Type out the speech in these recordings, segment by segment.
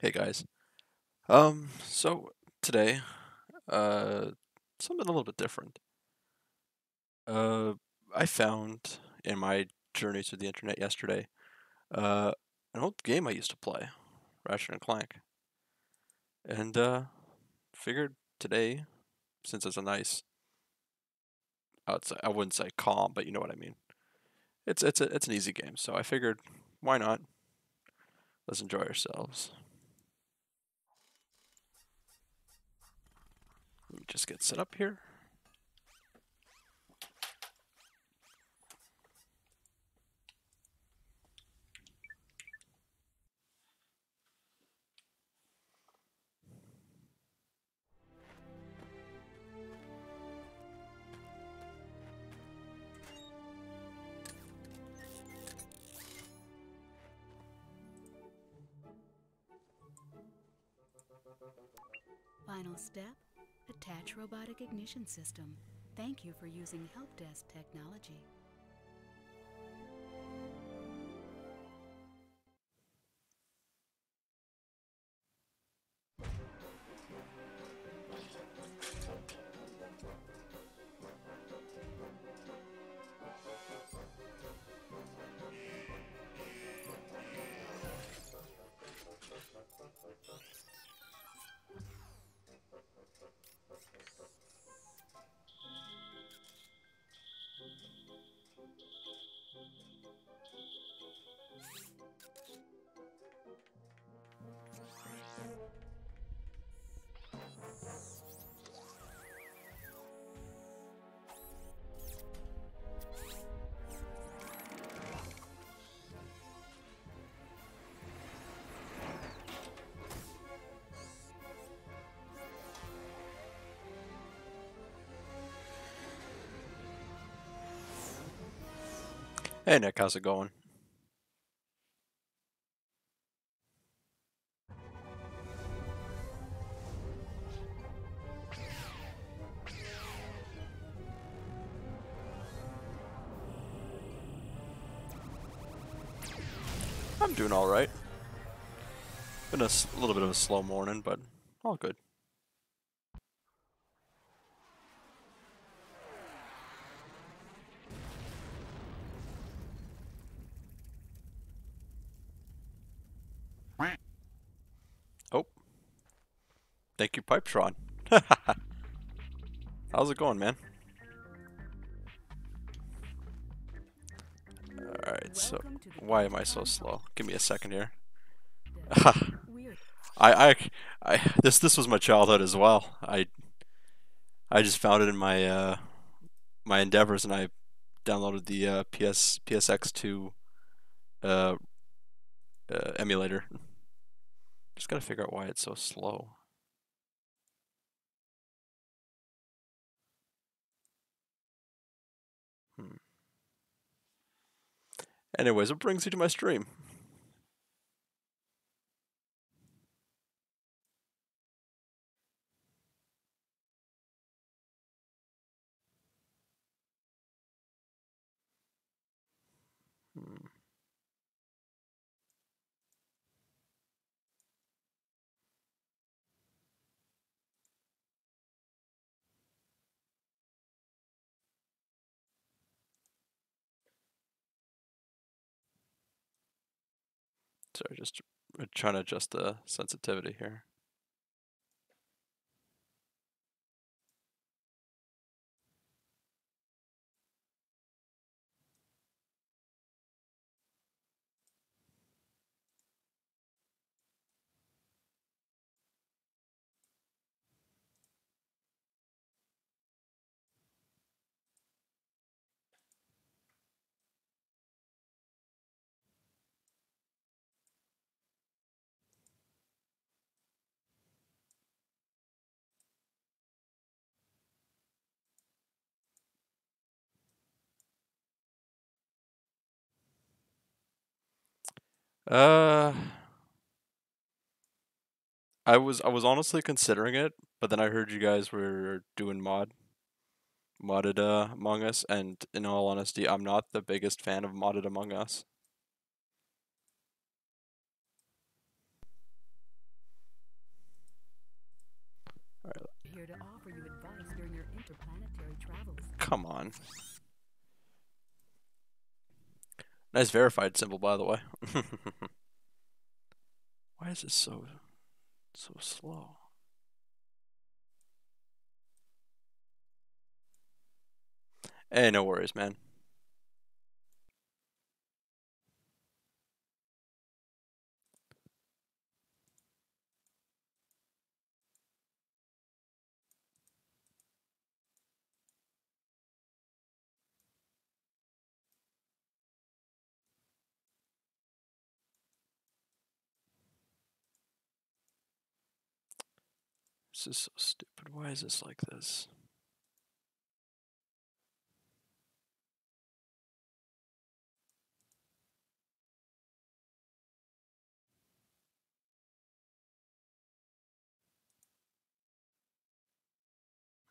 Hey guys. Um, so today, uh, something a little bit different. Uh, I found in my journey through the internet yesterday, uh, an old game I used to play, Ratchet and Clank, and uh, figured today, since it's a nice, say, I wouldn't say calm, but you know what I mean. It's it's a, it's an easy game, so I figured, why not? Let's enjoy ourselves. Let me just get set up here. Ignition system. Thank you for using help desk technology. Hey Nick, how's it going? I'm doing all right. Been a little bit of a slow morning, but all good. Oh, thank you, Pipetron. How's it going, man? Alright, so why am I so slow? Give me a second here. I, I, I, this, this was my childhood as well. I, I just found it in my, uh, my endeavors, and I downloaded the uh, PS PSX2 uh, uh, emulator. Just gotta figure out why it's so slow. Anyways, what brings you to my stream? Sorry, just uh, trying to adjust the sensitivity here. Uh, I was I was honestly considering it, but then I heard you guys were doing mod modded uh, Among Us, and in all honesty, I'm not the biggest fan of modded Among Us. Come on. Nice verified symbol, by the way. Why is this so so slow? Hey, no worries, man. This is so stupid. Why is this like this?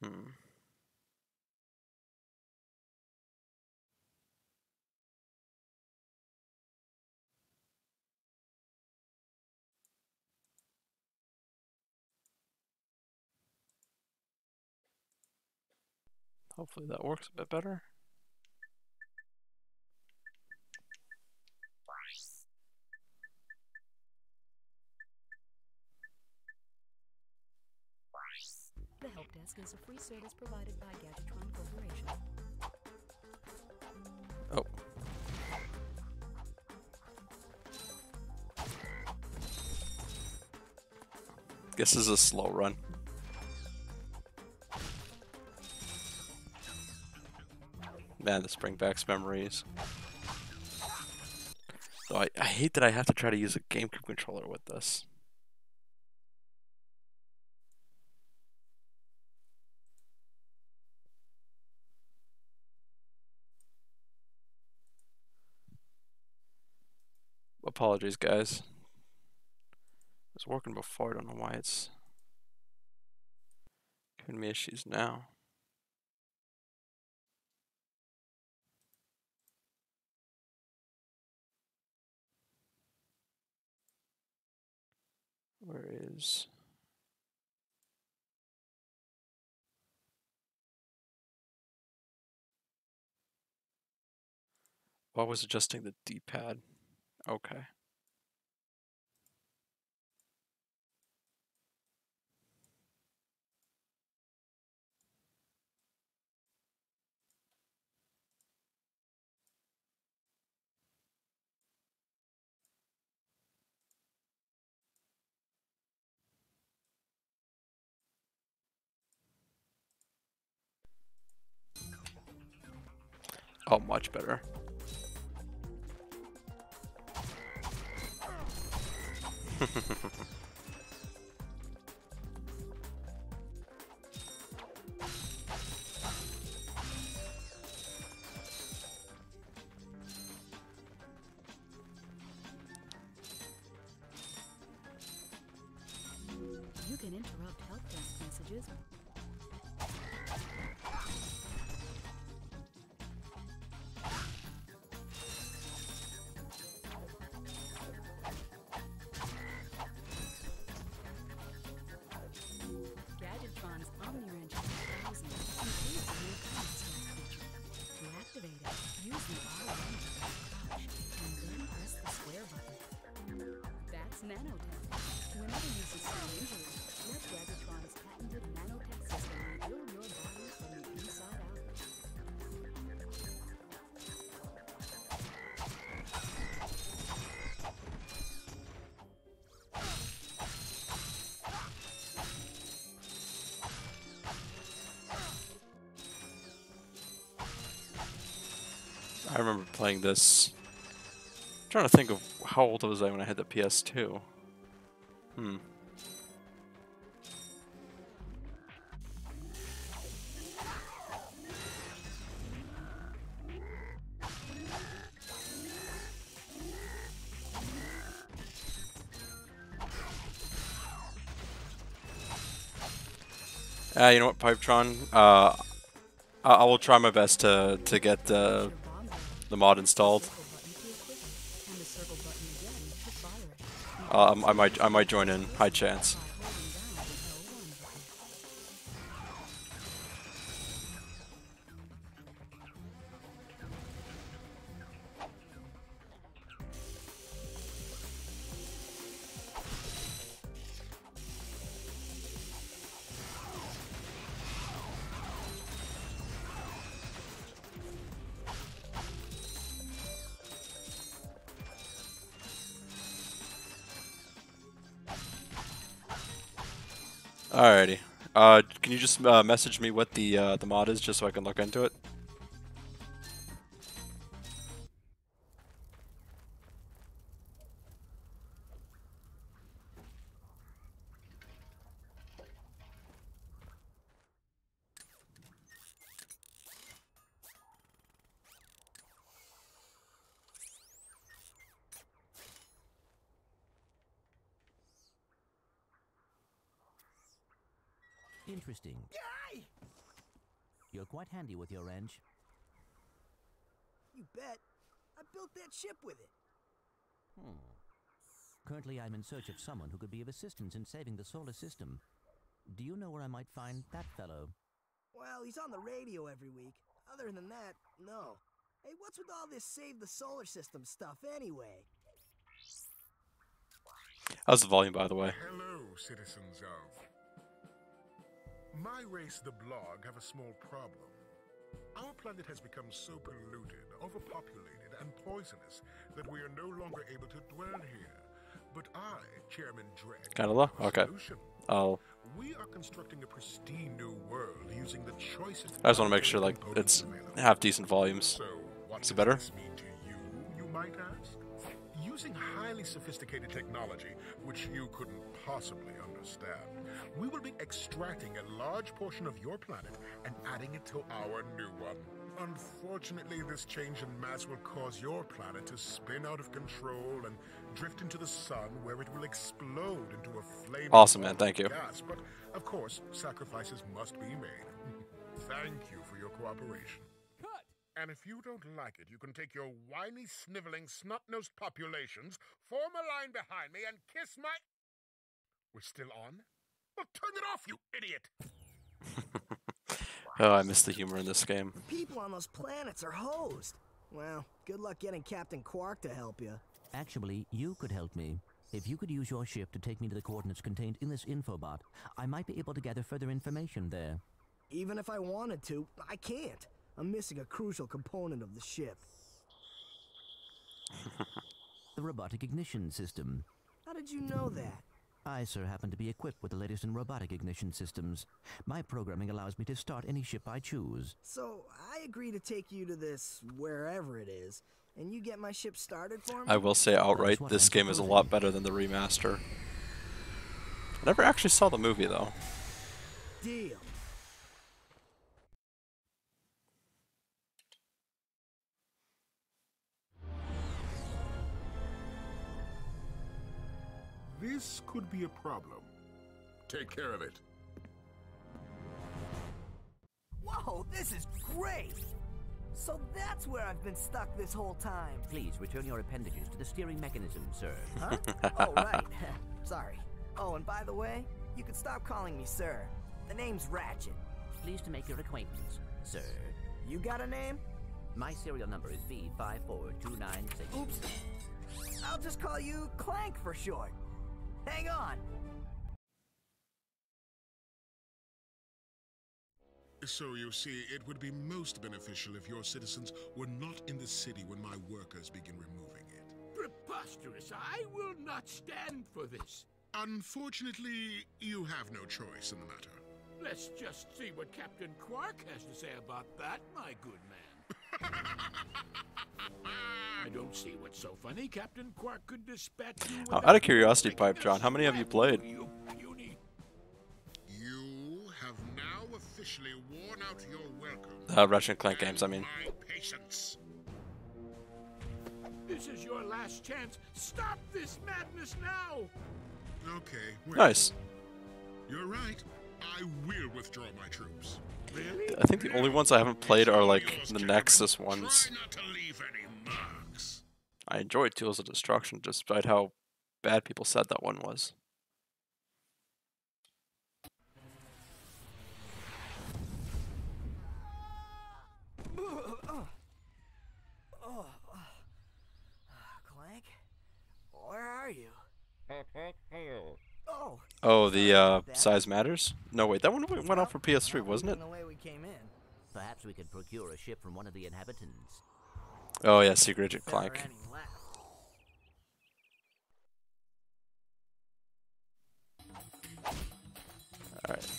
Hmm. Hopefully that works a bit better. The Help Desk is a free service provided by Gadgetron Corporation. Oh. Guess this is a slow run. Man, this brings back memories. Though I, I hate that I have to try to use a GameCube controller with this. Apologies, guys. It was working before, I don't know why it's giving me issues now. Where is... Oh, I was adjusting the D-pad. Okay. Oh, much better. playing this. I'm trying to think of how old was I when I had the PS2. Hmm. Uh, you know what, Pipetron? Uh, I, I will try my best to to get the ready. The mod installed. Circle button to equip it, and the circle button again to fire it. Um, I might I might join in. High chance. Just uh, message me what the uh, the mod is, just so I can look into it? Interesting. You're quite handy with your wrench. You bet. I built that ship with it. Hmm. Currently, I'm in search of someone who could be of assistance in saving the solar system. Do you know where I might find that fellow? Well, he's on the radio every week. Other than that, no. Hey, what's with all this save the solar system stuff anyway? How's the volume, by the way? Hello, citizens of. My race, the Blarg, have a small problem. Our planet has become so polluted, overpopulated, and poisonous that we are no longer able to dwell here. But I, Chairman Drek, low? Okay. solution. I'll. We are constructing a pristine new world using the choicest. I just want to make sure like it's have decent volumes. So, what Is it does better? this mean to you, you might ask? Using highly sophisticated technology, which you couldn't possibly understand, we will be extracting a large portion of your planet and adding it to our new one. Unfortunately, this change in mass will cause your planet to spin out of control and drift into the sun, where it will explode into a flame. Awesome, man. Thank you. Gas. But of course, sacrifices must be made. Thank you for your cooperation. Cut. And if you don't like it, you can take your whiny, sniveling, snot-nosed populations, form a line behind me, and kiss my... We're still on? Well, turn it off, you idiot! Oh, I miss the humor in this game. People on those planets are hosed. Well, good luck getting Captain Quark to help you. Actually, you could help me. If you could use your ship to take me to the coordinates contained in this infobot, I might be able to gather further information there. Even if I wanted to, I can't. I'm missing a crucial component of the ship. The robotic ignition system. How did you know that? I, sir, happen to be equipped with the latest in robotic ignition systems. My programming allows me to start any ship I choose. So, I agree to take you to this wherever it is, and you get my ship started for me? I will say outright, this I'm game is a lot better than the remaster. I never actually saw the movie though. Deal. This could be a problem. Take care of it. Whoa, this is great! So that's where I've been stuck this whole time. Please return your appendages to the steering mechanism, sir. Huh? oh, right. Sorry. Oh, and by the way, you can stop calling me sir. The name's Ratchet. Pleased to make your acquaintance, sir. You got a name? My serial number is V54296. Oops. I'll just call you Clank for short. Hang on. So you see, it would be most beneficial if your citizens were not in the city when my workers begin removing it. Preposterous! I will not stand for this. Unfortunately, you have no choice in the matter. Let's just see what Captain Quark has to say about that, my good man. I don't see what's so funny. Captain Quark could dispatch you Uh, out of curiosity, Pipetron, how many have you played? You puny You have now officially worn out your welcome. Uh, Ratchet and Clank games, I mean. This is your last chance. Stop this madness now! Okay, wait. Nice. You're right. I will withdraw my troops. Really? I think the only ones I haven't played are like the Nexus ones. Try not to leave any marks. I enjoyed Tools of Destruction despite how bad people said that one was. Clank? Where are you? Oh. Oh, the uh, size matters? No, wait, that one went off for PS3, wasn't it? leaving The way we came in. Perhaps we could procure a ship from one of the inhabitants. Oh yeah, Secret Agent If Clank. Alright.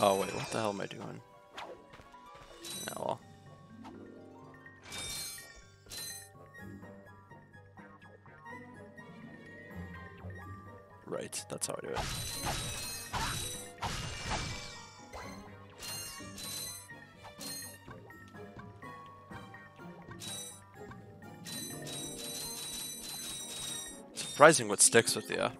Oh wait, what the hell am I doing? Yeah, well. Right, that's how I do it. Surprising what sticks with you.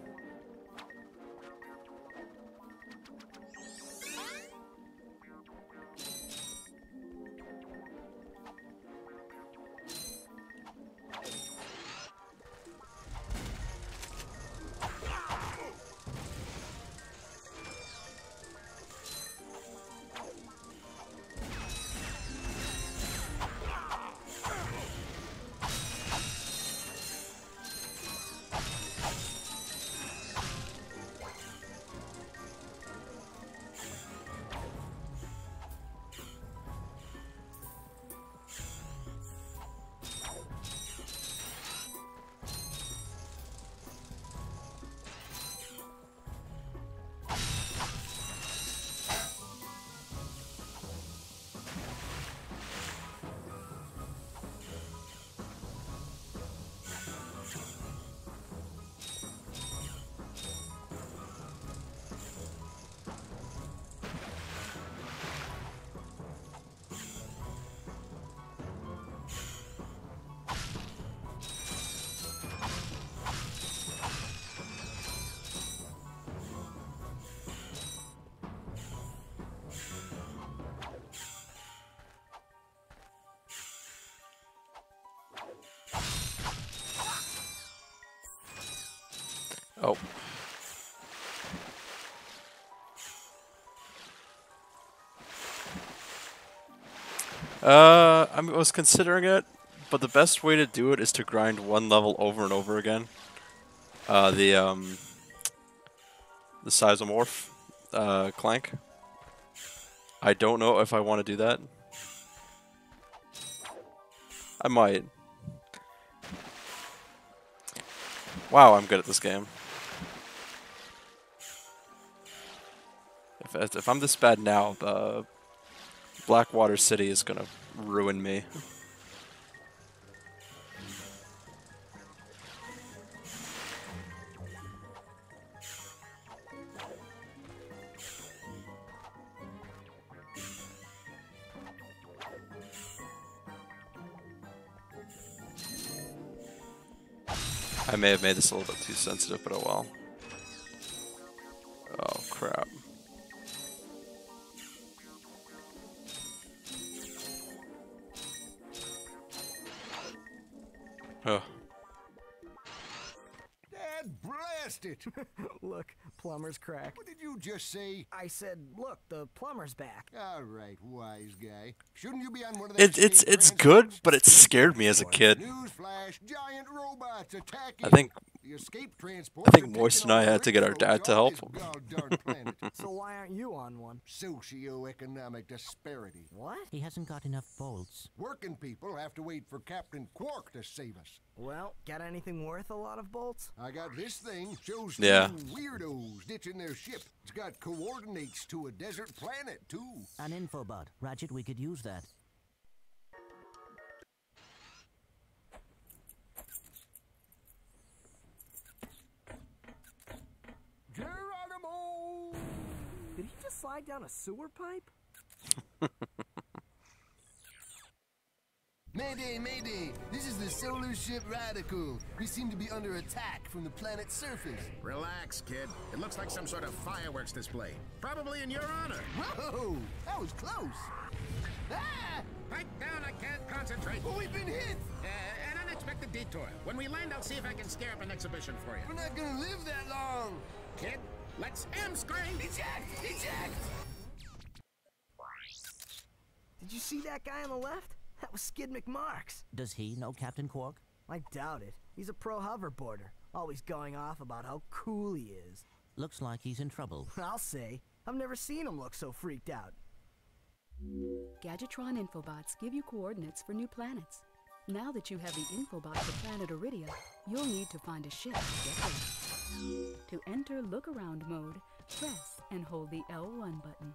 Uh, I was considering it, but the best way to do it is to grind one level over and over again. Uh, the um, the Seismorph, uh, Clank. I don't know if I want to do that. I might. Wow, I'm good at this game. If if I'm this bad now, uh, Blackwater City is gonna ruin me. I may have made this a little bit too sensitive, but oh well. Plumber's crack. What did you just say? I said, look, the plumber's back. All right, wise guy. Shouldn't you be on one of the It, it's it's good, but it scared me as a kid. Newsflash: giant robots attacking. I think the escape transport. I think Moist and I had to get our dad to help. So why aren't you on one? Socioeconomic disparity. What? He hasn't got enough bolts. Working people have to wait for Captain Quark to save us. Well, got anything worth a lot of bolts? I got this thing. Shows Yeah. weirdos ditching their ship. It's got coordinates to a desert planet too. An infobot. Ratchet, we could use that. Slide down a sewer pipe? Mayday, mayday! This is the solar ship Radical. We seem to be under attack from the planet's surface. Relax, kid. It looks like some sort of fireworks display. Probably in your honor. Whoa! That was close! Ah! Pipe down, I can't concentrate. Well, we've been hit! Uh, an unexpected detour. When we land, I'll see if I can scare up an exhibition for you. We're not gonna live that long! Kid, let's M screen! Eject! Eject! Did you see that guy on the left? That was Skid McMarx. Does he know Captain Quark? I doubt it. He's a pro hoverboarder, always going off about how cool he is. Looks like he's in trouble. I'll say, I've never seen him look so freaked out. Gadgetron Infobots give you coordinates for new planets. Now that you have the Infobot for planet Aridia, you'll need to find a ship to get there. To enter look around mode, press and hold the L1 button.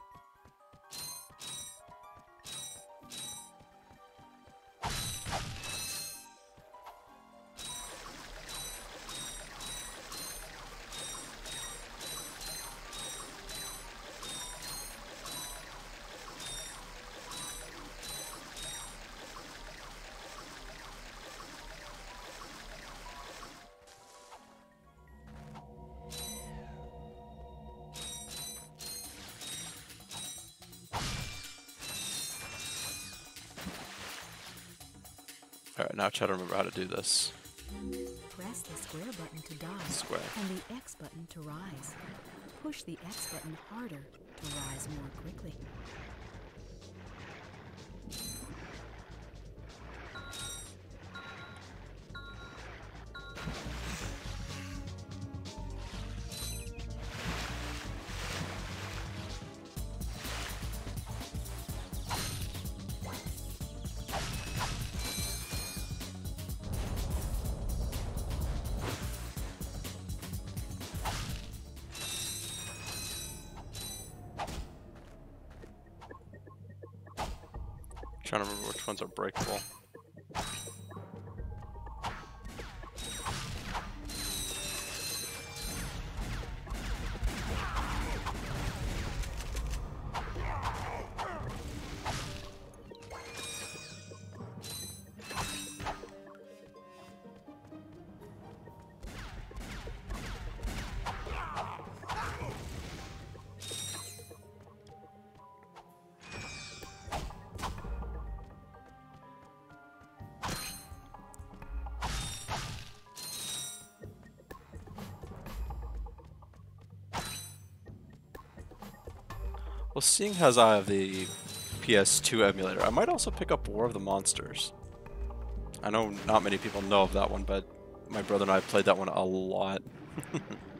Alright, now try to remember how to do this. Press the square button to dive Square. and the X button to rise. Push the X button harder to rise more quickly. Trying to remember which ones are breakable. Seeing as I have the PS2 emulator, I might also pick up War of the Monsters. I know not many people know of that one, but my brother and I played that one a lot.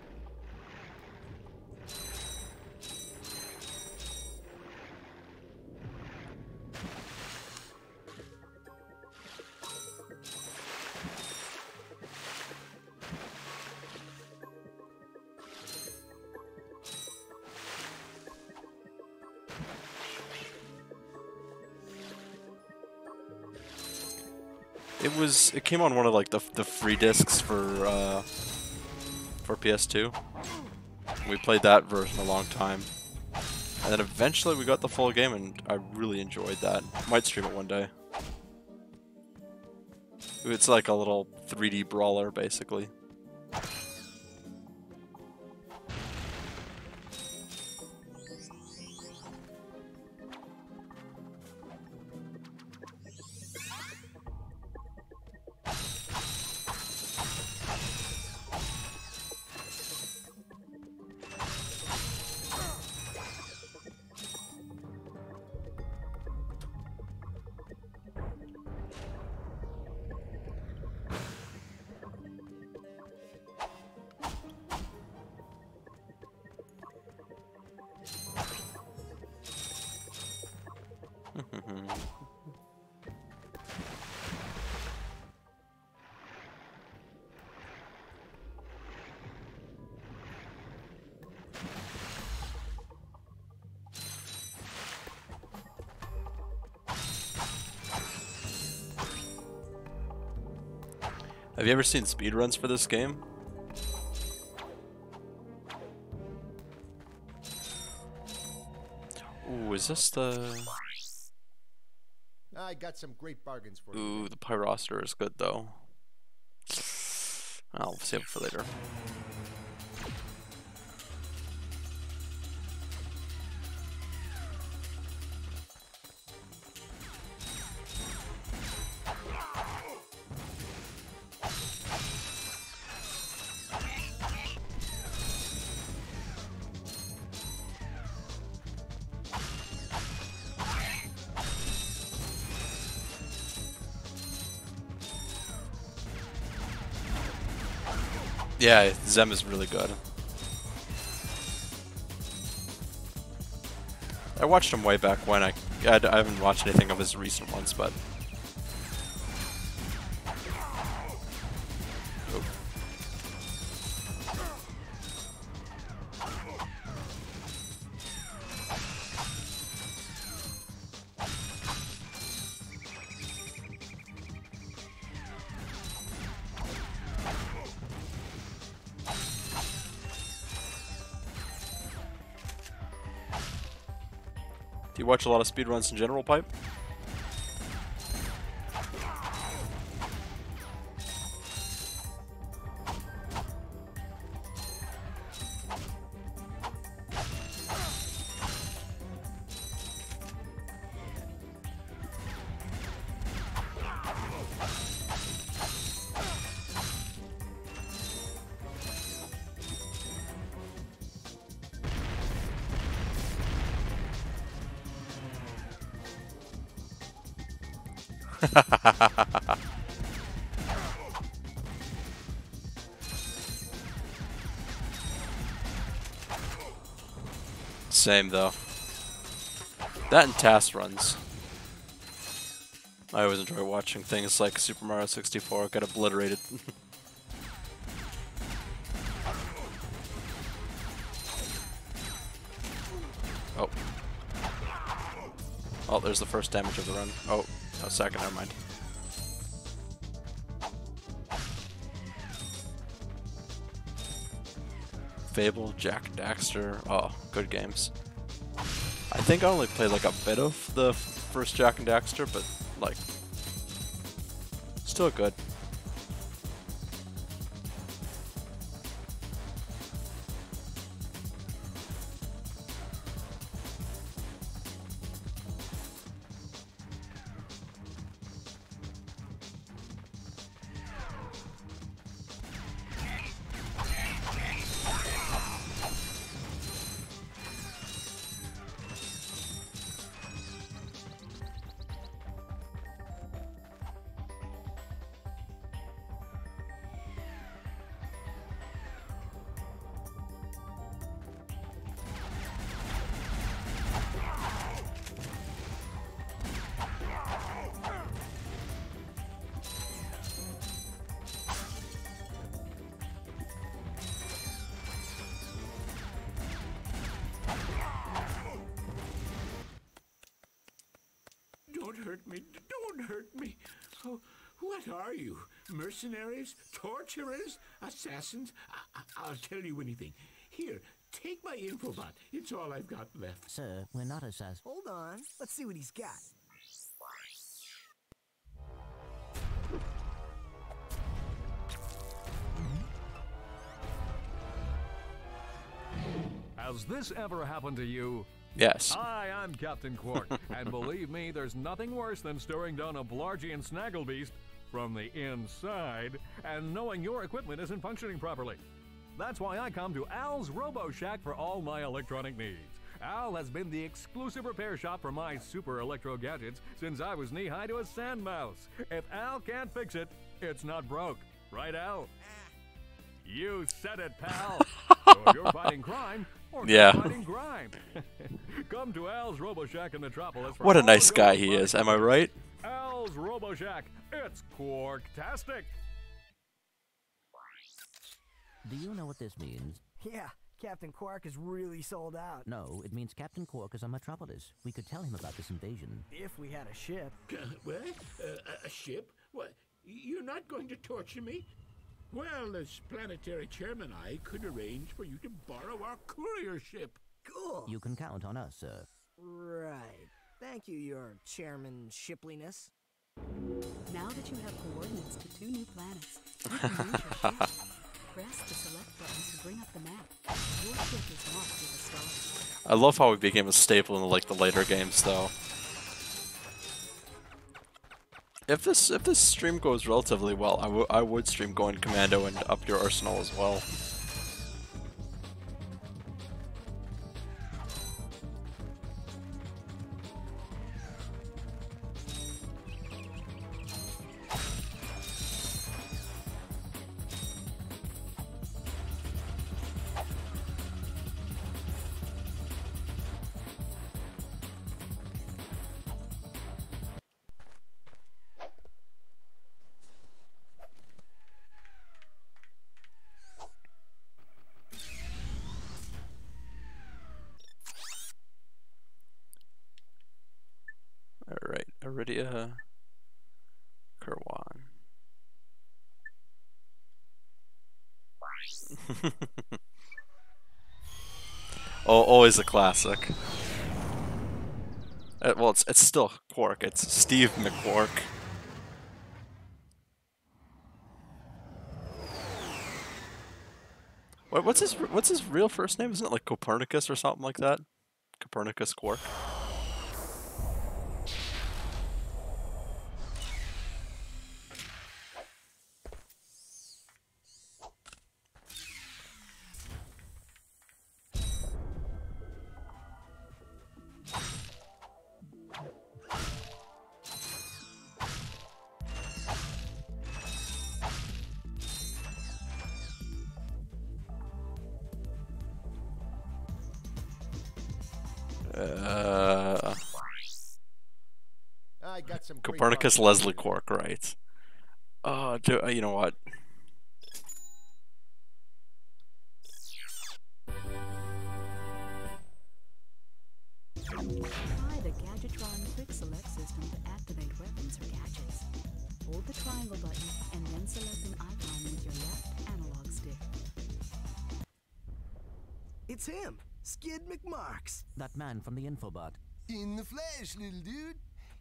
It came on one of like the the free discs for uh, for PS2. We played that version a long time, and then eventually we got the full game, and I really enjoyed that. Might stream it one day. It's like a little 3D brawler, basically. Have you ever seen speedruns for this game? Ooh, is this the... I got some great bargains for. Ooh, the Pyrocitor is good though. I'll save it for later. Yeah, Zem is really good. I watched him way back when. I, I, I haven't watched anything of his recent ones, but. Watch a lot of speedruns in general, Pipe? Same though. That and TAS runs. I always enjoy watching things like Super Mario 64 get obliterated. oh. Oh, there's the first damage of the run. Oh, second, never mind. Fable, Jak Daxter. Oh, good games. I think I only played like a bit of the first Jak and Daxter, but like, still good. Torturers? Assassins? I- I- I'll tell you anything. Here, take my infobot. It's all I've got left. Sir, we're not assassins. Hold on. Let's see what he's got. Has this ever happened to you? Yes. Hi, I'm Captain Qwark, and believe me, there's nothing worse than staring down a Blargian Snagglebeast from the inside and knowing your equipment isn't functioning properly. That's why I come to Al's Robo Shack for all my electronic needs. Al has been the exclusive repair shop for my super electro gadgets since I was knee high to a sand mouse. If Al can't fix it, it's not broke. Right, Al? You said it, pal. so if you're fighting crime, or Yeah. fighting crime. Come to Al's Robo Shack in Metropolis. for What a nice guy he is, am I right? Al's Robo Shack. It's Qwarktastic. Do you know what this means? Yeah, Captain Qwark is really sold out. No, it means Captain Qwark is on Metropolis. We could tell him about this invasion. If we had a ship. what? Uh, a- a ship? What? You're not going to torture me? Well, as planetary chairman, I could arrange for you to borrow our courier ship. Cool. You can count on us, sir. Right. Thank you, your chairman shipliness. Now that you have coordinates to two new planets, you can use your ship. Press select to bring up the map. Your ship is marked with a star. I love how it became a staple in like the later games, though. If this if this stream goes relatively well, I I would stream going commando and up your arsenal as well. Always a classic. Uh, well, it's it's still Qwark. It's Steve McQuark. What, what's his what's his real first name? Isn't it like Copernicus or something like that? Copernicus Qwark. Some great Copernicus problems. Leslie Qwark, right? Oh, do, uh, you know what? Try the Gadgetron Quick Select system to activate weapons or gadgets. Hold the triangle button and then select an icon with your left analog stick. It's him, Skid McMarx. That man from the infobot. In the flesh, little dude.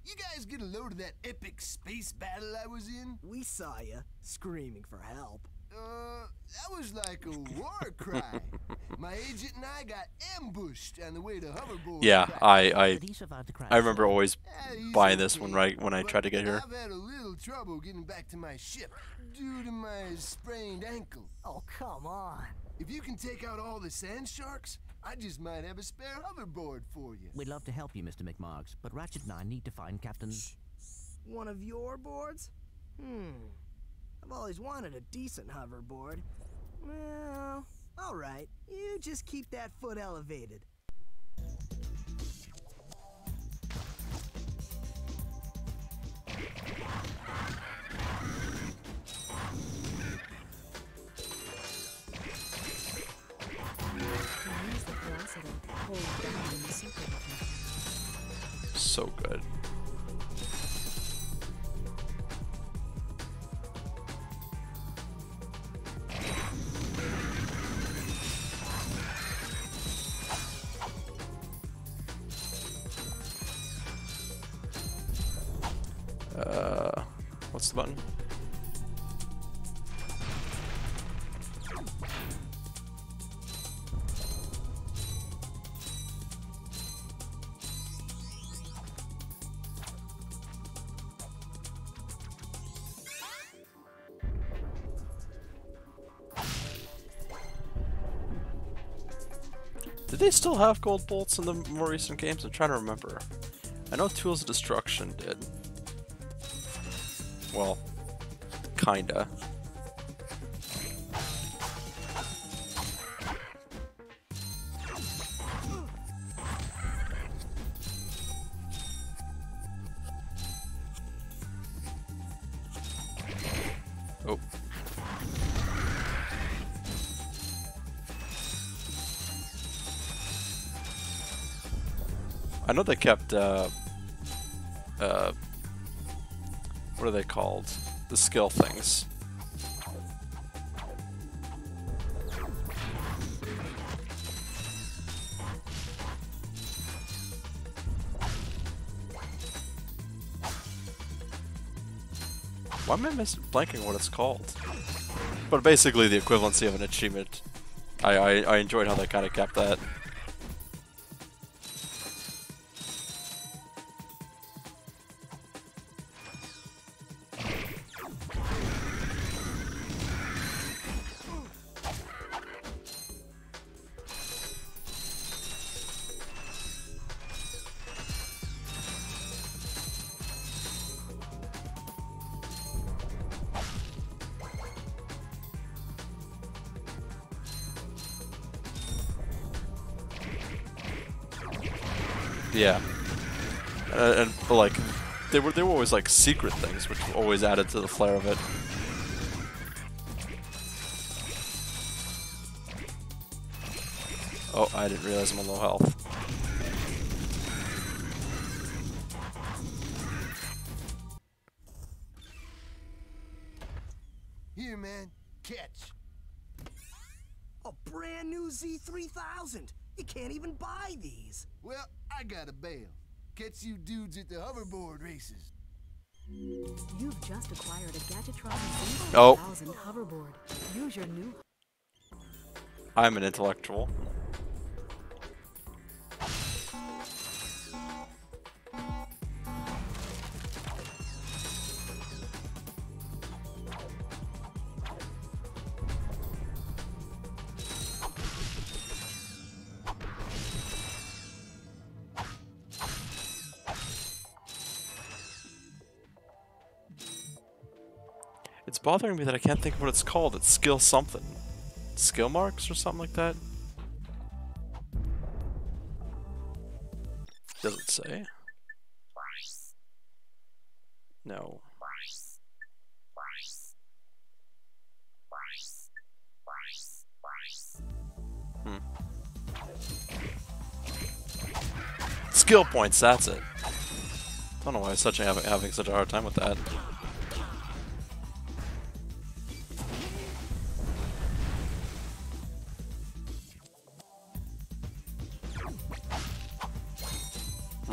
You guys get a load of that epic space battle I was in? We saw ya, screaming for help. Uh, that was like a war cry. My agent and I got ambushed on the way to hoverboard. Yeah. I I Did he survive the crash? I remember always Yeah, buying this okay, when I when I but tried to get here. I've had a little trouble getting back to my ship due to my sprained ankle. Oh, come on. If you can take out all the sand sharks, I just might have a spare hoverboard for you. We'd love to help you, Mr. McMarx, but Ratchet and I need to find Captain. One of your boards? Hmm. I've always wanted a decent hoverboard. Well, alright. You just keep that foot elevated. So good. They still have gold bolts in the more recent games? I'm trying to remember. I know Tools of Destruction did. Well, kinda. I know they kept, uh, uh, what are they called? The skill things. Why am I mis blanking what it's called? But basically the equivalency of an achievement. I, I, I enjoyed how they kind of kept that. Always like secret things, which always added to the flair of it. Oh, I didn't realize I'm on low health. I'm an intellectual. It's bothering me that I can't think of what it's called. It's skill something. Skill marks or something like that? Does it say? No. Hmm. Skill points, that's it. Don't know why I'm such having such a hard time with that.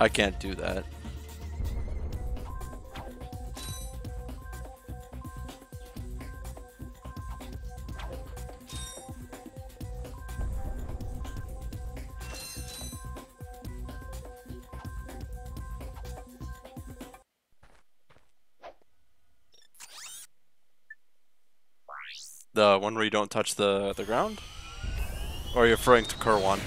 I can't do that. The one where you don't touch the, the ground? Or are you referring to Kerwan?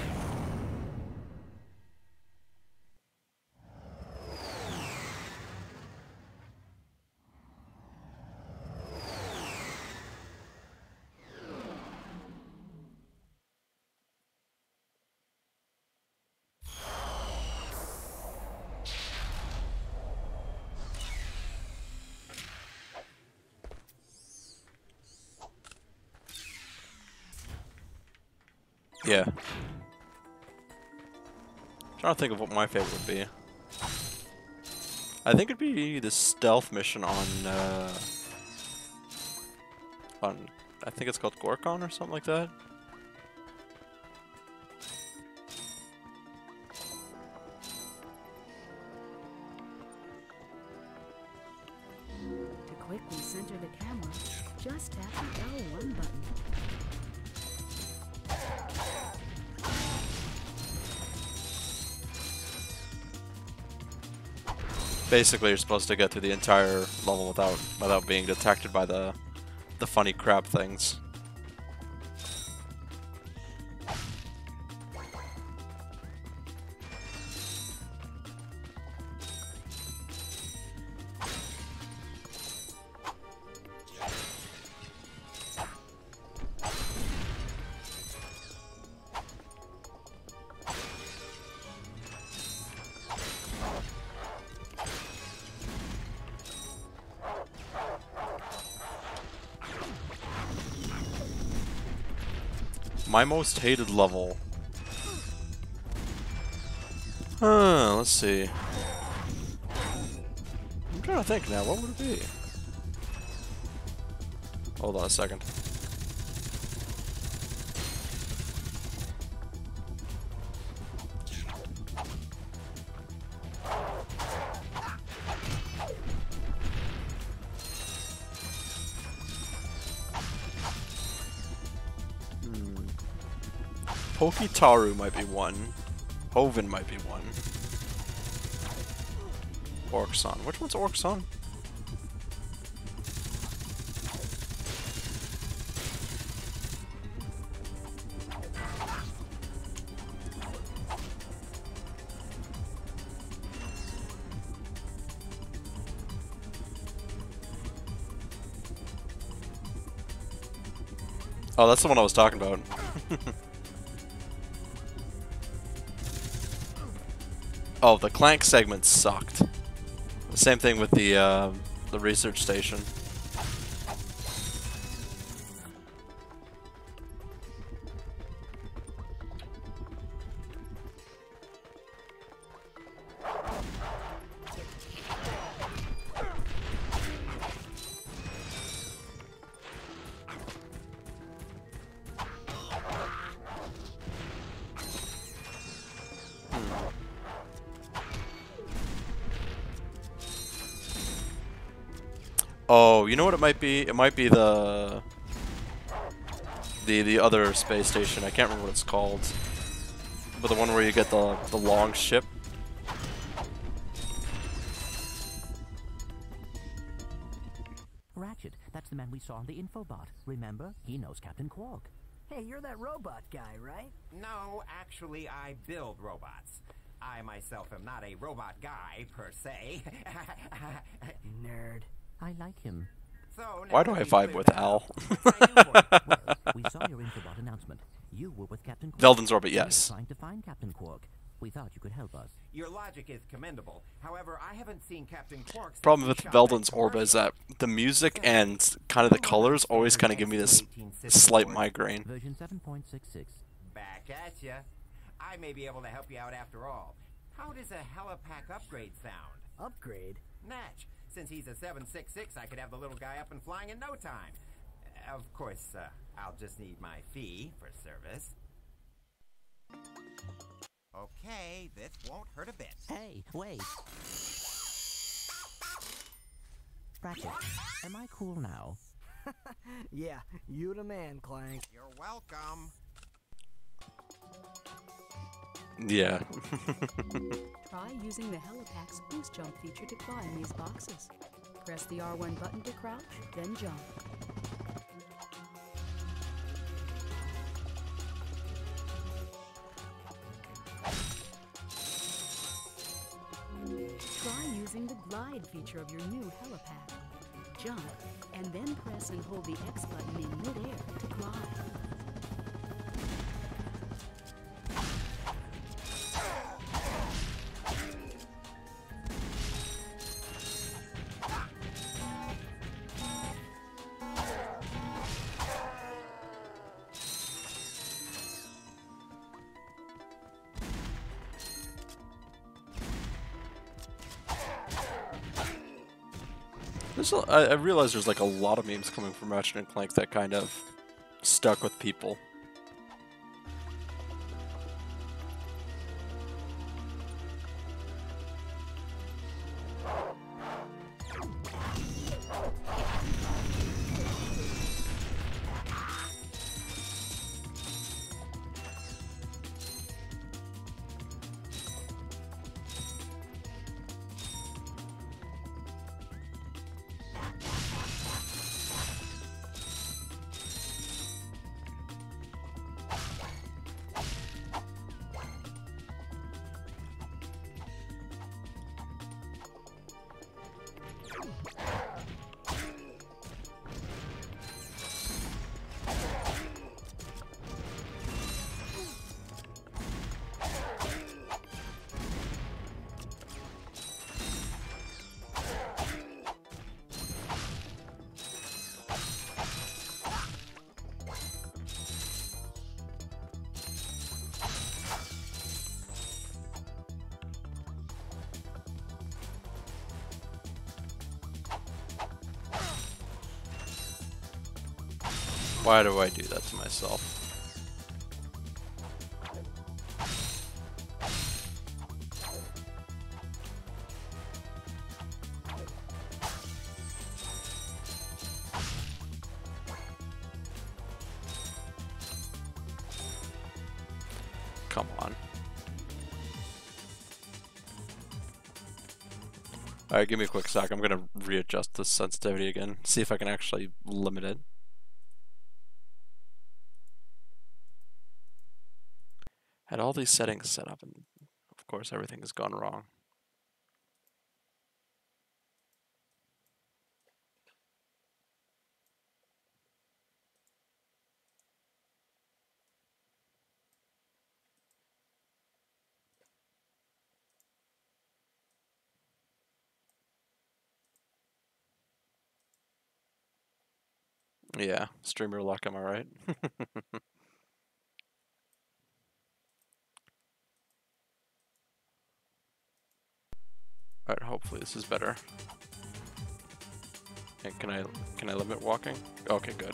Yeah. trying to think of what my favorite would be. I think it'd be the stealth mission on, uh, on, I think it's called Gorkon or something like that. Basically, you're supposed to get through the entire level without without being detected by the the funny crab things. My most hated level. Huh, let's see. I'm trying to think now, what would it be? Hold on a second. Pokitaru might be one. Hoven might be one. Orxon. Which one's Orxon? Oh, that's the one I was talking about. oh, the Clank segment sucked. The same thing with the uh, the research station. Might be? It might be the the the other space station. I can't remember what it's called. But the one where you get the the long ship. Ratchet, that's the man we saw on the infobot. Remember? He knows Captain Qwark. Hey, you're that robot guy, right? No, actually, I build robots. I myself am not a robot guy, per se. Nerd. I like him. So, Why do I vibe with Al? up, what can I do for you? Well, we saw your infobot announcement. You were with Captain Qwark. Veldin's Orbit, yes. Trying to find Captain Qwark. We thought you could help us. Your logic is commendable. However, I haven't seen Captain Qwark. Problem with shot Veldin's that Orbit is that the music and kind of the colors always kind of give me this slight migraine. Version 7.66. Back at ya. I may be able to help you out after all. How does a helipack upgrade sound? Upgrade? Natch. Since he's a 766, I could have the little guy up and flying in no time. Of course, uh, I'll just need my fee for service. Okay, this won't hurt a bit. Hey, wait. Ratchet, am I cool now? Yeah, you the man, Clank. You're welcome. Yeah. Try using the Helipack's boost jump feature to climb these boxes. Press the R1 button to crouch, then jump. Try using the glide feature of your new Helipack. Jump, and then press and hold the X button in midair to glide. There's a, I, I realize there's like a lot of memes coming from Ratchet and Clank that kind of stuck with people. Why do I do that to myself? Come on. Alright, give me a quick sec. I'm gonna readjust the sensitivity again. See if I can actually limit it. Had all these settings set up and of course everything has gone wrong. Yeah, streamer luck, am I right? Alright, hopefully this is better. Can I can I limit walking? Okay, good.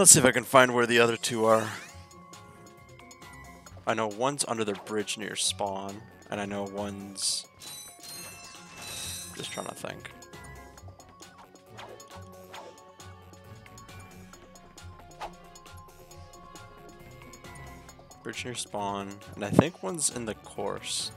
Let's see if I can find where the other two are. I know one's under the bridge near spawn, and I know one's... Just trying to think. Bridge near spawn, and I think one's in the course.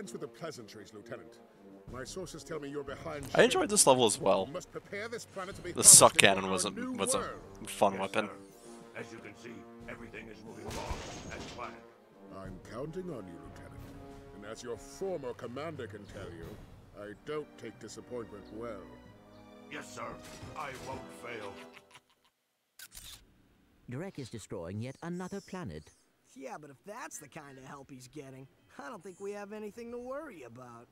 Dispense with the pleasantries, Lieutenant. My sources tell me you're behind. I enjoyed this level as well. Must prepare this planet to be The suck cannon was a was a world. fun weapon. As you can see, everything is moving along as planned. I'm counting on you, Lieutenant. And as your former commander can tell you, I don't take disappointment well. Yes, sir. I won't fail. Drek is destroying yet another planet. Yeah, but if that's the kind of help he's getting, I don't think we have anything to worry about.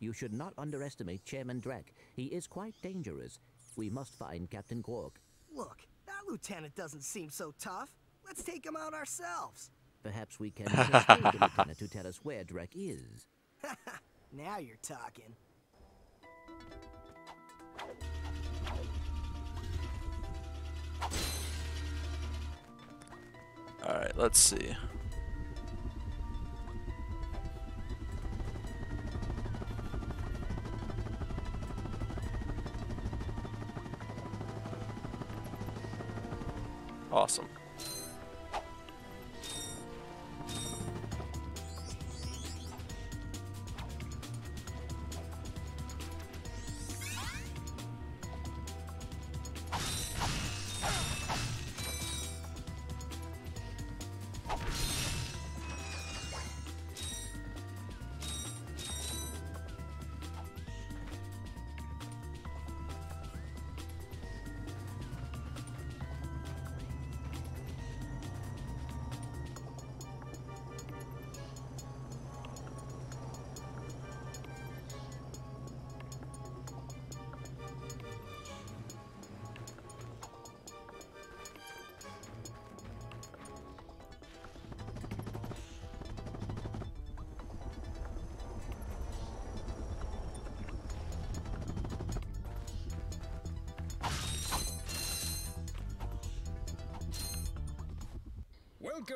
You should not underestimate Chairman Drek. He is quite dangerous. We must find Captain Qwark. Look, that lieutenant doesn't seem so tough. Let's take him out ourselves. Perhaps we can persuade the lieutenant to tell us where Drek is. now you're talking. Alright, let's see. Awesome.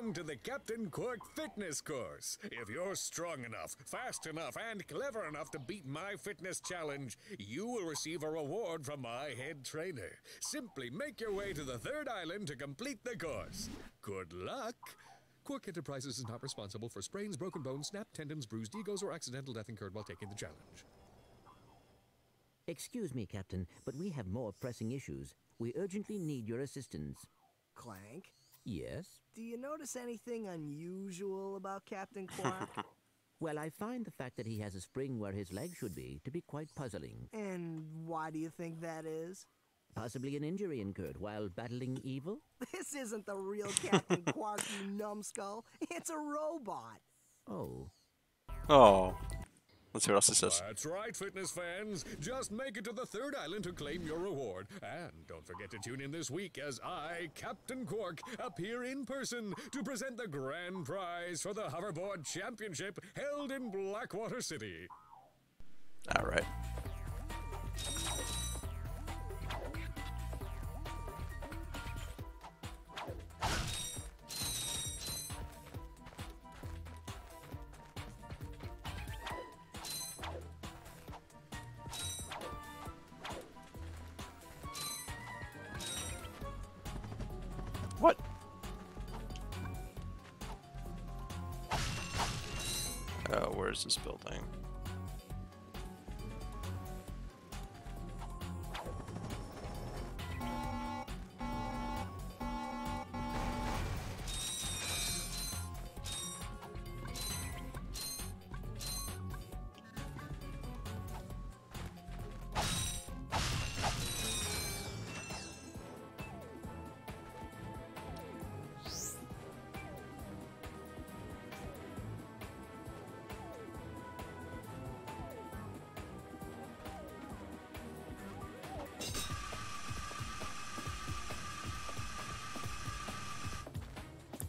Welcome to the Captain Qwark Fitness Course. If you're strong enough, fast enough, and clever enough to beat my fitness challenge, you will receive a reward from my head trainer. Simply make your way to the third island to complete the course. Good luck! Qwark Enterprises is not responsible for sprains, broken bones, snapped tendons, bruised egos, or accidental death incurred while taking the challenge. Excuse me, Captain, but we have more pressing issues. We urgently need your assistance. Clank, Yes? do you notice anything unusual about Captain Qwark? Well, I find the fact that he has a spring where his leg should be to be quite puzzling. and why do you think that is? Possibly an injury incurred while battling evil? This isn't the real Captain Quark, you numbskull. It's a robot. Oh. Oh. Let's see what else says. That's right, fitness fans. Just make it to the third island to claim your reward. And don't forget to tune in this week as I, Captain Qwark, appear in person to present the grand prize for the Hoverboard Championship held in Blackwater City. Alright. What?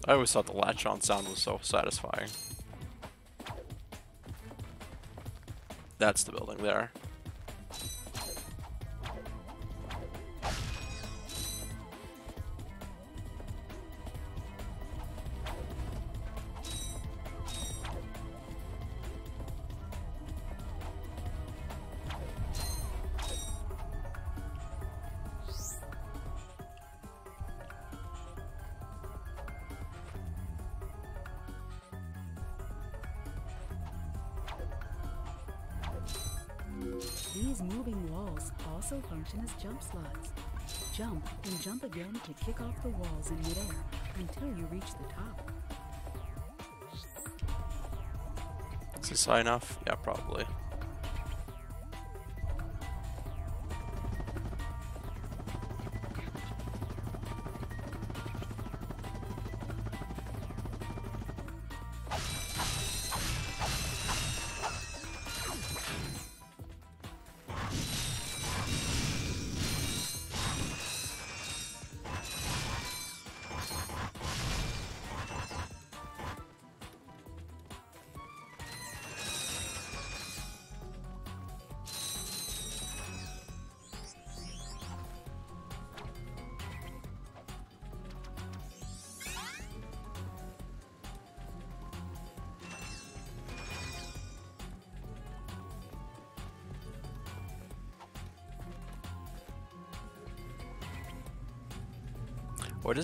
I always thought the latch on sound was so satisfying. That's the building there. These moving walls also function as jump slots. Jump and jump again to kick off the walls in midair until you reach the top. Is this high enough? Yeah, probably.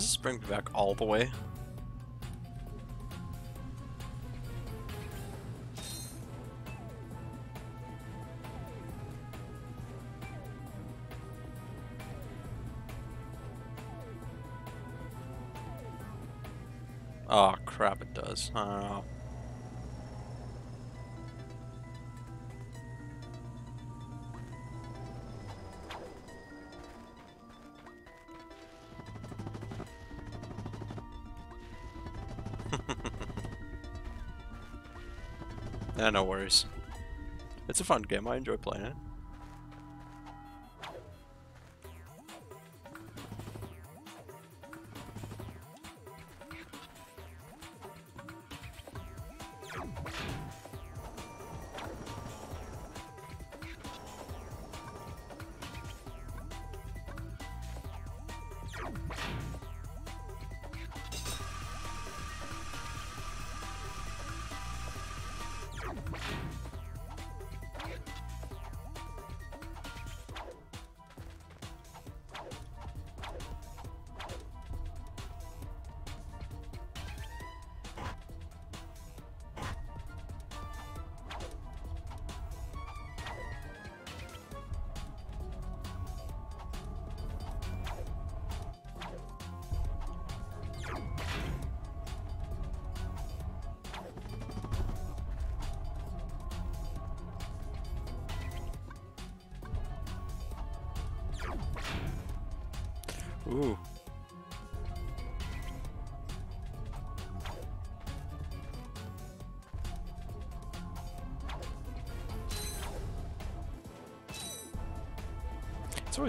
This bring me back all the way? Oh crap, it does. Know. No worries. It's a fun game. I enjoy playing it.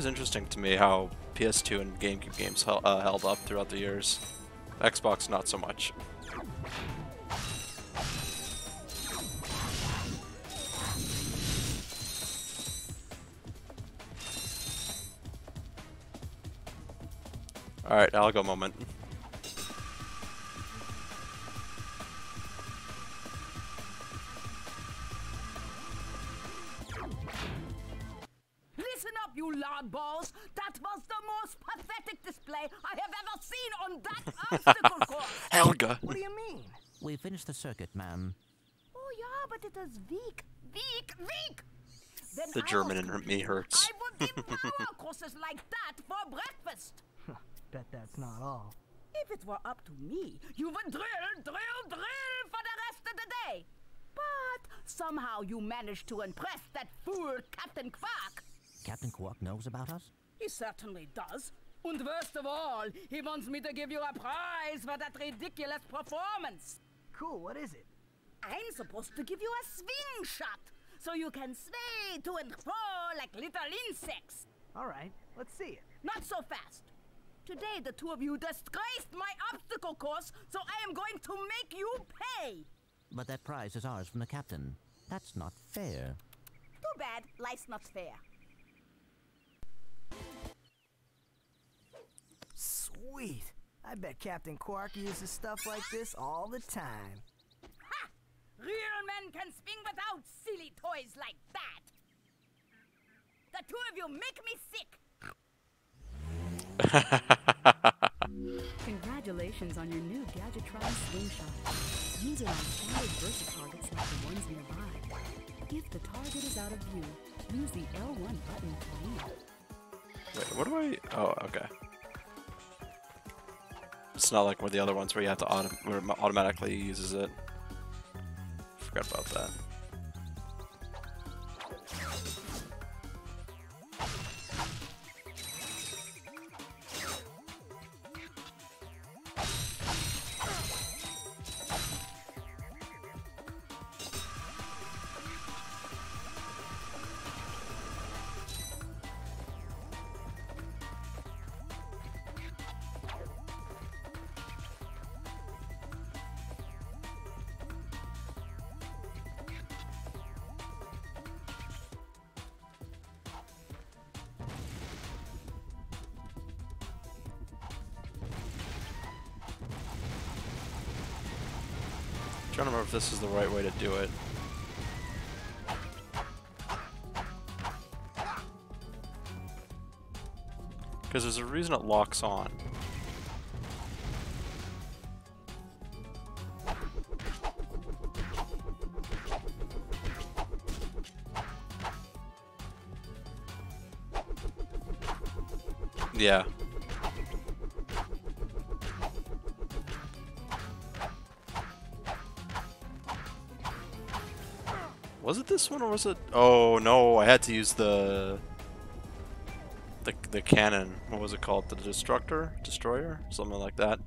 Interesting to me how PS2 and GameCube games uh, held up throughout the years. Xbox, not so much. Alright, I'll go moment. The circuit, ma'am. Oh yeah, but it is weak, weak, weak! Then The I German was in me hurts. I would give power courses like that for breakfast! Bet that's not all. If it were up to me, you would drill, drill, drill for the rest of the day! But somehow you managed to impress that fool Captain Qwark! Captain Qwark knows about us? He certainly does. And worst of all, he wants me to give you a prize for that ridiculous performance. Cool, what is it? I'm supposed to give you a swing shot so you can sway to and fro like little insects. All right, let's see it. Not so fast. Today, the two of you disgraced my obstacle course, so I am going to make you pay. But that prize is ours from the captain. That's not fair. Too bad life's not fair. Sweet. I bet Captain Qwark uses stuff like this all the time. Ha! Real men can swing without silly toys like that. The two of you make me sick. Congratulations on your new Gadgetron Swingshot. Use it on standard Versa targets like the ones nearby. If the target is out of view, use the L1 button to leave. Wait, what do I... Oh, okay. It's not like one of the other ones where you have to auto automatically uses it. Forgot about that. This is the right way to do it. Because there's a reason it locks on. Was it this one or was it? Oh no, I had to use the the the cannon. What was it called? The destructor, destroyer, something like that.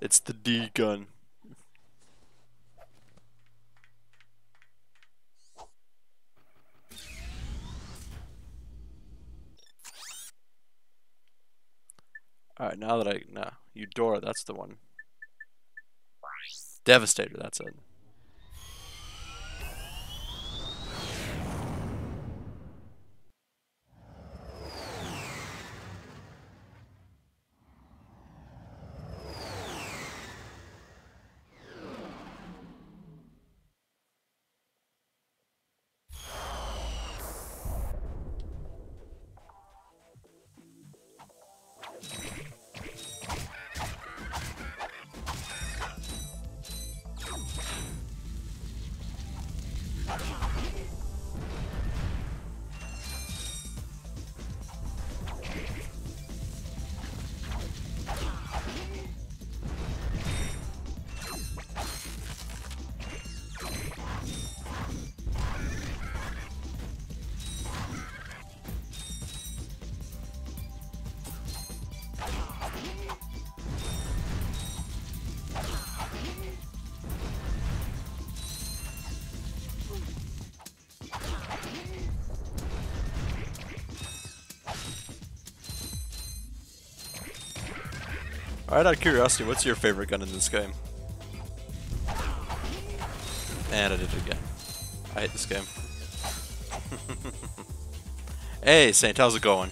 It's the D gun. Alright, now that I... Nah, Eudora, that's the one. Devastator, that's it. Alright, out of curiosity, what's your favorite gun in this game? And I did it again. I hate this game. hey, Saint, how's it going?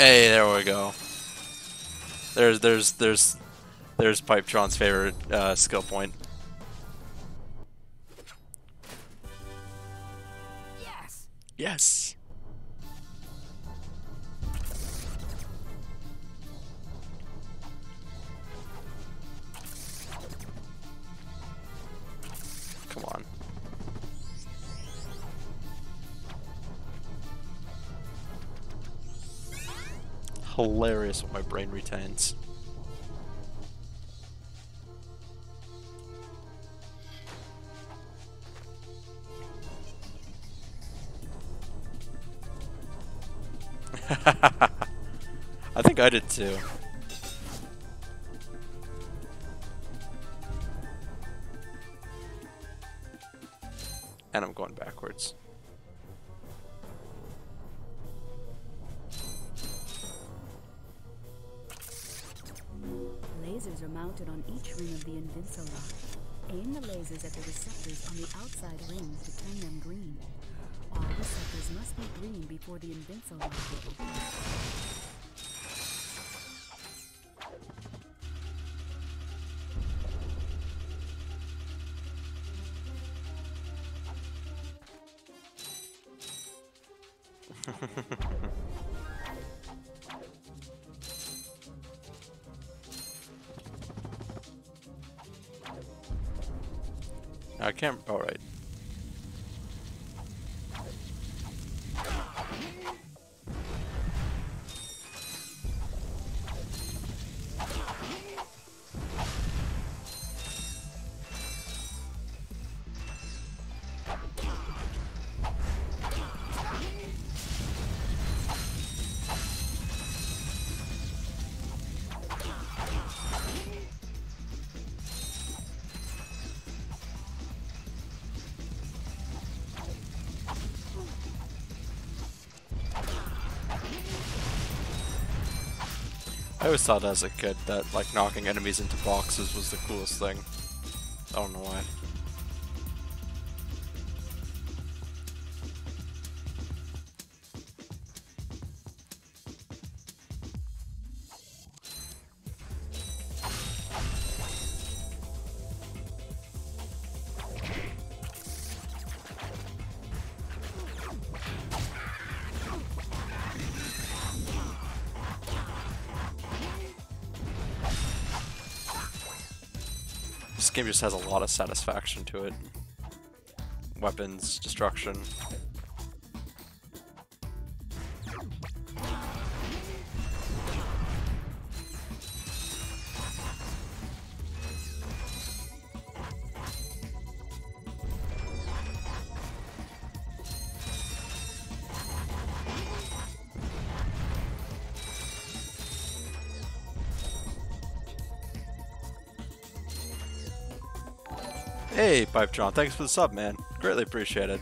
Hey, there we go. There's, there's, there's, there's Pipetron's favorite uh, skill point. Hilarious what my brain retains. I think I did too. The at the receptors on the outside rings to turn them green. All receptors must be green before the Invincilock will open. I can't. All right. Always thought as a kid that like knocking enemies into boxes was the coolest thing. I don't know why. Just has a lot of satisfaction to it. Weapons, destruction. John, thanks for the sub, man. Greatly appreciated.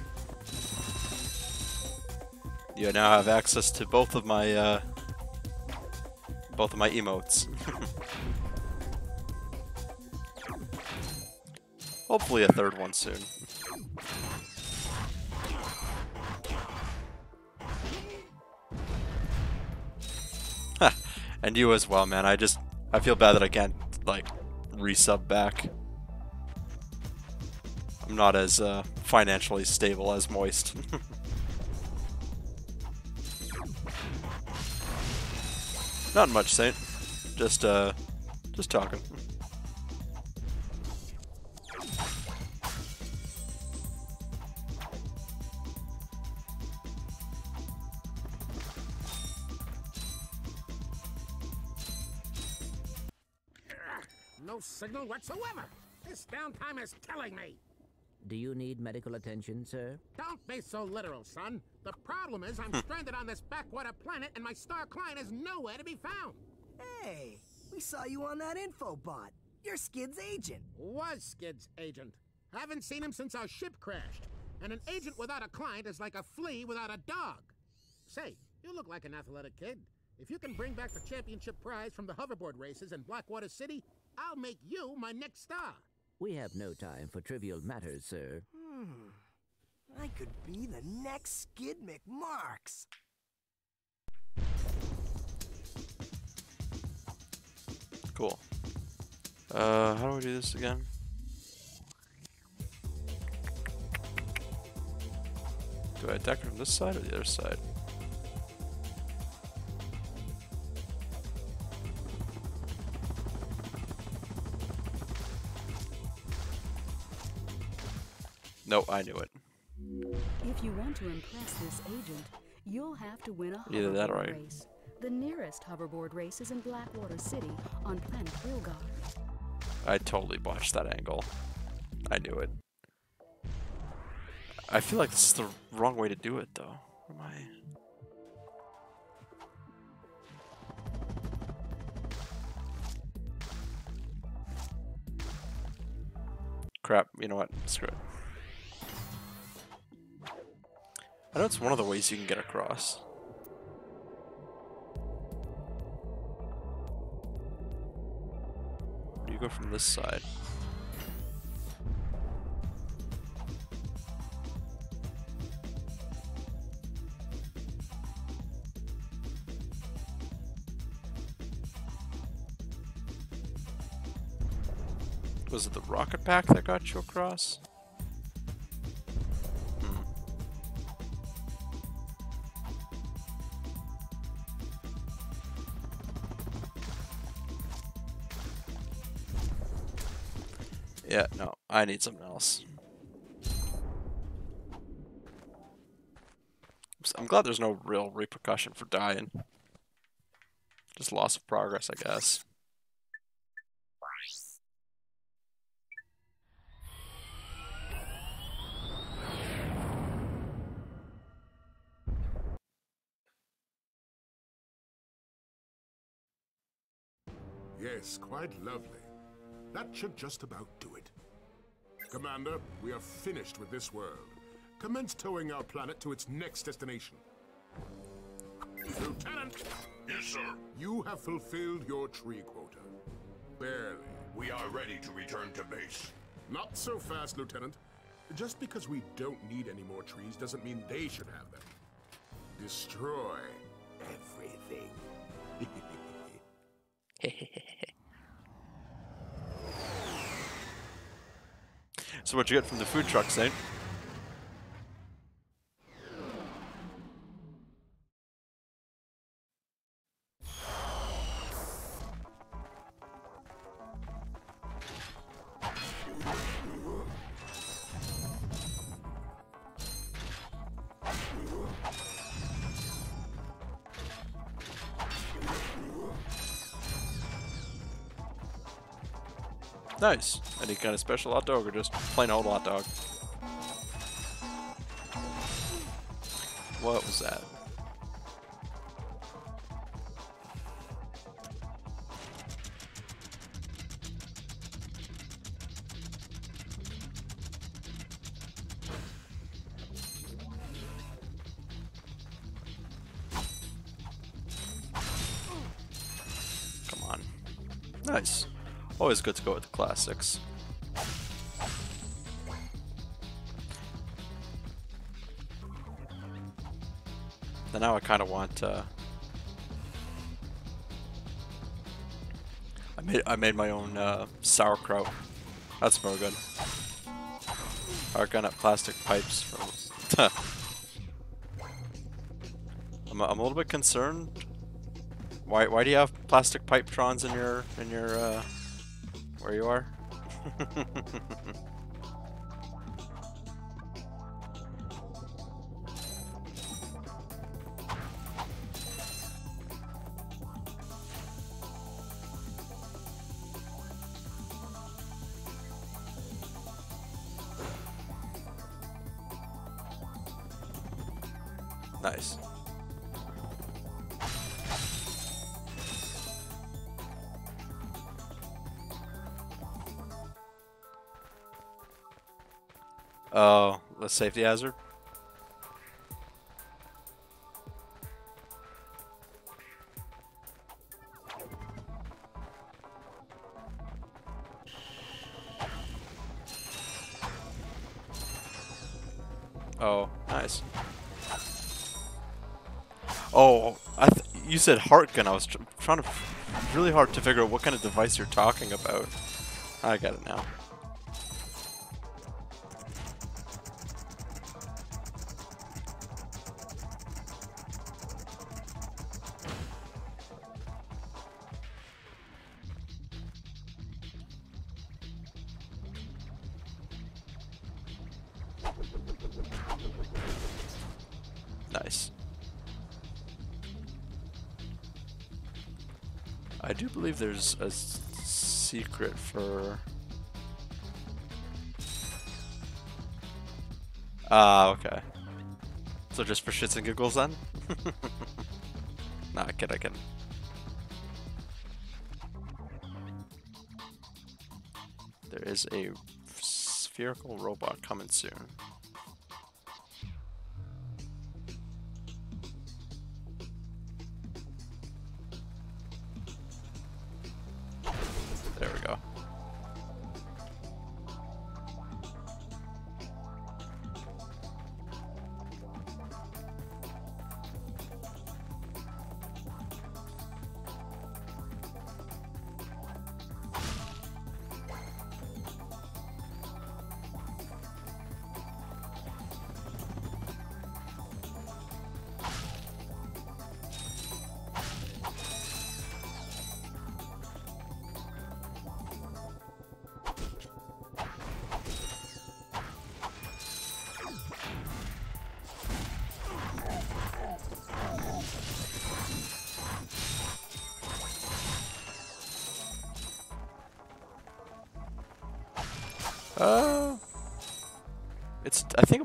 You now have access to both of my, uh, both of my emotes. Hopefully a third one soon. and you as well, man. I just, I feel bad that I can't, like, resub back. Not as uh, financially stable as Moist. not much, Saint. Just, uh, just talking. No signal whatsoever. This downtime is killing me. Do you need medical attention, sir? Don't be so literal, son. The problem is I'm hmm. stranded on this backwater planet and my star client is nowhere to be found. Hey, we saw you on that info bot. You're Skid's agent. Was Skid's agent. Haven't seen him since our ship crashed. And an agent without a client is like a flea without a dog. Say, you look like an athletic kid. If you can bring back the championship prize from the hoverboard races in Blackwater City, I'll make you my next star. We have no time for trivial matters, sir. Hmm. I could be the next Skid McMarx. Cool. Uh, how do I do this again? Do I attack from this side or the other side? No, I knew it. If you want to impress this agent, you'll have to win a Either that or hoverboard I- race. The nearest hoverboard race is in Blackwater City on planet Rilgar. I totally botched that angle. I knew it. I feel like this is the wrong way to do it, though. Am I? Crap, you know what? Screw it. I know it's one of the ways you can get across. Do You go from this side. Was it the rocket pack that got you across? Yeah, no, I need something else. I'm glad there's no real repercussion for dying. Just loss of progress, I guess. Yes, quite lovely. That should just about do it. Commander, we are finished with this world. Commence towing our planet to its next destination. Lieutenant, Yes, sir. You have fulfilled your tree quota. Barely. We are ready to return to base. Not so fast, Lieutenant. Just because we don't need any more trees doesn't mean they should have them. Destroy everything. So what'd you get from the food truck, Saint? Eh? Nice. Kind of special hot dog or just plain old hot dog? What was that? Come on. Nice. Always good to go with the classics. Now I kind of want. Uh, I made I made my own uh, sauerkraut. That's very good. Organic plastic pipes. I'm, a- I'm a little bit concerned. Why why do you have plastic pipe trons in your in your uh, where you are? safety hazard? Oh, nice. Oh, I you said heart gun. I was tr trying to really hard to figure out what kind of device you're talking about. I got it now. There's a secret for. Ah, okay. So just for shits and giggles then? nah, I kid, I kid. There is a spherical robot coming soon.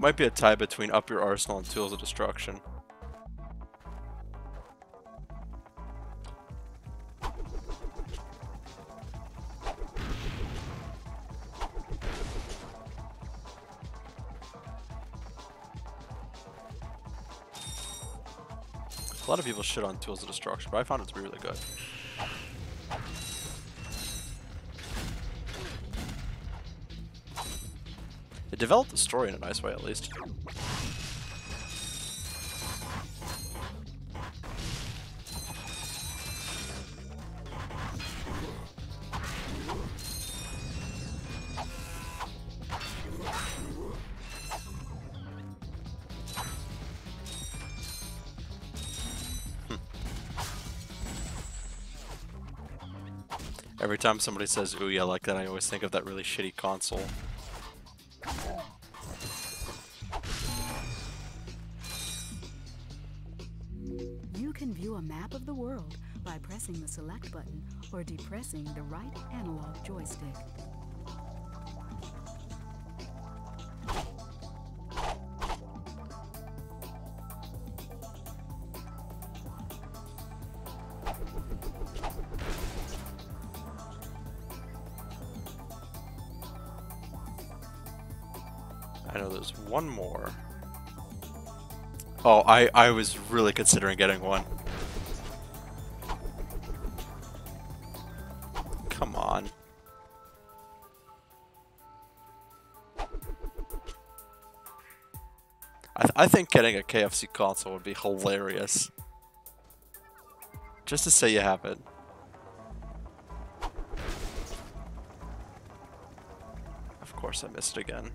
Might be a tie between Up Your Arsenal and Tools of Destruction. A lot of people shit on Tools of Destruction, but I found it to be really good. Developed the story in a nice way, at least. Every time somebody says Ouya like that, I always think of that really shitty console. I, I was really considering getting one. Come on. I, th I think getting a KFC console would be hilarious. Just to say you have it. Of course I missed again.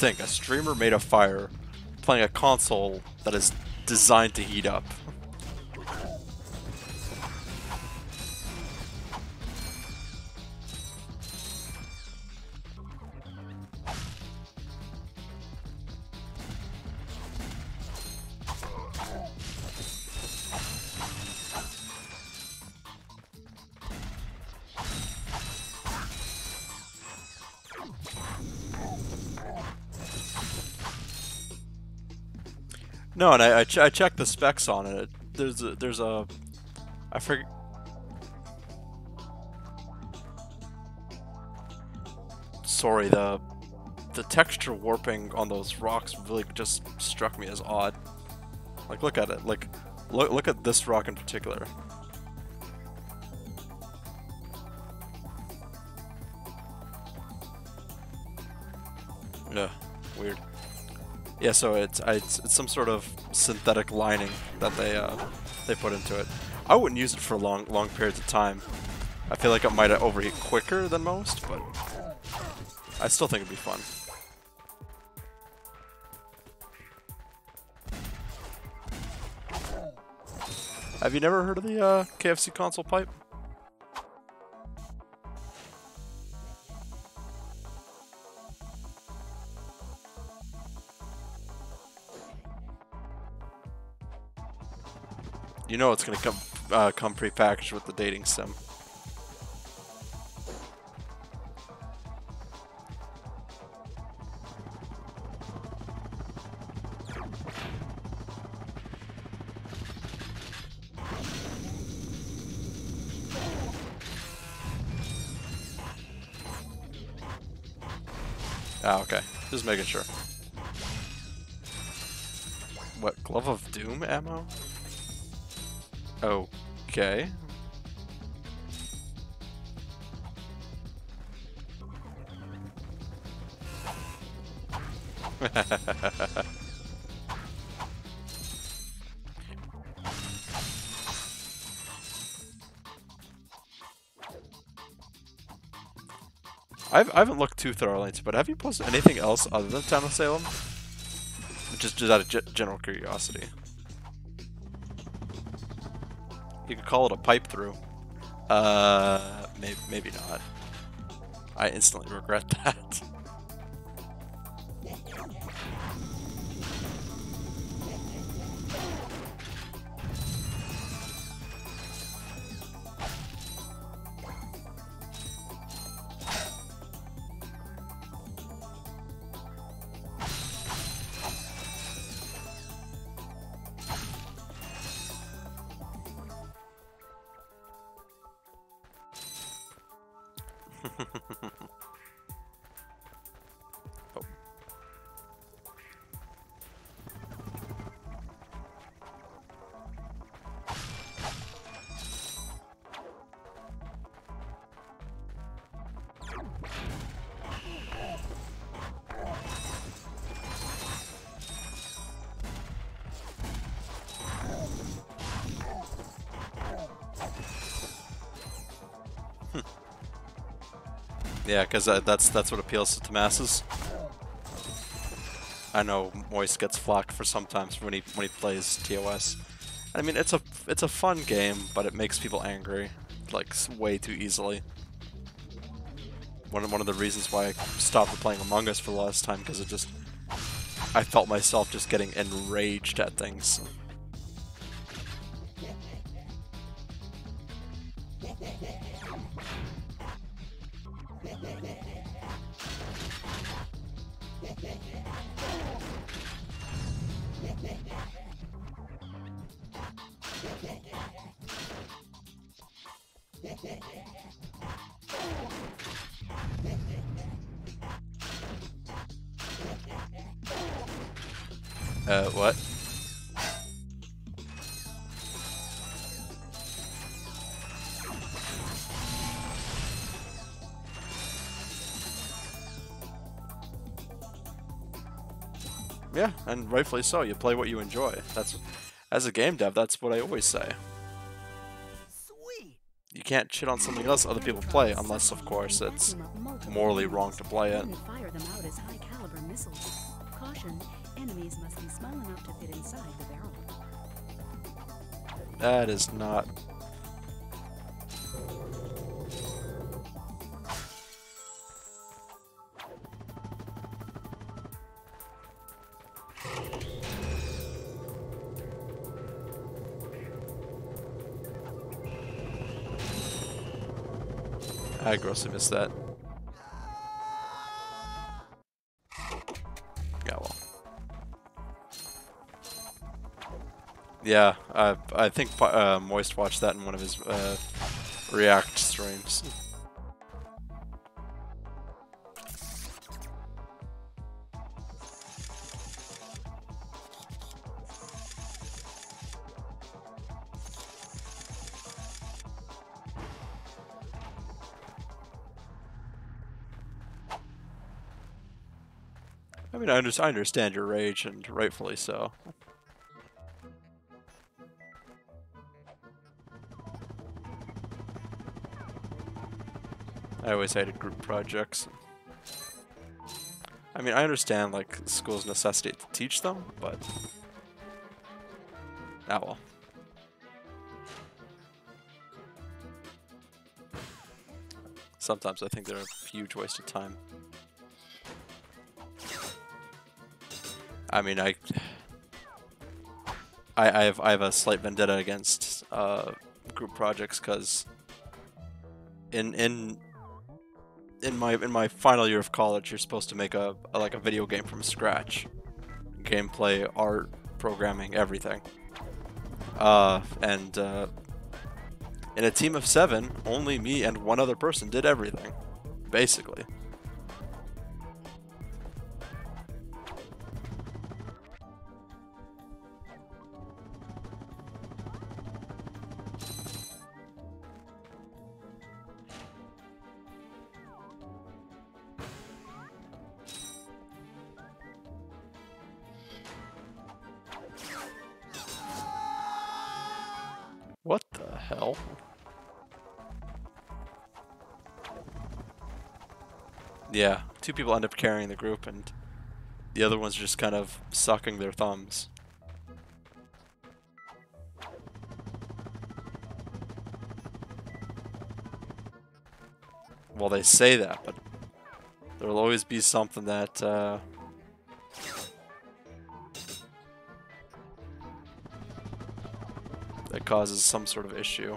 Think, a streamer made of fire playing a console that is designed to heat up. No, and I I, ch I checked the specs on it. There's a, there's a I forget. Sorry, the the texture warping on those rocks really just struck me as odd. Like, look at it. Like, look look at this rock in particular. Yeah, weird. Yeah, so it's, it's it's some sort of synthetic lining that they uh, they put into it. I wouldn't use it for long long periods of time. I feel like it might overheat quicker than most, but I still think it'd be fun. Have you never heard of the uh, KFC console pipe? Know it's gonna come uh, come prepackaged with the dating sim. Ah, okay. Just making sure. What, Glove of Doom ammo? Okay. I've, I haven't looked too thoroughly into, it but have you posted anything else other than Town of Salem? Just, just out of ge general curiosity. You could call it a pipe through. Uh, maybe, maybe not. I instantly regret that. Yeah, because uh, that's that's what appeals to the masses. I know Moist gets flocked for sometimes when he when he plays TOS. I mean, it's a it's a fun game, but it makes people angry, like way too easily. One of, one of the reasons why I stopped playing Among Us for the last time because it just I felt myself just getting enraged at things. Rightfully so. You play what you enjoy. That's as a game dev, that's what I always say. You can't shit on something else other people play, unless, of course, it's morally wrong to play it. That is them I grossly missed that. Yeah, well. Yeah, I I think uh, Moist watched that in one of his uh, React streams. Under I understand your rage, and rightfully so. I always hated group projects. I mean, I understand, like, school's necessity to teach them, but... Ah, well. Sometimes I think they're a huge waste of time. I mean, I... I, I have I have a slight vendetta against uh, group projects because in in in my in my final year of college, you're supposed to make a, a like a video game from scratch, gameplay, art, programming, everything. Uh, and uh, in a team of seven, only me and one other person did everything, basically. Two people end up carrying the group and the other one's just kind of sucking their thumbs. Well, they say that, but there'll always be something that, uh, that causes some sort of issue.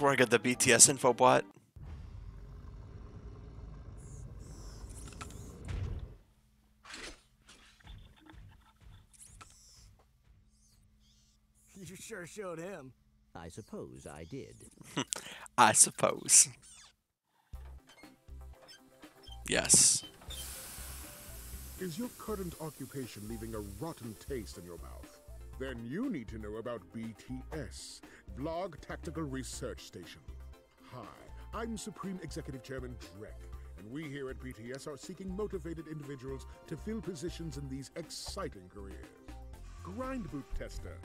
Is this where I get the BTS info bot? You sure showed him. I suppose I did. I suppose. Yes. Is your current occupation leaving a rotten taste in your mouth? Then you need to know about BTS, Blarg Tactical Research Station. Hi, I'm Supreme Executive Chairman Drek, and we here at BTS are seeking motivated individuals to fill positions in these exciting careers. Grind boot tester,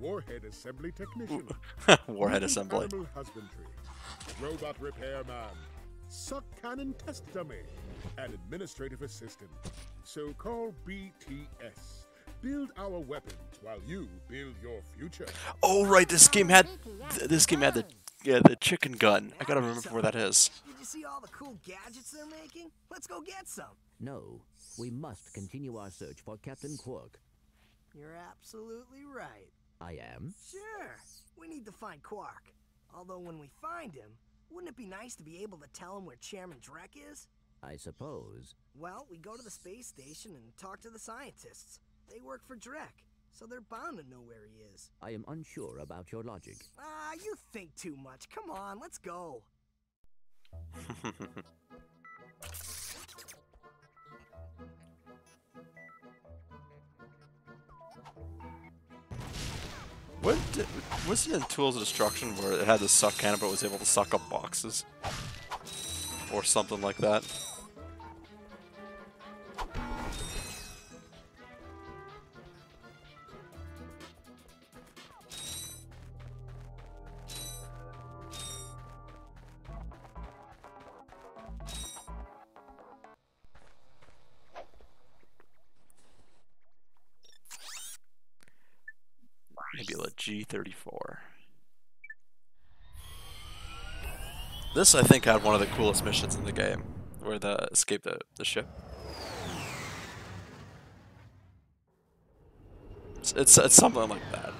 warhead assembly technician, Warhead assembly. animal husbandry, robot repairman, suck cannon test dummy, and administrative assistant. So call BTS. Build our weapons while you build your future. Oh right, this game had th- this game had the yeah the chicken gun. I gotta remember where that is. Did you see all the cool gadgets they're making? Let's go get some. No, we must continue our search for Captain Qwark. You're absolutely right. I am? Sure, we need to find Qwark. Although when we find him, wouldn't it be nice to be able to tell him where Chairman Drek is? I suppose. Well, we go to the space station and talk to the scientists. They work for Drek, so they're bound to know where he is. I am unsure about your logic. Ah, you think too much. Come on, let's go. What did, wasn't it in Tools of Destruction where it had the suck cannon but was able to suck up boxes? Or something like that. This, I think, had one of the coolest missions in the game, where the escape the, the ship. It's, it's, it's something like that.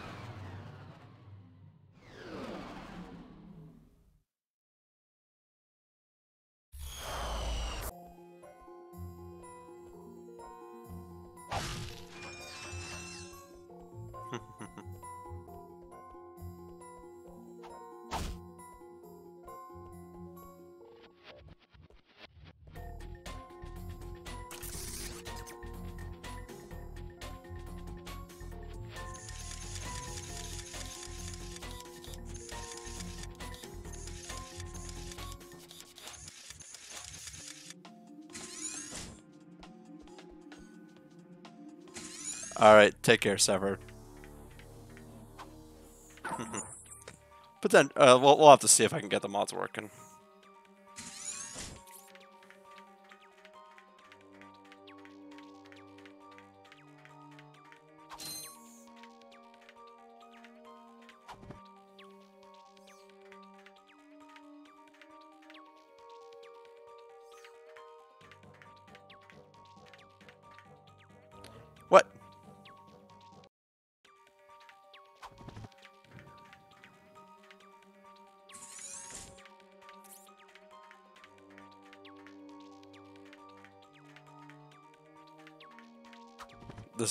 Alright, take care, Severed. but then, uh, we'll, we'll have to see if I can get the mods working.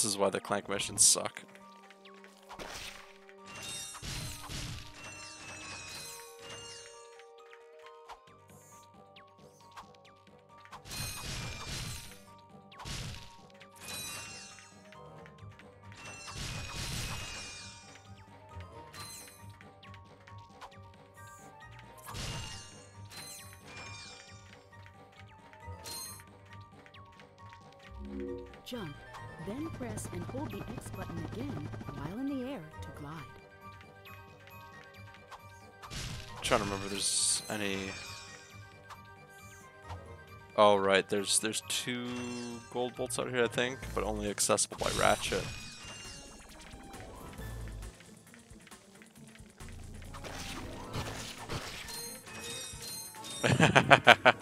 This is why the Clank missions suck. Oh right, there's there's two gold bolts out here I think, but only accessible by Ratchet.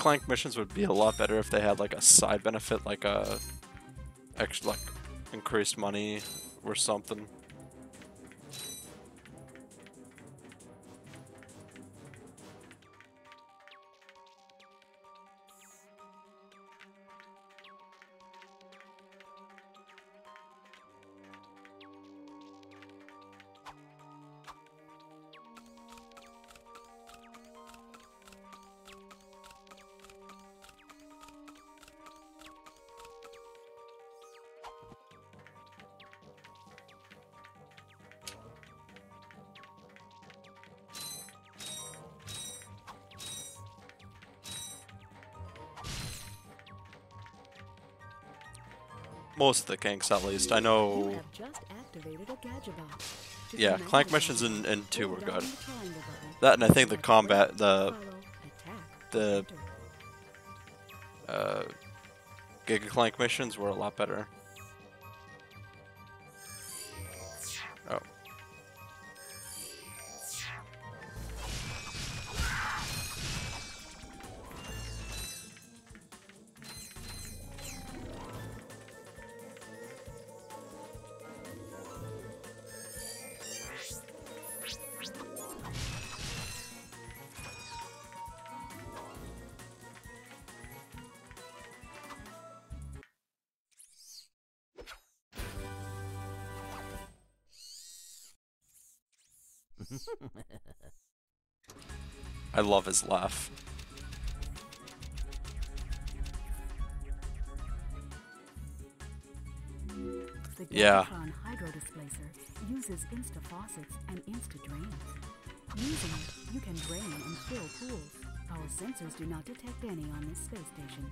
Clank missions would be a lot better if they had like a side benefit, like a extra like increased money or something. Most of the ganks, at least. I know. have just activated a Gadget Yeah, Clank missions in, in 2 were good. down the triangle button. That and I think the combat, the the uh, Giga Clank missions were a lot better. I love his laugh. Yeah. Hydro Displacer uses Insta faucets and Insta drains. Using it, you can drain and fill pools. Our sensors do not detect any on this space station.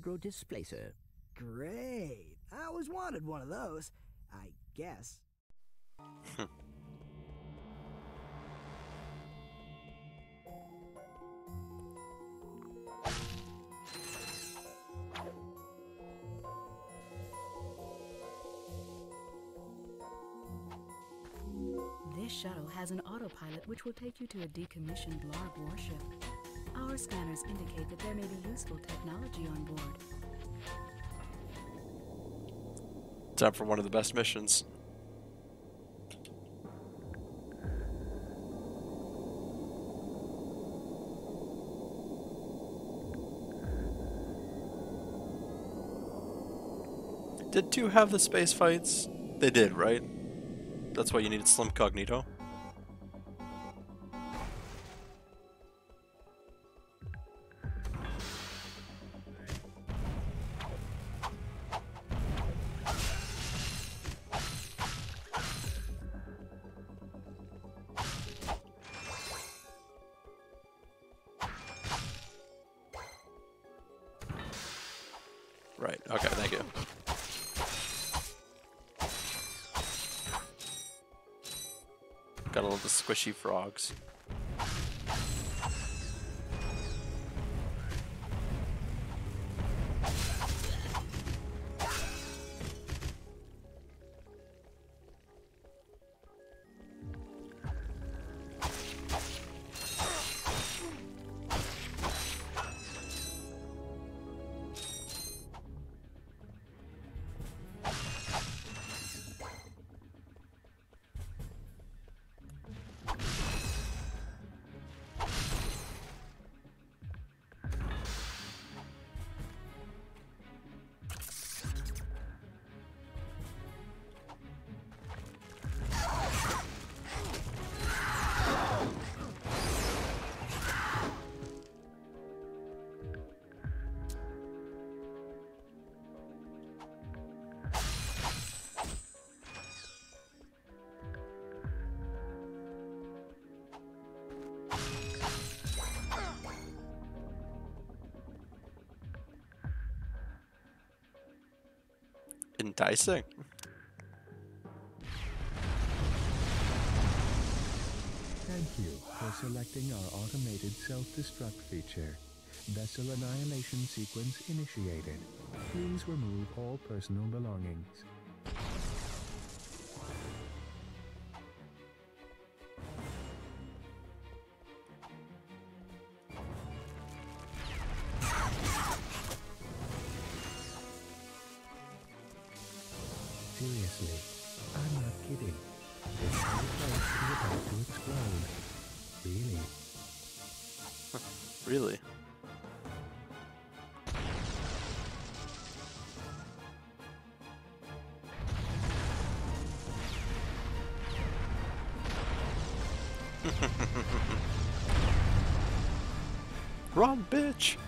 Hydro displacer. Great. I always wanted one of those. I guess. This shuttle has an autopilot which will take you to a decommissioned Blarg warship. Our scanners indicate that there may be useful technology on board. Time for one of the best missions. Did 2 have the space fights? They did, right? That's why you needed Slim Cognito. Thank you. Gotta love the squishy frogs. Enticing. Thank you for selecting our automated self-destruct feature. Vessel annihilation sequence initiated. Please remove all personal belongings.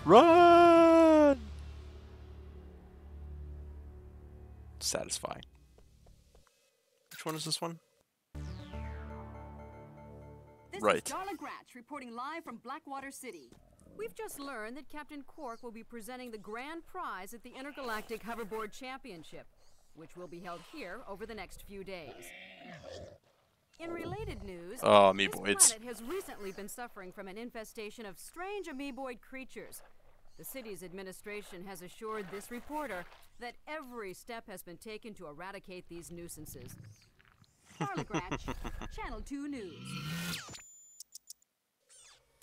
Run! Satisfying. Which one is this one? This Right. is Darla Gratch reporting live from Blackwater City. We've just learned that Captain Qwark will be presenting the grand prize at the Intergalactic Hoverboard Championship, which will be held here over the next few days. In related news, Oh, this planet has recently been suffering from an infestation of strange amoeboid creatures. The city's administration has assured this reporter that every step has been taken to eradicate these nuisances. Darla Gratch, Channel 2 News.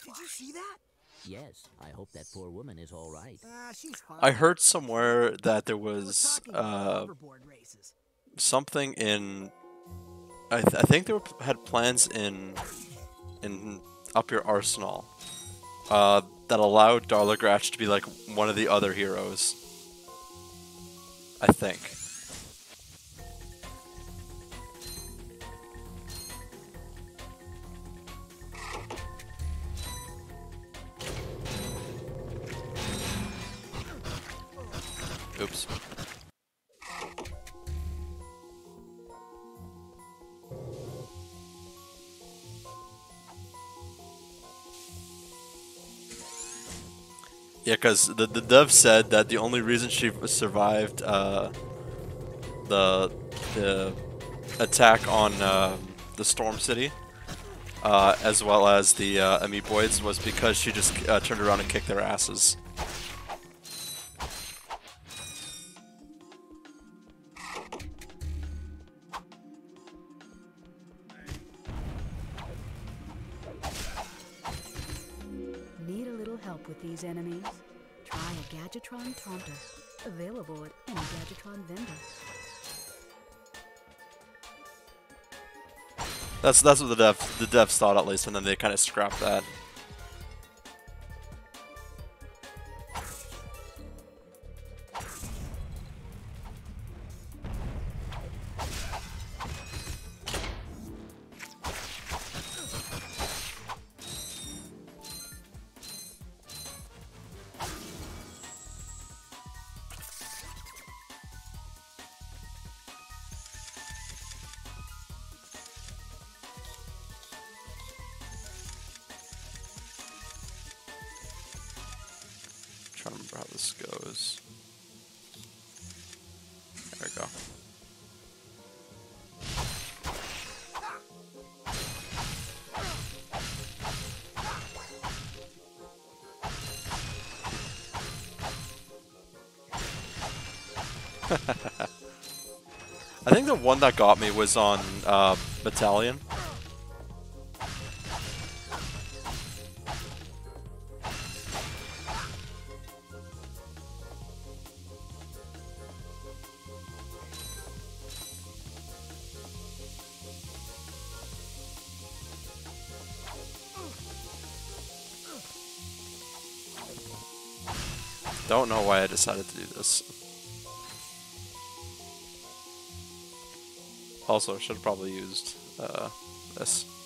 Did you see that? Yes, I hope that poor woman is all right. Ah, she's fine. I heard somewhere that there was uh, races. something in. I, th- I think they were, had plans in in up your arsenal uh, that allowed Darla Gratch to be like one of the other heroes. I think. Because the, the dev said that the only reason she survived uh, the the attack on uh, the Storm City, uh, as well as the uh, Amoeboids, was because she just uh, turned around and kicked their asses. Need a little help with these enemies? Gadgetron Taunter. Available at any Gadgetron vendor. That's that's what the dev the devs thought at least, and then they kind of scrapped that. One that got me was on uh, Battalion. Don't know why I decided to do this. Also, should have probably used uh, this.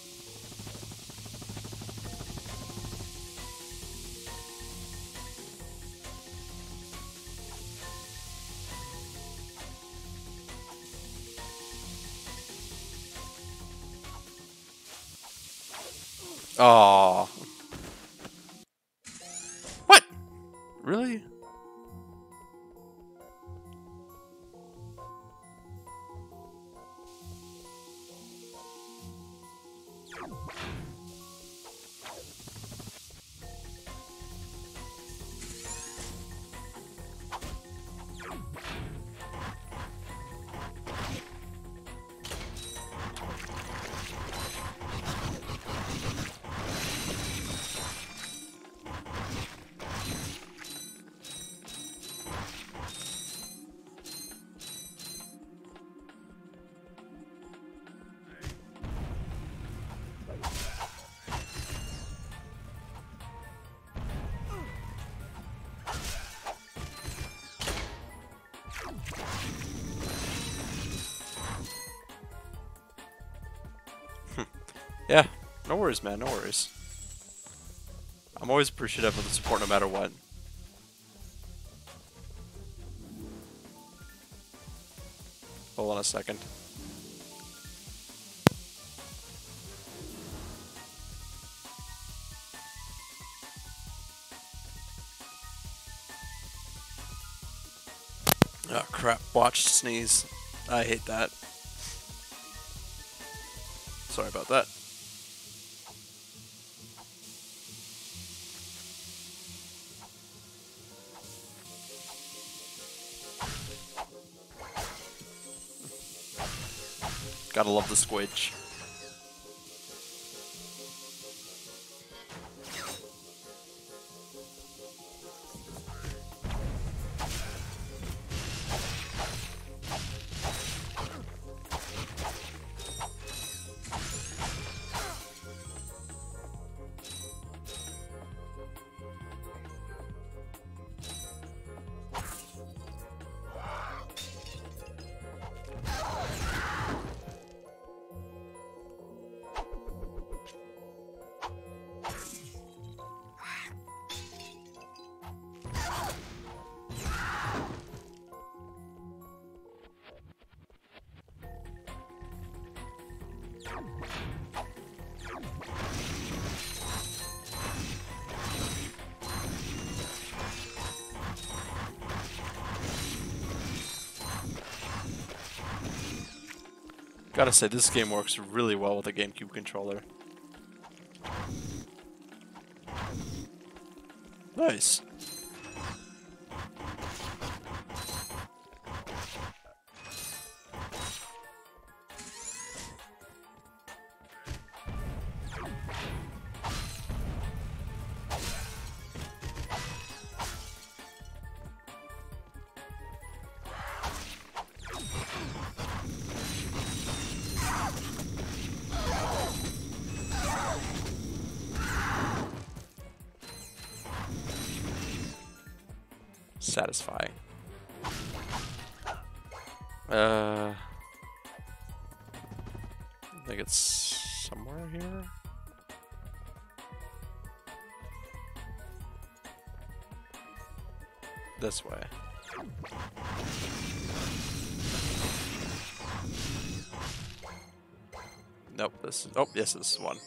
Worries, man. No worries. I'm always appreciative of the support no matter what. Hold on a second. Oh crap, watched sneeze. I hate that. Sorry about that. Gotta love the squidge. Gotta say, this game works really well with a GameCube controller. Nice. This oh, yes, this is one.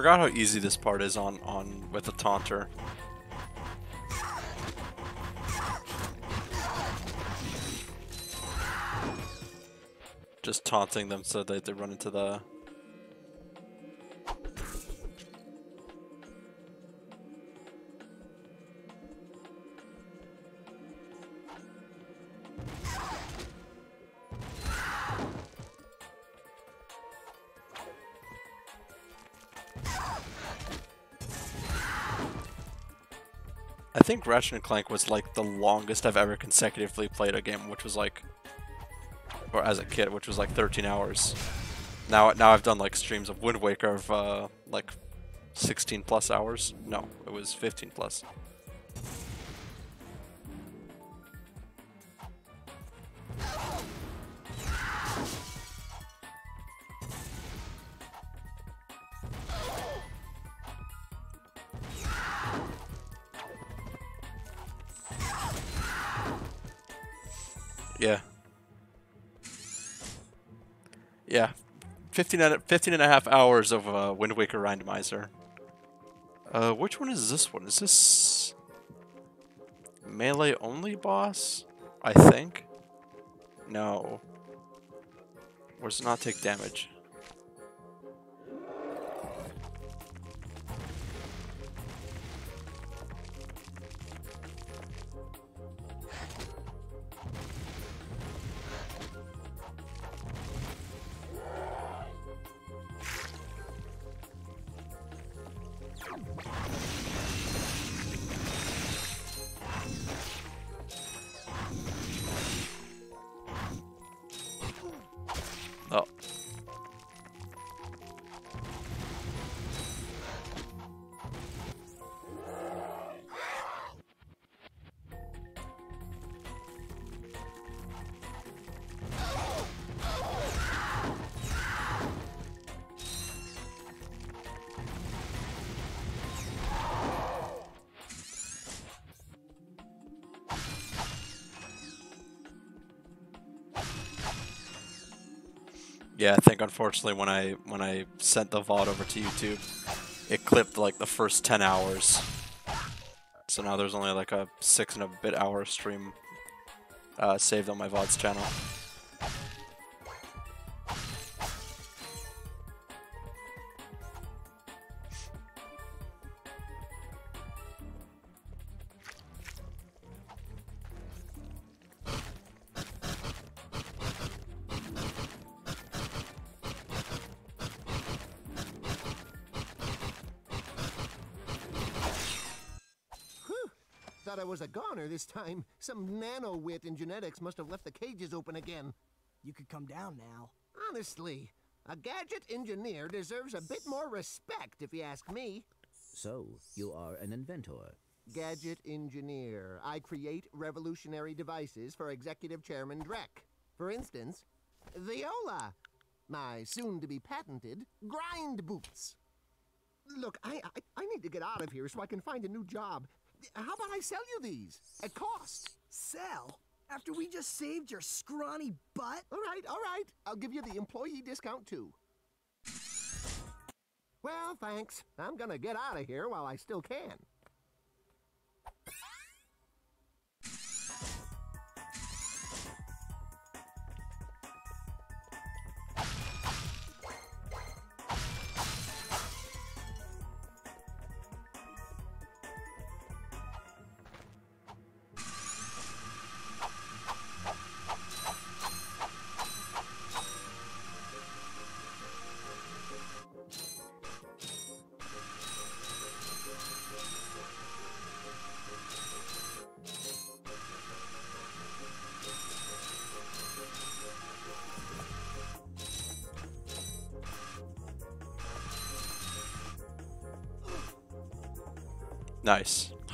Forgot how easy this part is on on with the taunter. Just taunting them so that they run into the think Ratchet and Clank was like the longest I've ever consecutively played a game, which was like, or as a kid, which was like 13 hours. Now, now I've done like streams of Wind Waker of uh, like 16 plus hours. No, it was 15 plus. 15 and, 15 and a half hours of uh, Wind Waker Randomizer. Uh, which one is this one? Is this melee only boss? I think. No. Or does not take damage? Yeah, I think unfortunately when I when I sent the VOD over to YouTube, it clipped like the first 10 hours. So now there's only like a six and a bit hour stream uh, saved on my VOD's channel. This time. Some nano wit in genetics must have left the cages open again. You could come down now. Honestly, a gadget engineer deserves a bit more respect, if you ask me. So, you are an inventor. Gadget engineer. I create revolutionary devices for Executive Chairman Drek. For instance, Viola, my soon-to-be patented grind boots. Look, I, I I need to get out of here so I can find a new job. How about I sell you these at cost? Sell? After we just saved your scrawny butt? All right, all right. I'll give you the employee discount too. Well, thanks. I'm gonna get out of here while I still can.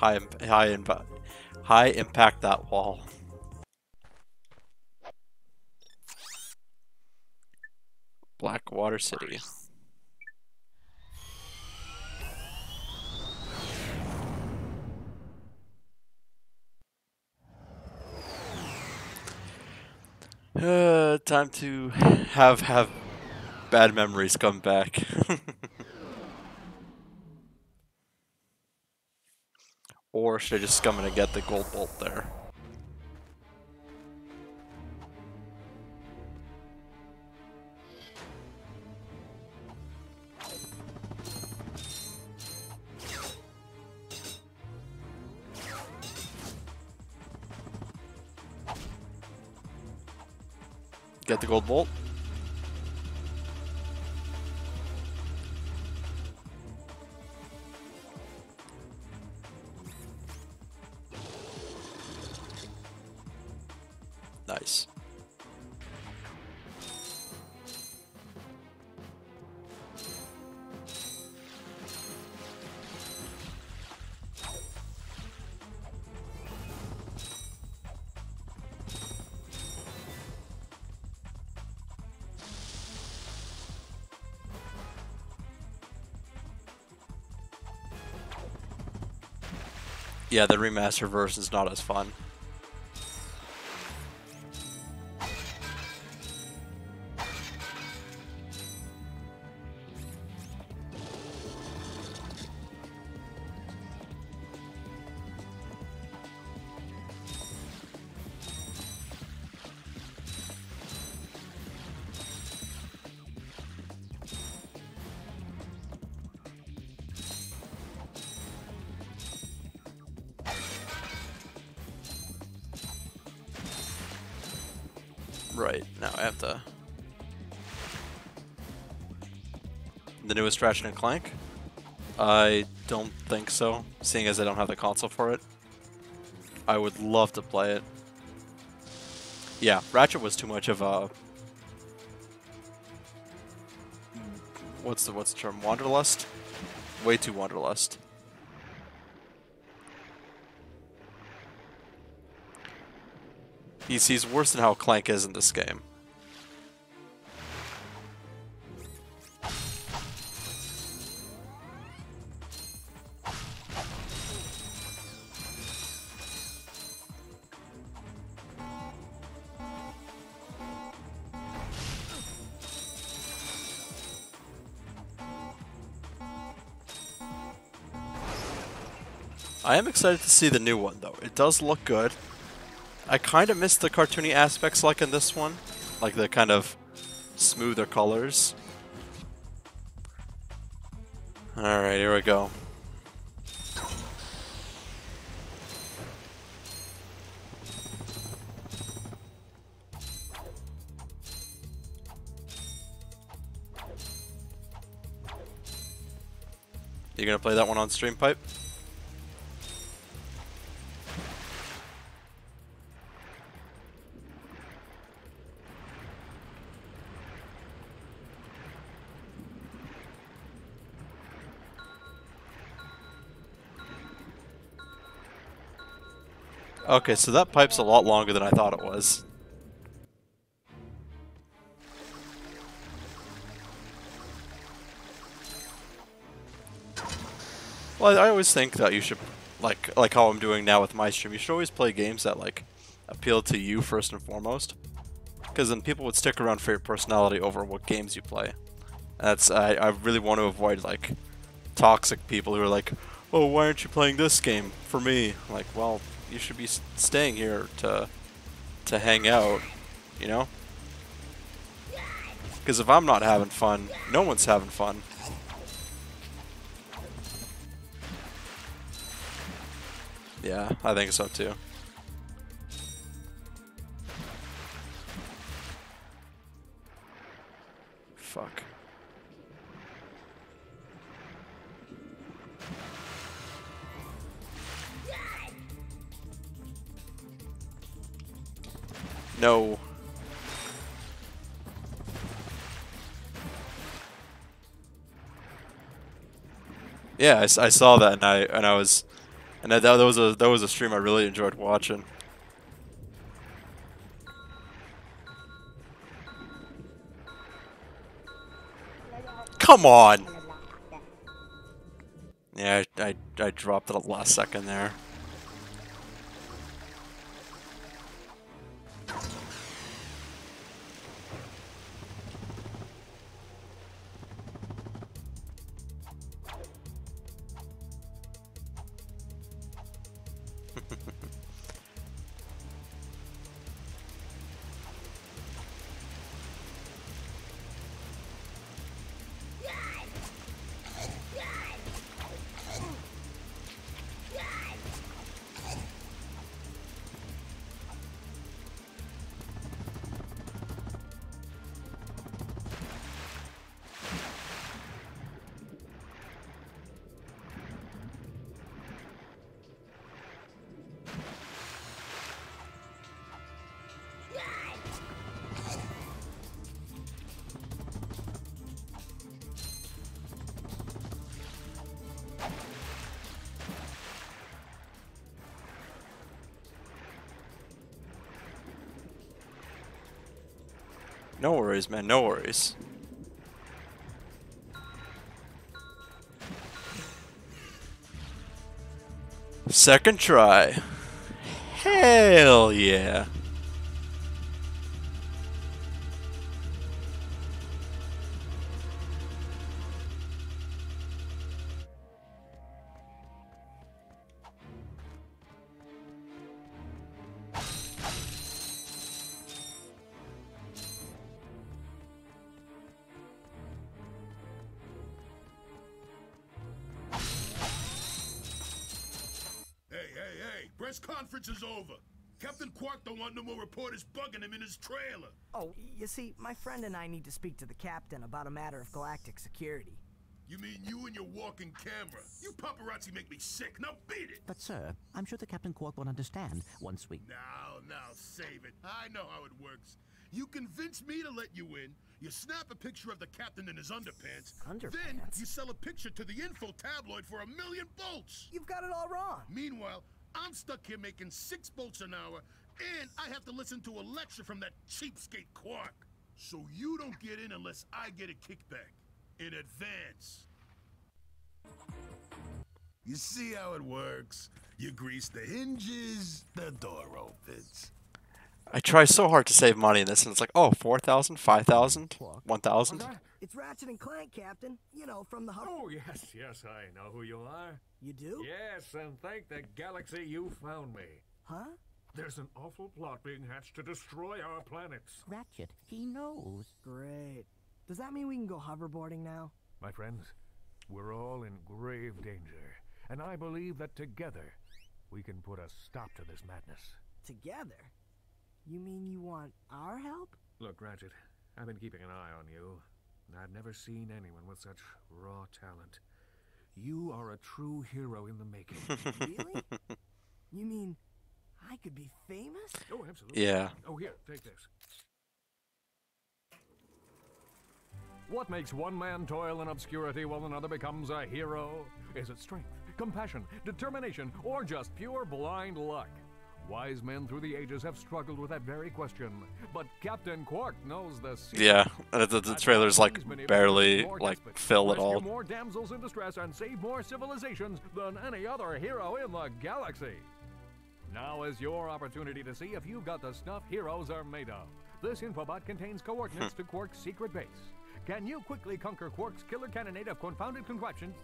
High high impact high impact that wall. Blackwater City. Uh, time to have have bad memories come back. or should I just come in and get the gold bolt there? Get the gold bolt. Yeah, the remaster version is not as fun. Newest Ratchet and Clank? I don't think so, seeing as I don't have the console for it. I would love to play it. Yeah, Ratchet was too much of a... What's the what's the term? Wanderlust? Way too wanderlust. He's he's worse than how Clank is in this game. I am excited to see the new one, though. It does look good. I kind of miss the cartoony aspects like in this one. Like the kind of smoother colors. Alright, here we go. You gonna play that one on stream pipe? Okay, so that pipe's a lot longer than I thought it was. Well, I always think that you should, like, like how I'm doing now with my stream, you should always play games that, like, appeal to you first and foremost. Because then people would stick around for your personality over what games you play. That's, I, I really want to avoid, like, toxic people who are like, oh, why aren't you playing this game for me? Like, well, you should be staying here to to hang out, you know? Because if I'm not having fun, no one's having fun. Yeah, I think so too. Yeah, I, I saw that and I and I was and that, that was a that was a stream I really enjoyed watching. Come on. Yeah, I, I, I dropped it at the last second there. Worries, man. No worries. Second try. Hell yeah. Reporters him in his trailer. Oh, you see, my friend and I need to speak to the captain about a matter of galactic security. You mean you and your walking camera? You paparazzi make me sick. Now beat it. But, sir, I'm sure the Captain Qwark won't understand once we. Now, now, save it. I know how it works. You convince me to let you in. You snap a picture of the captain in his underpants. Underpants? Then you sell a picture to the info tabloid for a million bolts. You've got it all wrong. Meanwhile, I'm stuck here making six bolts an hour, and I have to listen to a lecture from that cheapskate Qwark. So you don't get in unless I get a kickback. In advance. You see how it works? You grease the hinges, the door opens. I try so hard to save money in this, and it's like, oh, 4,000, 5,000, 1,000. It's Ratchet and Clank, Captain. You know, from the hub. Oh, yes, yes, I know who you are. You do? Yes, and thank the galaxy you found me. Huh? There's an awful plot being hatched to destroy our planets. Ratchet, he knows. Great. Does that mean we can go hoverboarding now? My friends, we're all in grave danger, and I believe that together we can put a stop to this madness. Together? You mean you want our help? Look, Ratchet, I've been keeping an eye on you, and I've never seen anyone with such raw talent. You are a true hero in the making. really? You mean I could be famous? Oh, absolutely. Yeah. Oh, here, take this. What makes one man toil in obscurity while another becomes a hero? Is it strength, compassion, determination, or just pure blind luck? Wise men through the ages have struggled with that very question, but Captain Qwark knows the secret. Yeah, the, the, the trailer's like He's been able to barely like despots, fill it rescue all. more damsels in distress and save more civilizations than any other hero in the galaxy. Now is your opportunity to see if you've got the stuff heroes are made of. This infobot contains coordinates hmm. to Qwark's secret base. Can you quickly conquer Qwark's killer cannonade of confounded conquaptions?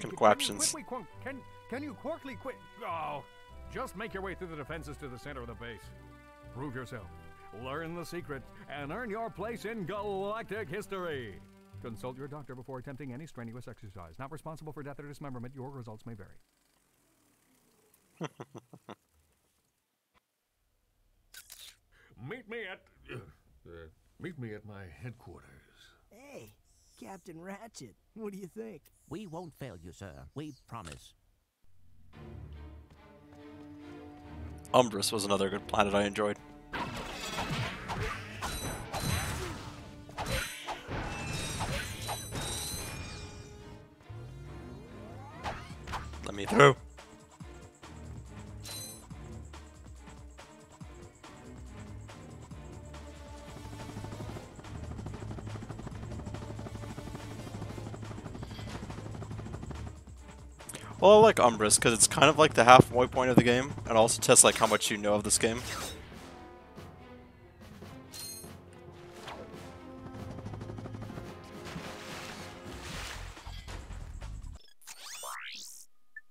Conquaptions. Can you, quickly, can, can you quickly quit? Oh, just make your way through the defenses to the center of the base. Prove yourself, learn the secret, and earn your place in galactic history. Consult your doctor before attempting any strenuous exercise. Not responsible for death or dismemberment. Your results may vary. meet me at uh, meet me at my headquarters. Hey, Captain Ratchet, what do you think? We won't fail you, sir. We promise. Umbris was another good planet I enjoyed. Let me through. Like Umbris because it's kind of like the halfway point of the game, and also tests like how much you know of this game.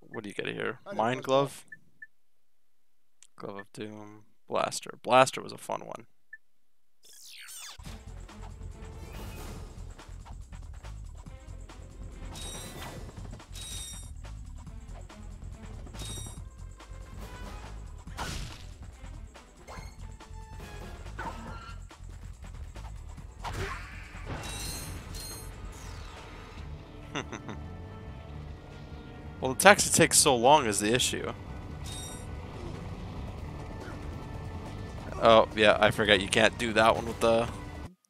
What do you get here? Mine Glove? Glove of Doom. Blaster. Blaster was a fun one. Taxi takes so long is the issue. Oh, yeah, I forgot you can't do that one with the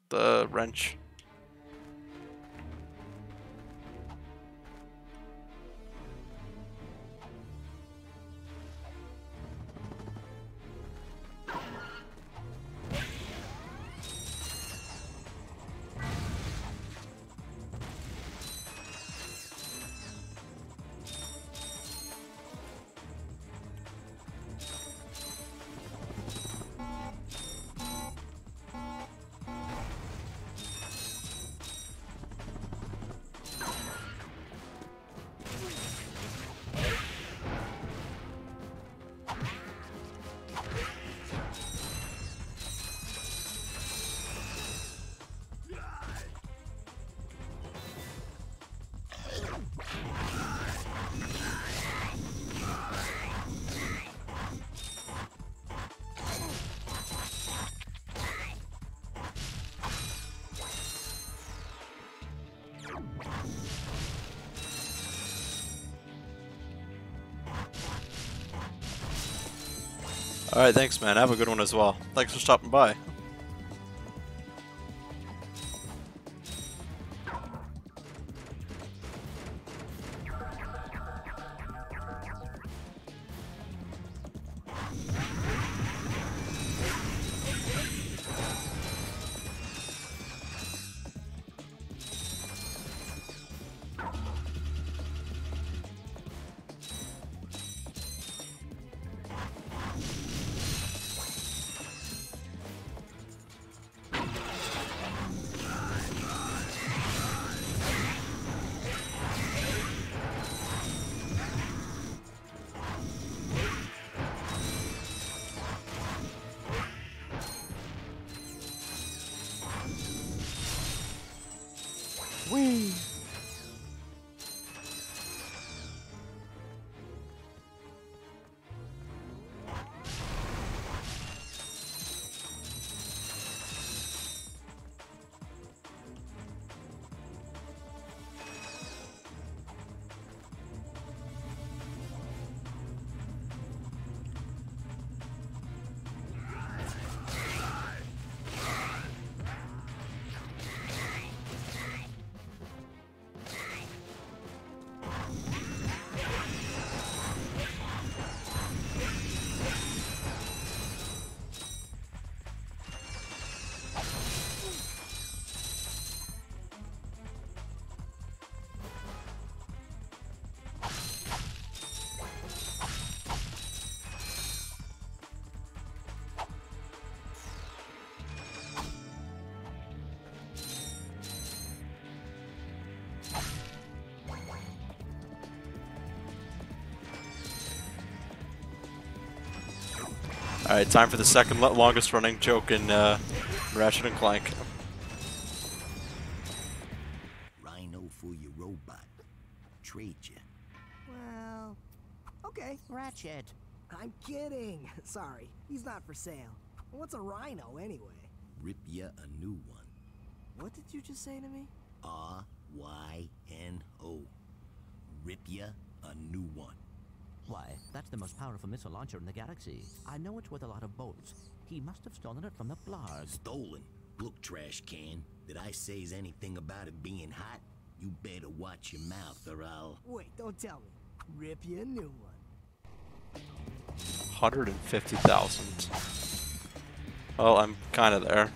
the wrench. Alright, thanks, man. Have a good one as well. Thanks for stopping by. Alright, time for the second longest running joke in uh, Ratchet and Clank. RYNO for your robot. Trade you. Well, okay. Ratchet. I'm kidding. Sorry, he's not for sale. What's a RYNO anyway? Rip ya a new one. What did you just say to me? R Y N O. Rip ya a new one. Why, that's the most powerful missile launcher in the galaxy. I know it's worth a lot of bolts. He must have stolen it from the Blarg. Stolen. Look, trash can. Did I say's anything about it being hot? You better watch your mouth or I'll. Wait, don't tell me. Rip you a new one. 150,000. Well, I'm kind of there.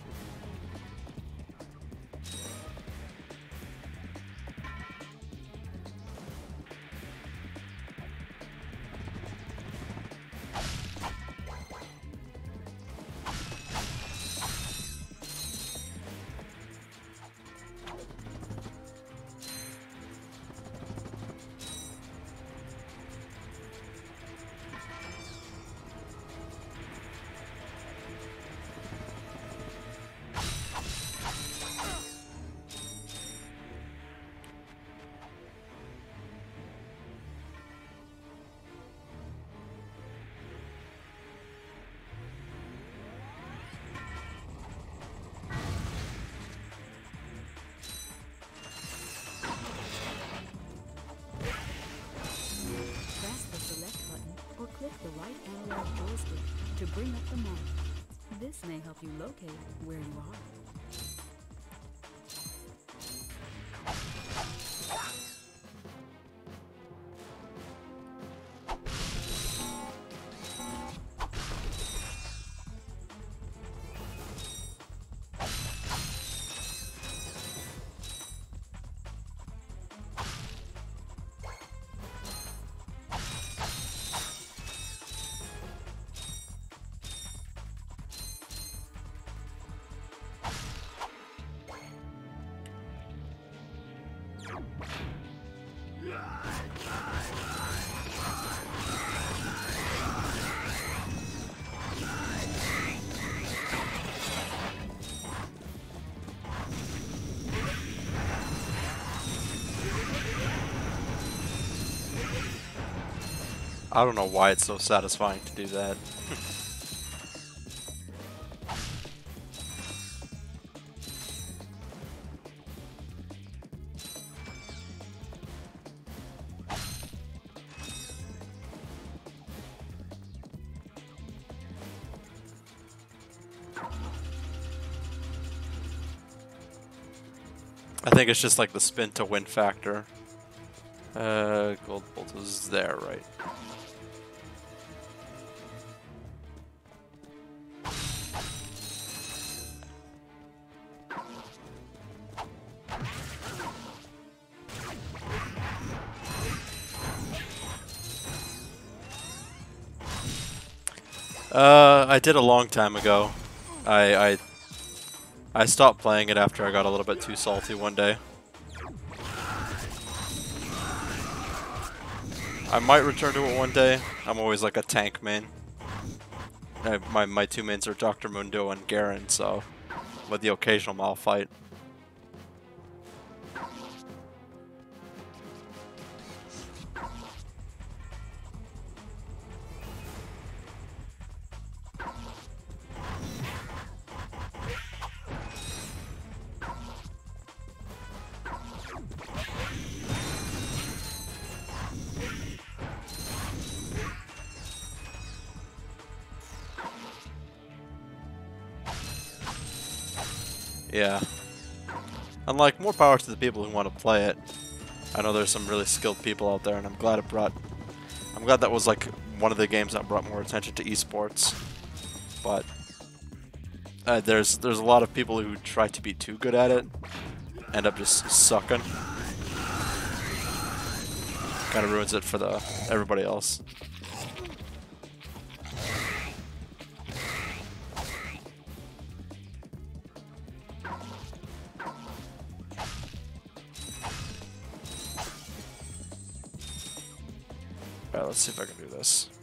I don't know why it's so satisfying to do that. I think it's just like the spin to win factor. Uh, gold bolt is there, right? I did a long time ago. I I I stopped playing it after I got a little bit too salty one day. I might return to it one day. I'm always like a tank main. I, my my two mains are Dr. Mundo and Garen, so with the occasional Malphite. And like, more power to the people who want to play it. I know there's some really skilled people out there, and I'm glad it brought... I'm glad that was like one of the games that brought more attention to esports. But uh, there's there's a lot of people who try to be too good at it, end up just sucking. Kind of ruins it for the everybody else. See if I can do this.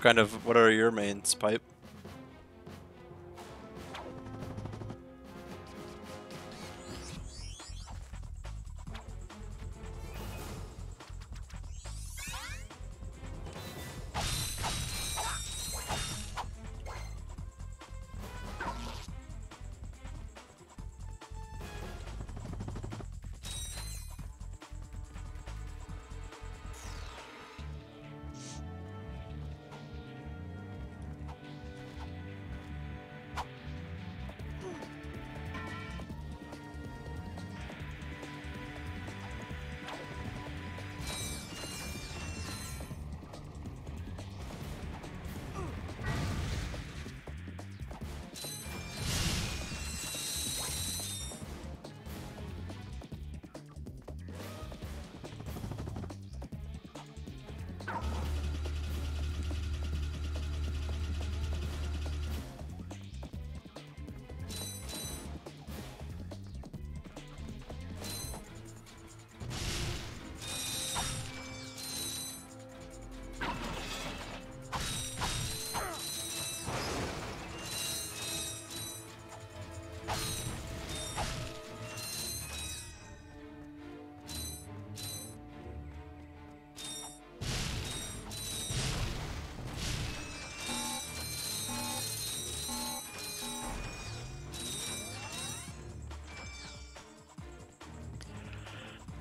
Kind of, what are your mains, Pipe?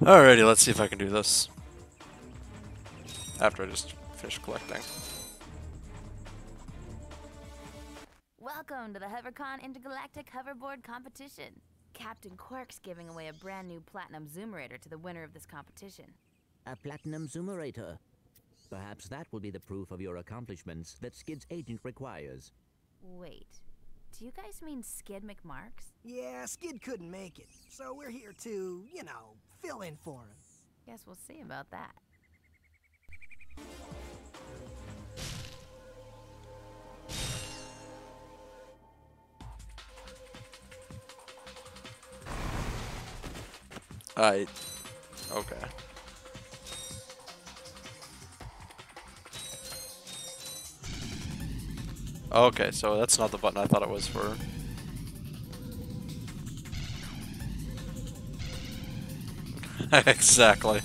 Alrighty, let's see if I can do this. After I just finish collecting. Welcome to the HoverCon Intergalactic Hoverboard Competition. Captain Qwark's giving away a brand new Platinum Zoomerator to the winner of this competition. A platinum zoomerator. Perhaps that will be the proof of your accomplishments that Skid's agent requires. Wait, do you guys mean Skid McMarx? Yeah, Skid couldn't make it, so we're here to, you know, fill in for him. Guess we'll see about that. I. Okay. Okay, so that's not the button I thought it was for. exactly.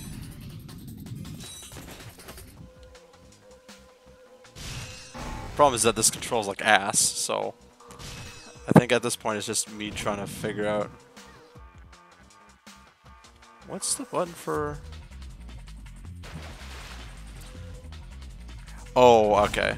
Problem is that this controls like ass, so I think at this point it's just me trying to figure out what's the button for. Oh, okay.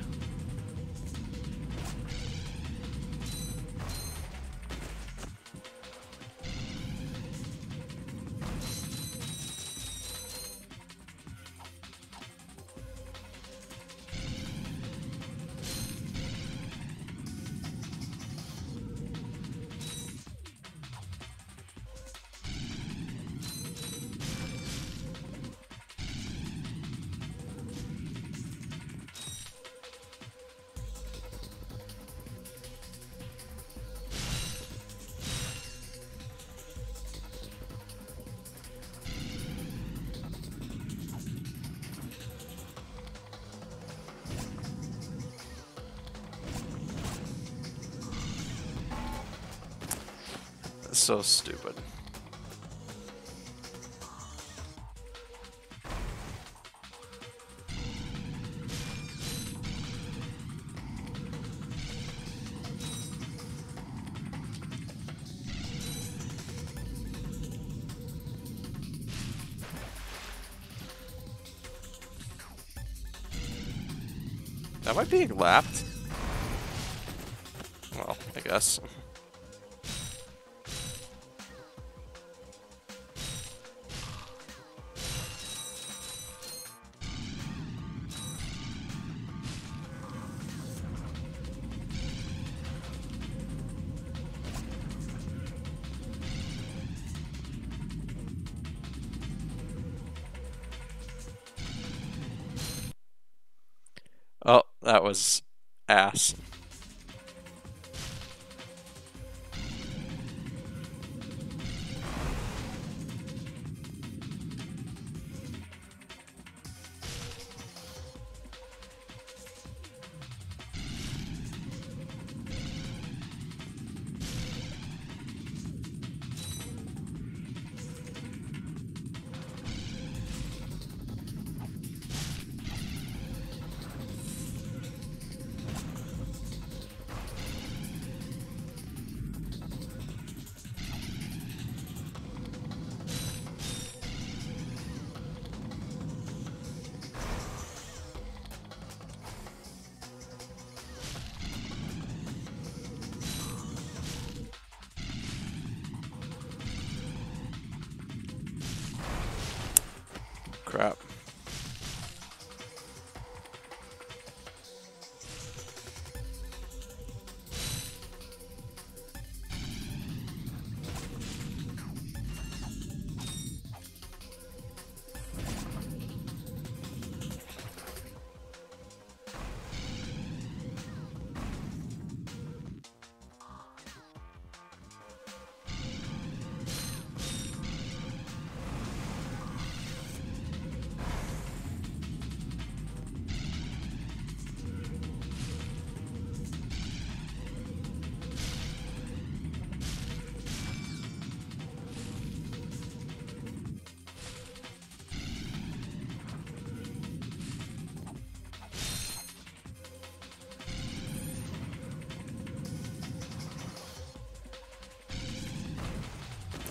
So stupid. Am I being lapped? Well, I guess. Was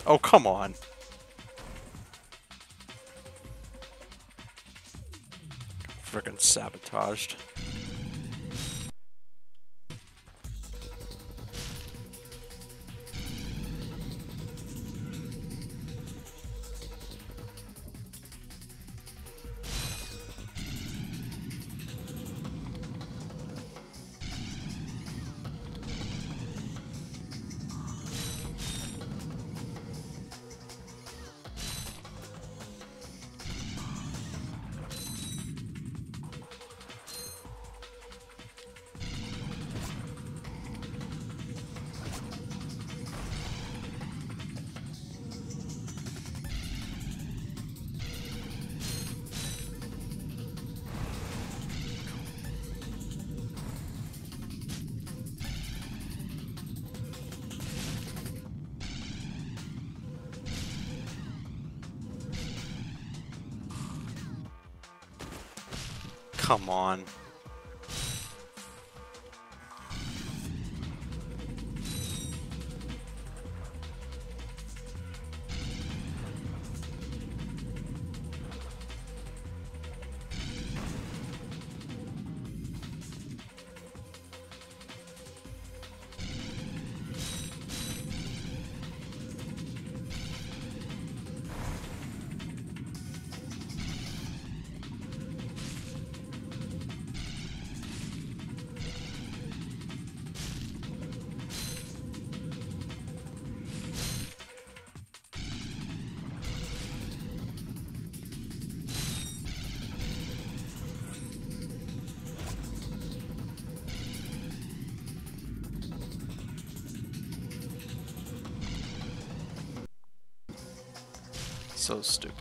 Oh, come on. Frickin' sabotaged. Stupid.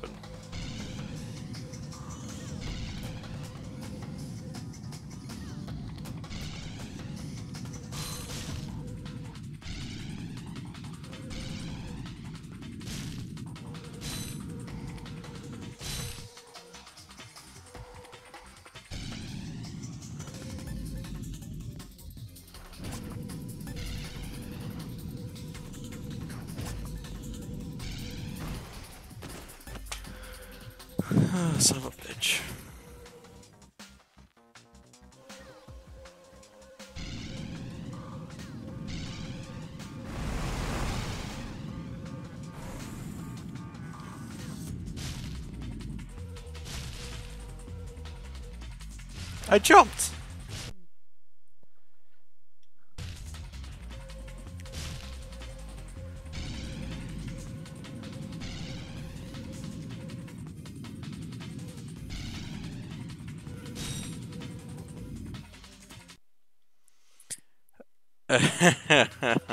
I jumped.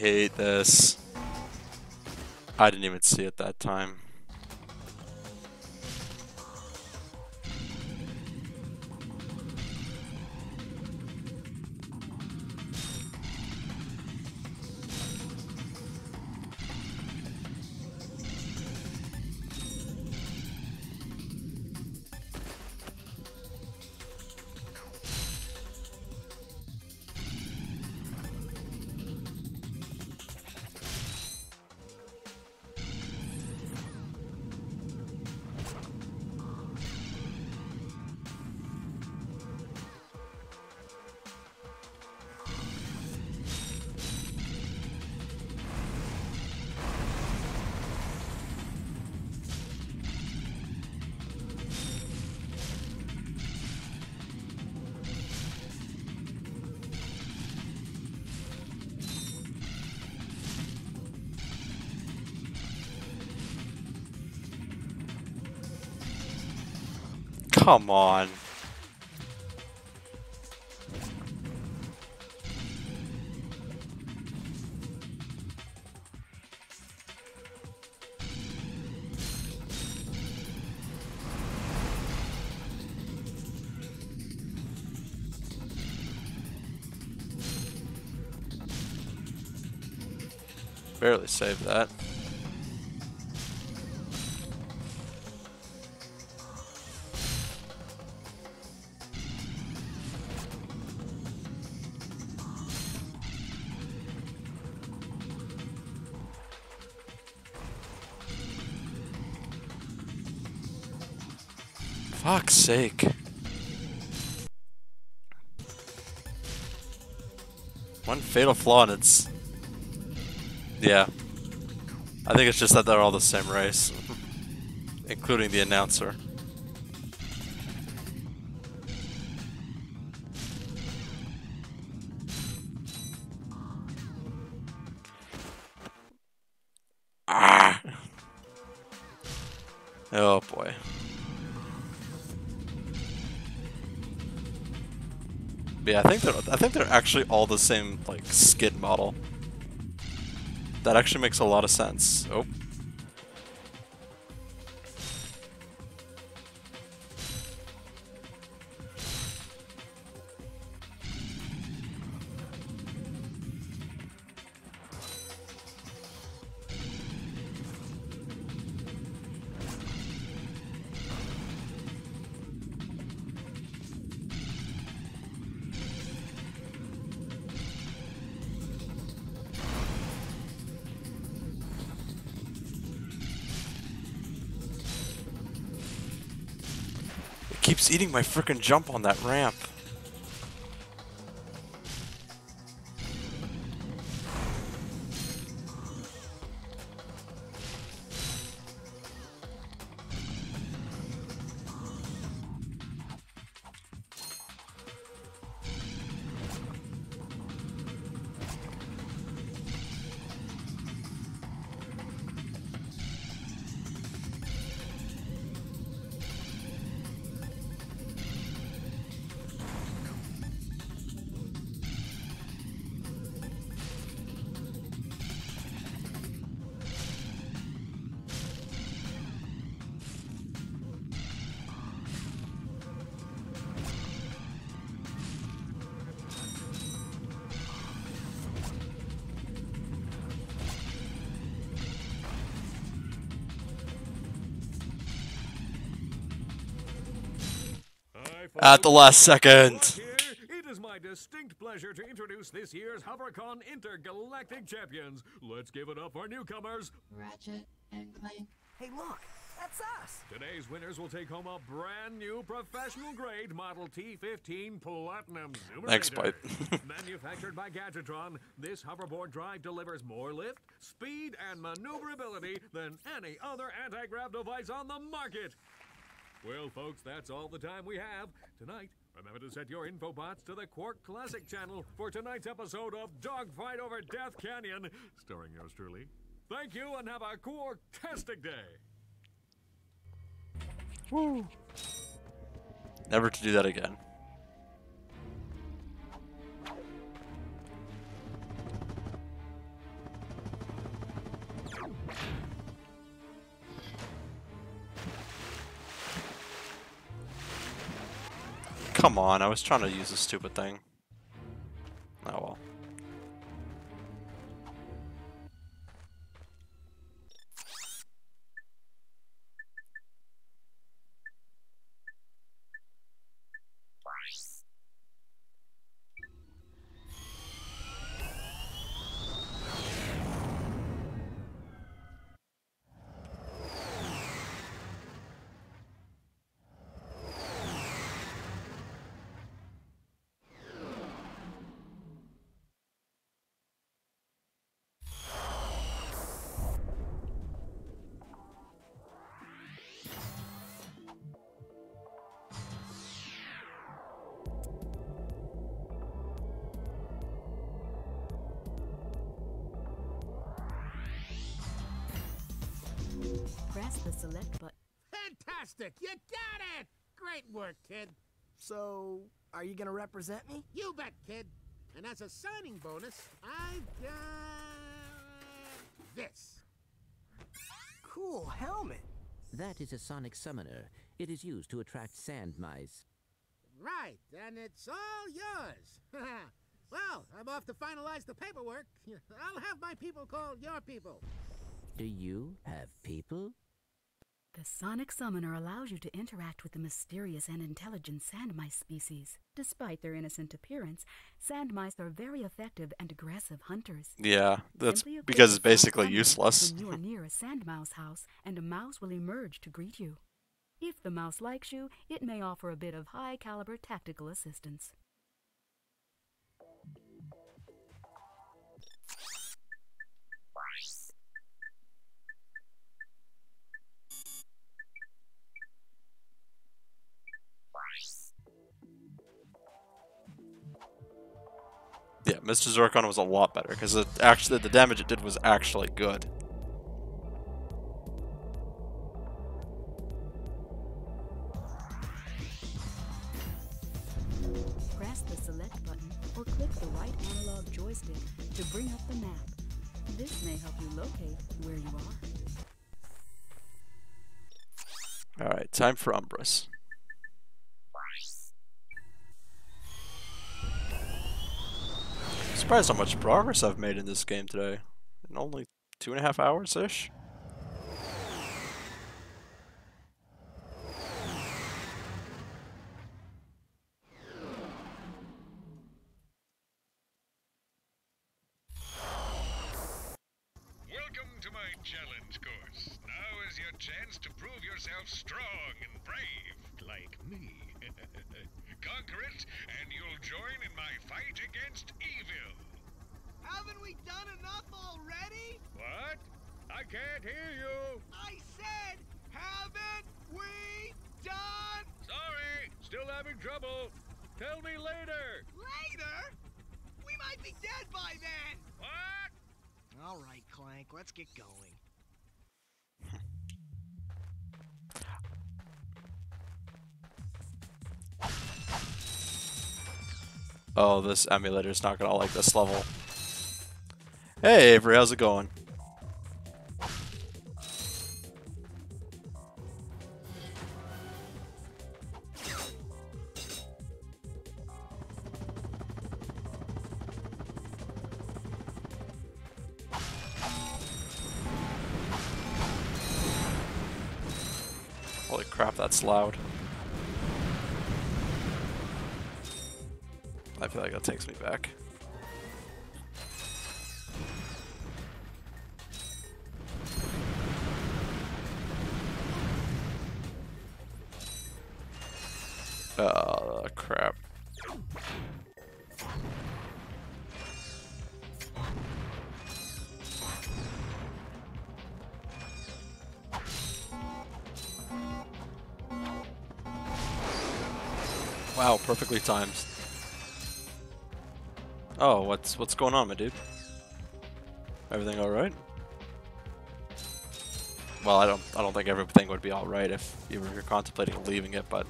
hate this. I didn't even see it that time. Come on. Barely saved that. Sake. One fatal flaw and it's... Yeah. I think it's just that they're all the same race. Including the announcer. I think they're I think they're actually all the same like skid model. That actually makes a lot of sense. Oh. Eating my freaking jump on that ramp. At the last second. It is my distinct pleasure to introduce this year's HoverCon Intergalactic Champions. Let's give it up for newcomers. Ratchet and Clank. Hey, look, that's us. Today's winners will take home a brand new professional grade Model T15 Platinum Zoomer. Thanks, Pipe. Manufactured by Gadgetron, this hoverboard drive delivers more lift, speed, and maneuverability than any other anti grav device on the market. Well, folks, that's all the time we have. Tonight, remember to set your infobots to the Qwark Classic channel for tonight's episode of Dogfight Over Death Canyon, starring yours truly. Thank you and have a qwarktastic day. Woo. Never to do that again. Come on, I was trying to use this stupid thing. Work, kid. So, are you gonna represent me? You bet, kid. And as a signing bonus, I've got this. Cool helmet. That is a sonic summoner. It is used to attract sand mice. Right, and it's all yours. well, I'm off to finalize the paperwork. I'll have my people call your people. Do you have people? The Sonic Summoner allows you to interact with the mysterious and intelligent sand mice species. Despite their innocent appearance, sand mice are very effective and aggressive hunters. Yeah, that's because it's basically useless. When you are near a sand mouse house, and a mouse will emerge to greet you. If the mouse likes you, it may offer a bit of high caliber tactical assistance. Mr. Zurkon was a lot better because it actually the damage it did was actually good. Press the select button or click the right analog joystick to bring up the map. This may help you locate where you are. All right, time for Umbris. Surprised how much progress I've made in this game today. In only two and a half hours ish. Welcome to my challenge course. Now is your chance to prove yourself strong and brave, like me. Conquer it, and you'll join in my fight against evil. Haven't we done enough already? What? I can't hear you. I said, haven't we done? Sorry, still having trouble. Tell me later. Later? We might be dead by then. What? All right, Clank, let's get going. Oh, this emulator's not gonna like this level. Hey Avery, how's it going? Holy crap, that's loud. Feel like that takes me back. Oh, crap. Wow, perfectly timed. Oh, what's what's going on, my dude? Everything all right? Well, I don't I don't think everything would be all right if you were contemplating leaving it, but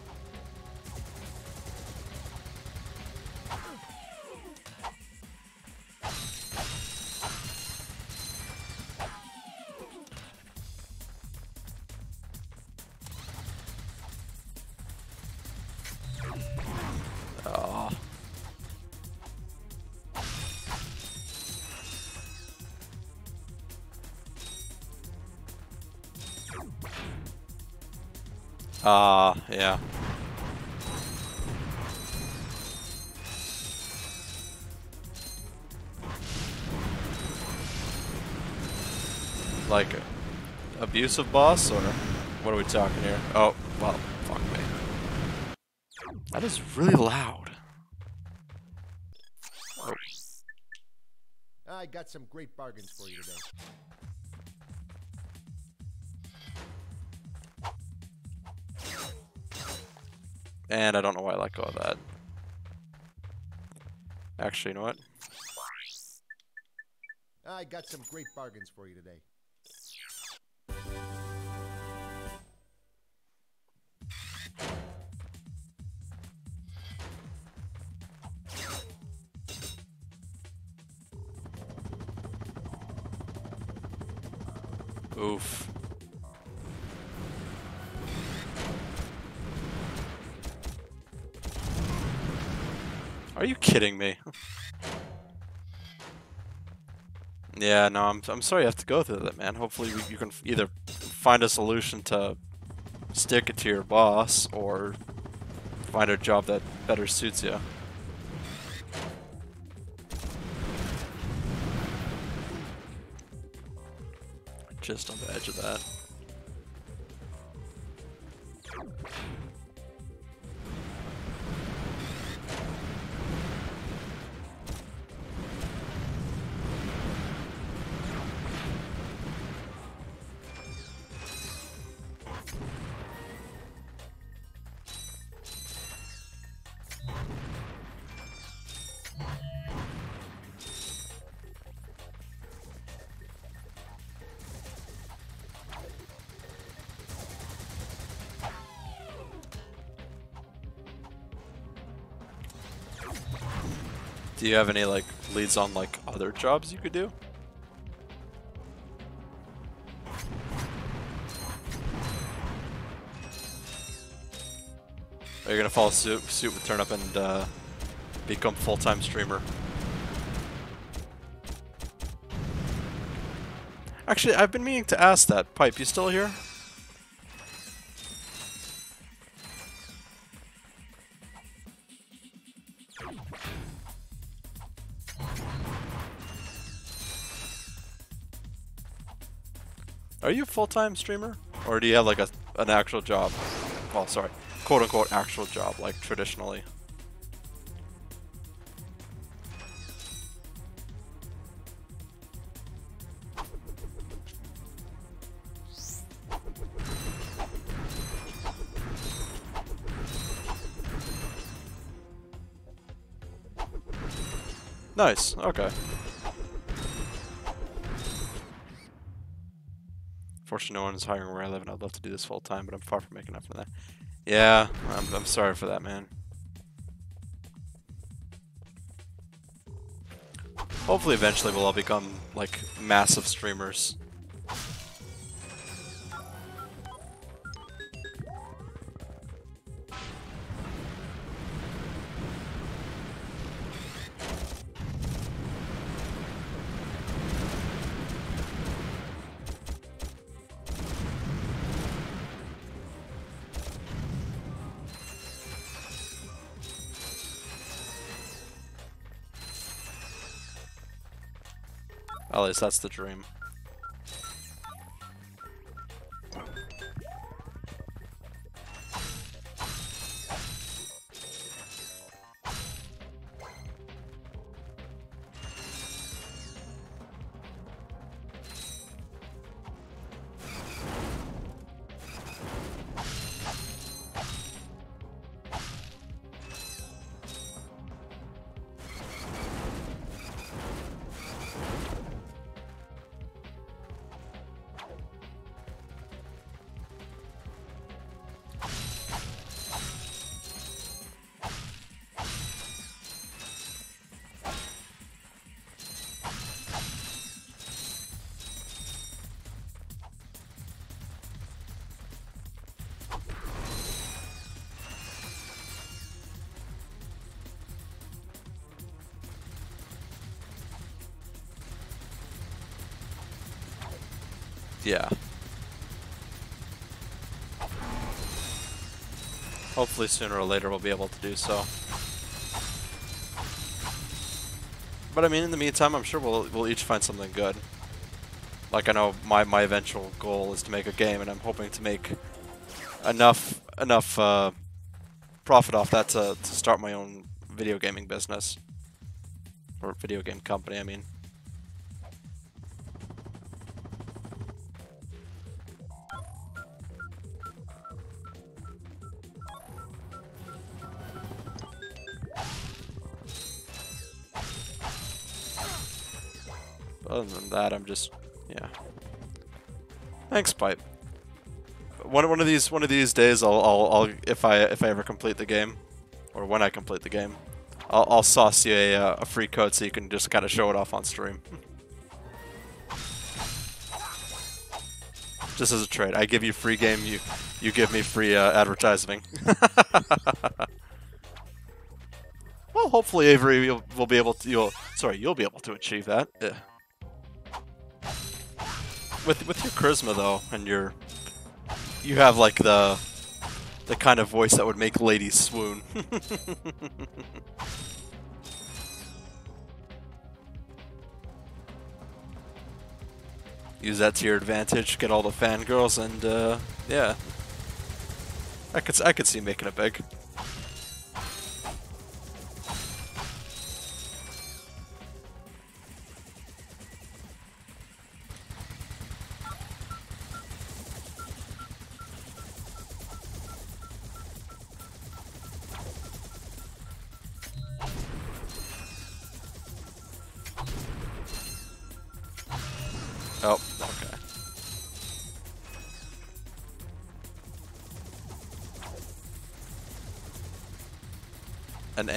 Ah, yeah. Like, abusive boss, or what are we talking here? Oh, well, fuck me. That is really loud. I got some great bargains for you today. And I don't know why I let go of that. Actually, you know what? I got some great bargains for you today. Kidding me? yeah, no, I'm, I'm sorry you have to go through that, man. Hopefully you can either find a solution to stick it to your boss or find a job that better suits you. Just on the edge of that. Do you have any like leads on like other jobs you could do? Are you gonna follow suit, suit with turn up and uh, become full-time streamer? Actually, I've been meaning to ask that. Pipe, you still here? Are you a full-time streamer? Or do you have like a an actual job? Well, sorry, quote-unquote actual job, like traditionally. Nice, okay. Fortunately, no one is hiring where I live, and I'd love to do this full time, but I'm far from making enough for that. Yeah, I'm, I'm sorry for that, man. Hopefully, eventually, we'll all become like massive streamers. At that's the dream. Hopefully sooner or later we'll be able to do so. But I mean, in the meantime, I'm sure we'll we'll each find something good. Like I know my my eventual goal is to make a game, and I'm hoping to make enough enough uh, profit off that to to start my own video gaming business or video game company. I mean. That, I'm just, yeah. Thanks, pipe. One one of these one of these days, I'll I'll, I'll if I if I ever complete the game, or when I complete the game, I'll I'll sauce you a uh, a free code so you can just kind of show it off on stream. just as a trade, I give you free game, you you give me free uh, advertising. well, hopefully, Avery, will be able to. You'll sorry, you'll be able to achieve that. Yeah. With with your charisma though, and your you have like the the kind of voice that would make ladies swoon. Use that to your advantage, get all the fangirls, and uh, yeah, I could I could see making it big.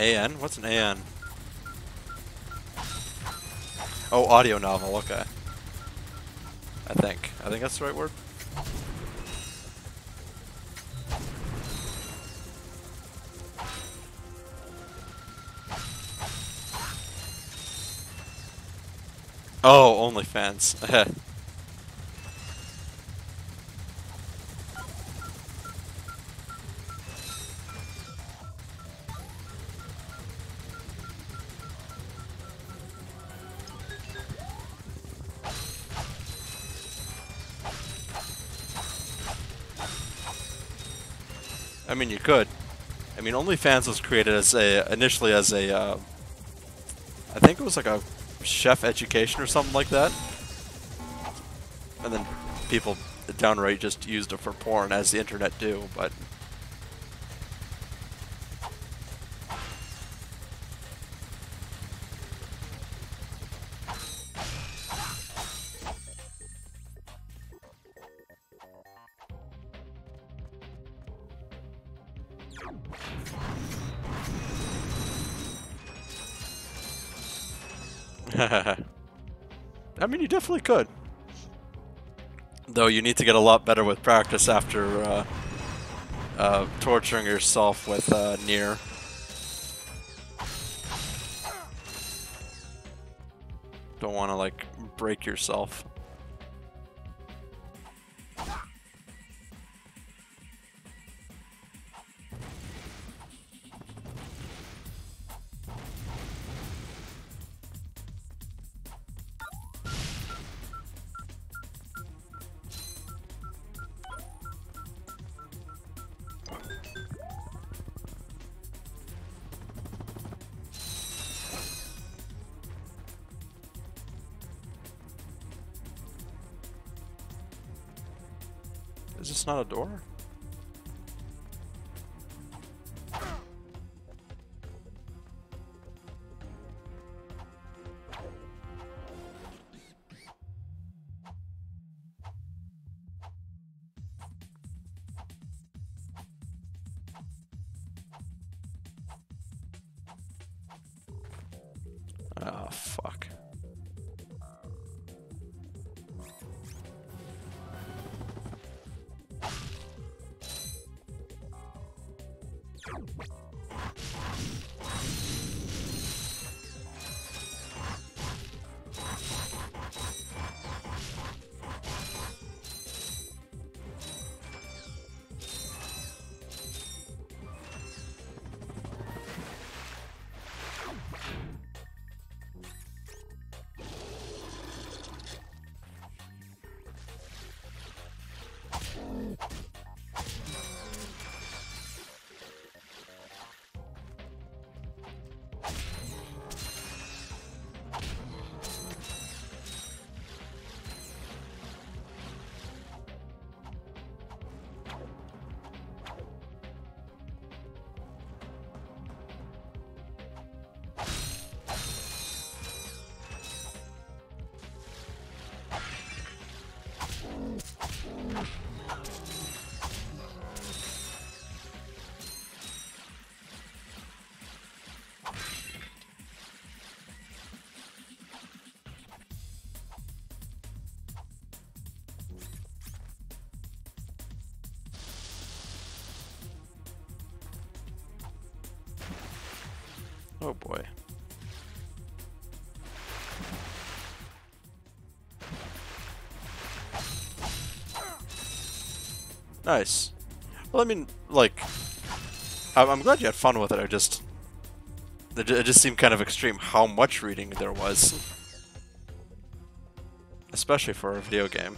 An? What's an AN? Oh, audio novel. Okay. I think. I think that's the right word. Oh, OnlyFans. mean, you could. I mean, OnlyFans was created as a initially as a, uh, I think it was like a chef education or something like that, and then people downright just used it for porn, as the internet do. But definitely could. Though you need to get a lot better with practice after uh, uh, torturing yourself with uh, Nier. Don't want to like break yourself. Oh boy. Nice. Well, I mean, like, I'm, glad you had fun with it. I just, it just seemed kind of extreme how much reading there was, especially for a video game.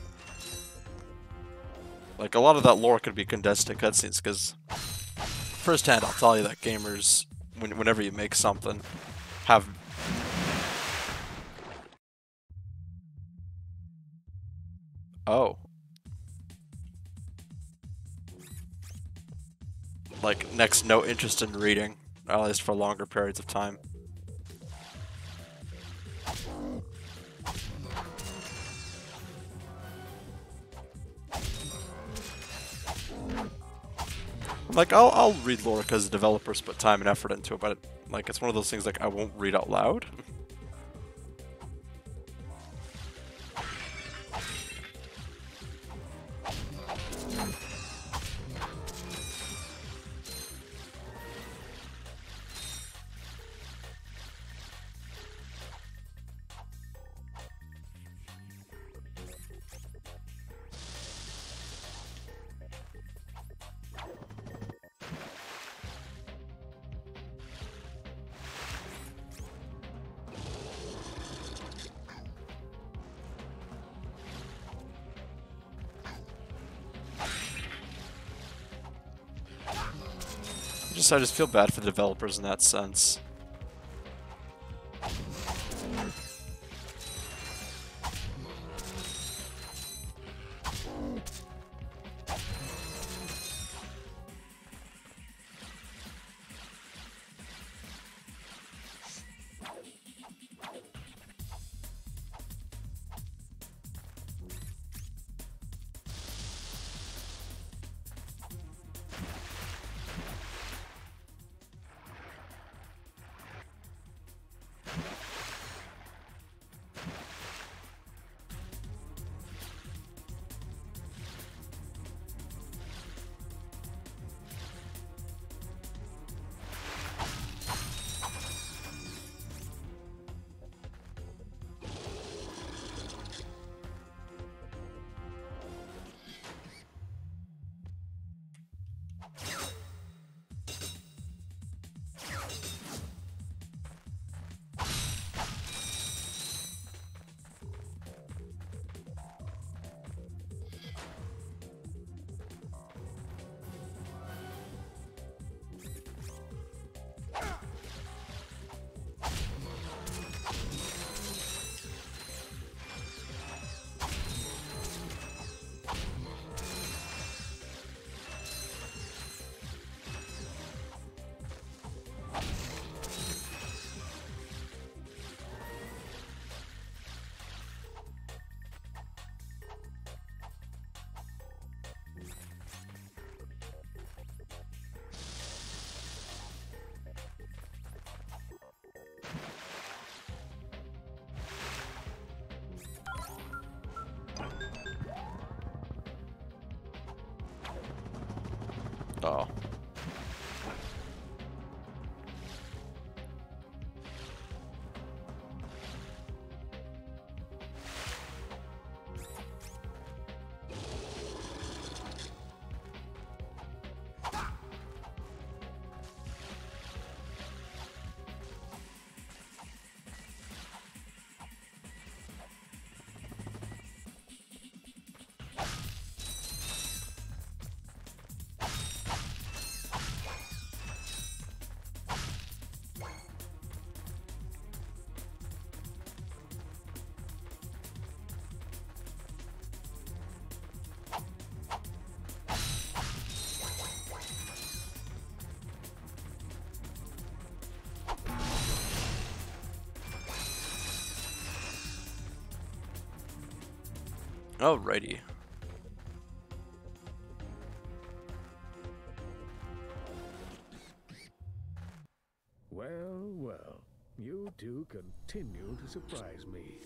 Like a lot of that lore could be condensed to cutscenes because, firsthand, I'll tell you that gamers, when, whenever you make something, have Oh. Like, next no interest in reading, at least for longer periods of time. Like, I'll, I'll read lore because developers put time and effort into it, but, like, it's one of those things, like, I won't read out loud. Just I just feel bad for the developers in that sense. Alrighty. Well, well, you two continue to surprise me.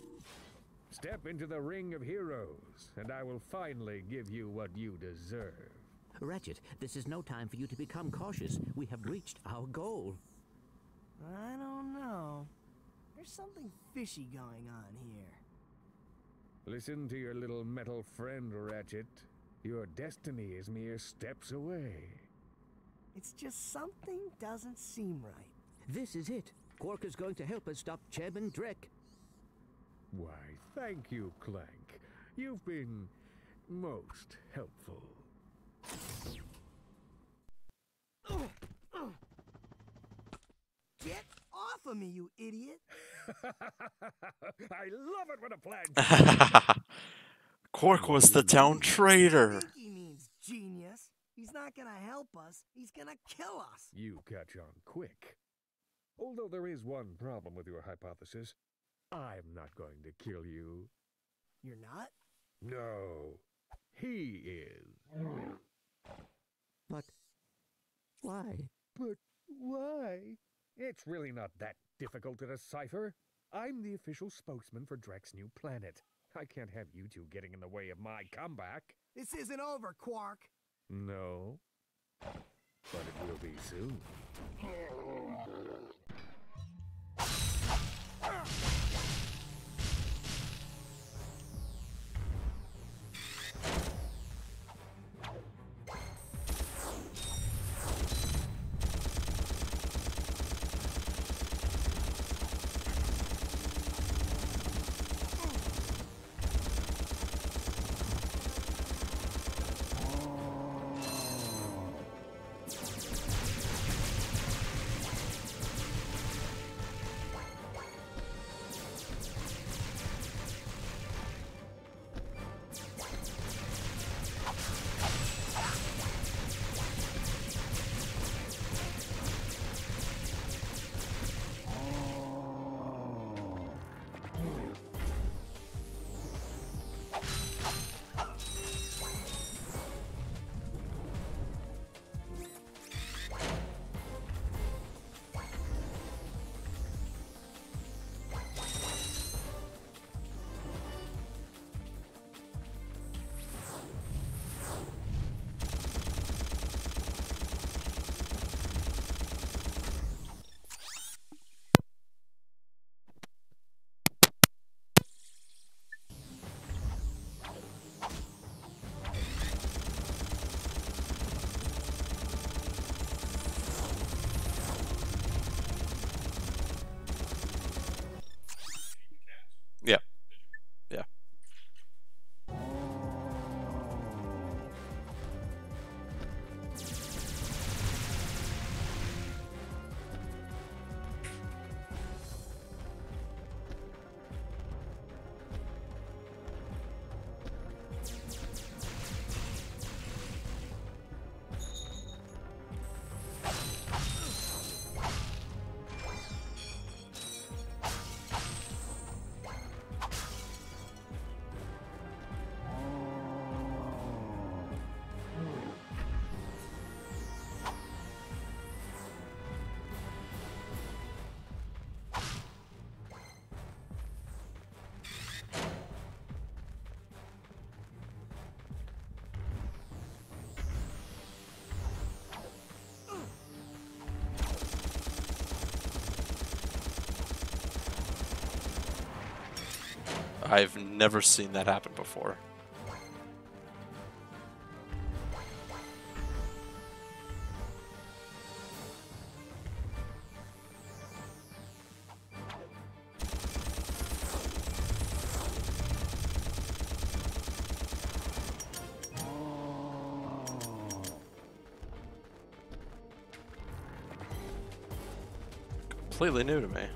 Step into the ring of heroes, and I will finally give you what you deserve. Ratchet, this is no time for you to become cautious. We have reached our goal. I don't know. There's something fishy going on here. Listen to your little metal friend, Ratchet. Your destiny is mere steps away. It's just something doesn't seem right. This is it. Qwark is going to help us stop Chairman Drek. Why, thank you, Clank. You've been most helpful. Get off of me, you idiot! I love it when a plan. Qwark was the town traitor. He means genius. He's not gonna help us. He's gonna kill us. You catch on quick. Although there is one problem with your hypothesis. I'm not going to kill you. You're not? No. He is. But why? But why? It's really not that difficult to decipher. I'm the official spokesman for Drek's new planet. I can't have you two getting in the way of my comeback. This isn't over, Qwark. No. But it will be soon. Ah! I've never seen that happen before. Completely new to me.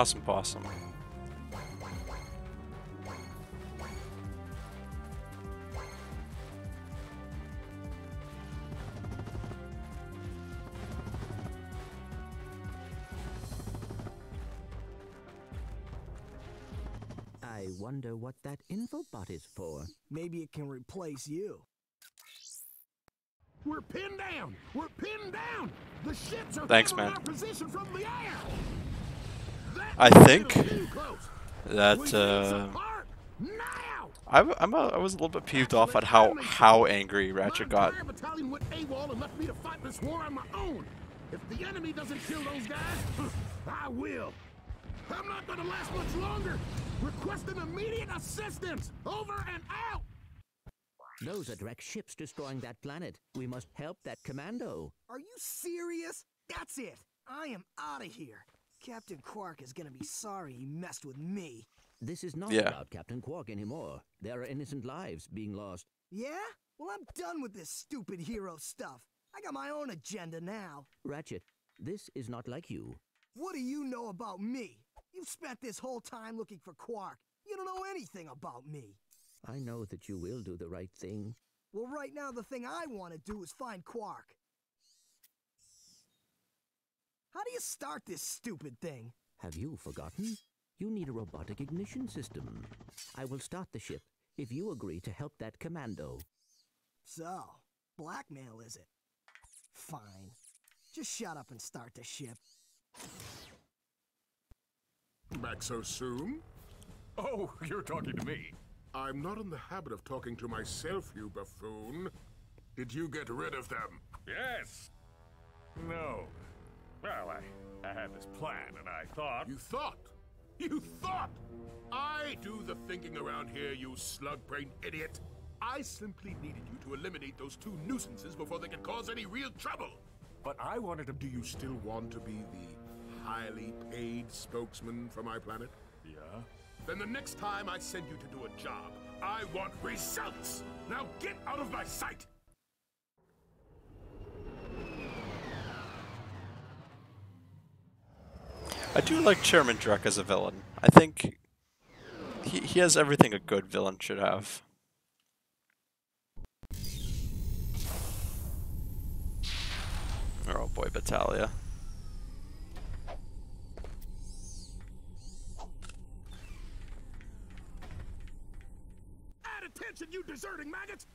Awesome possum. I wonder what that infobot is for. Maybe it can replace you. We're pinned down! We're pinned down! The ships are Thanks, man. our position from the air! I think that uh, I, w- I'm a, I was a little bit peeved off at how how angry Ratchet got. Our battalion went AWOL and left me to fight this war on my own. If the enemy doesn't kill those guys, I will. I'm not gonna last much longer. Requesting immediate assistance. Over and out. Those are Drek ships destroying that planet. We must help that commando. Are you serious? That's it. I am out of here. Captain Qwark is gonna be sorry he messed with me. This is not Yeah. about Captain Qwark anymore. There are innocent lives being lost. Yeah? Well, I'm done with this stupid hero stuff. I got my own agenda now. Ratchet, this is not like you. What do you know about me? You've spent this whole time looking for Qwark. You don't know anything about me. I know that you will do the right thing. Well, right now, the thing I want to do is find Qwark. How do you start this stupid thing? Have you forgotten? You need a robotic ignition system. I will start the ship if you agree to help that commando. So, blackmail is it? Fine. Just shut up and start the ship. Back so soon? Oh, you're talking to me. I'm not in the habit of talking to myself, you buffoon. Did you get rid of them? Yes. No. Well, I, I had this plan, and I thought. You thought? You thought? I do the thinking around here, you slug-brained idiot. I simply needed you to eliminate those two nuisances before they could cause any real trouble. But I wanted to. Do you still want to be the highly paid spokesman for my planet? Yeah. Then the next time I send you to do a job, I want results. Now get out of my sight. I do like Chairman Drek as a villain. I think he he has everything a good villain should have. Oh boy, Batalia. Add attention, you deserting maggots!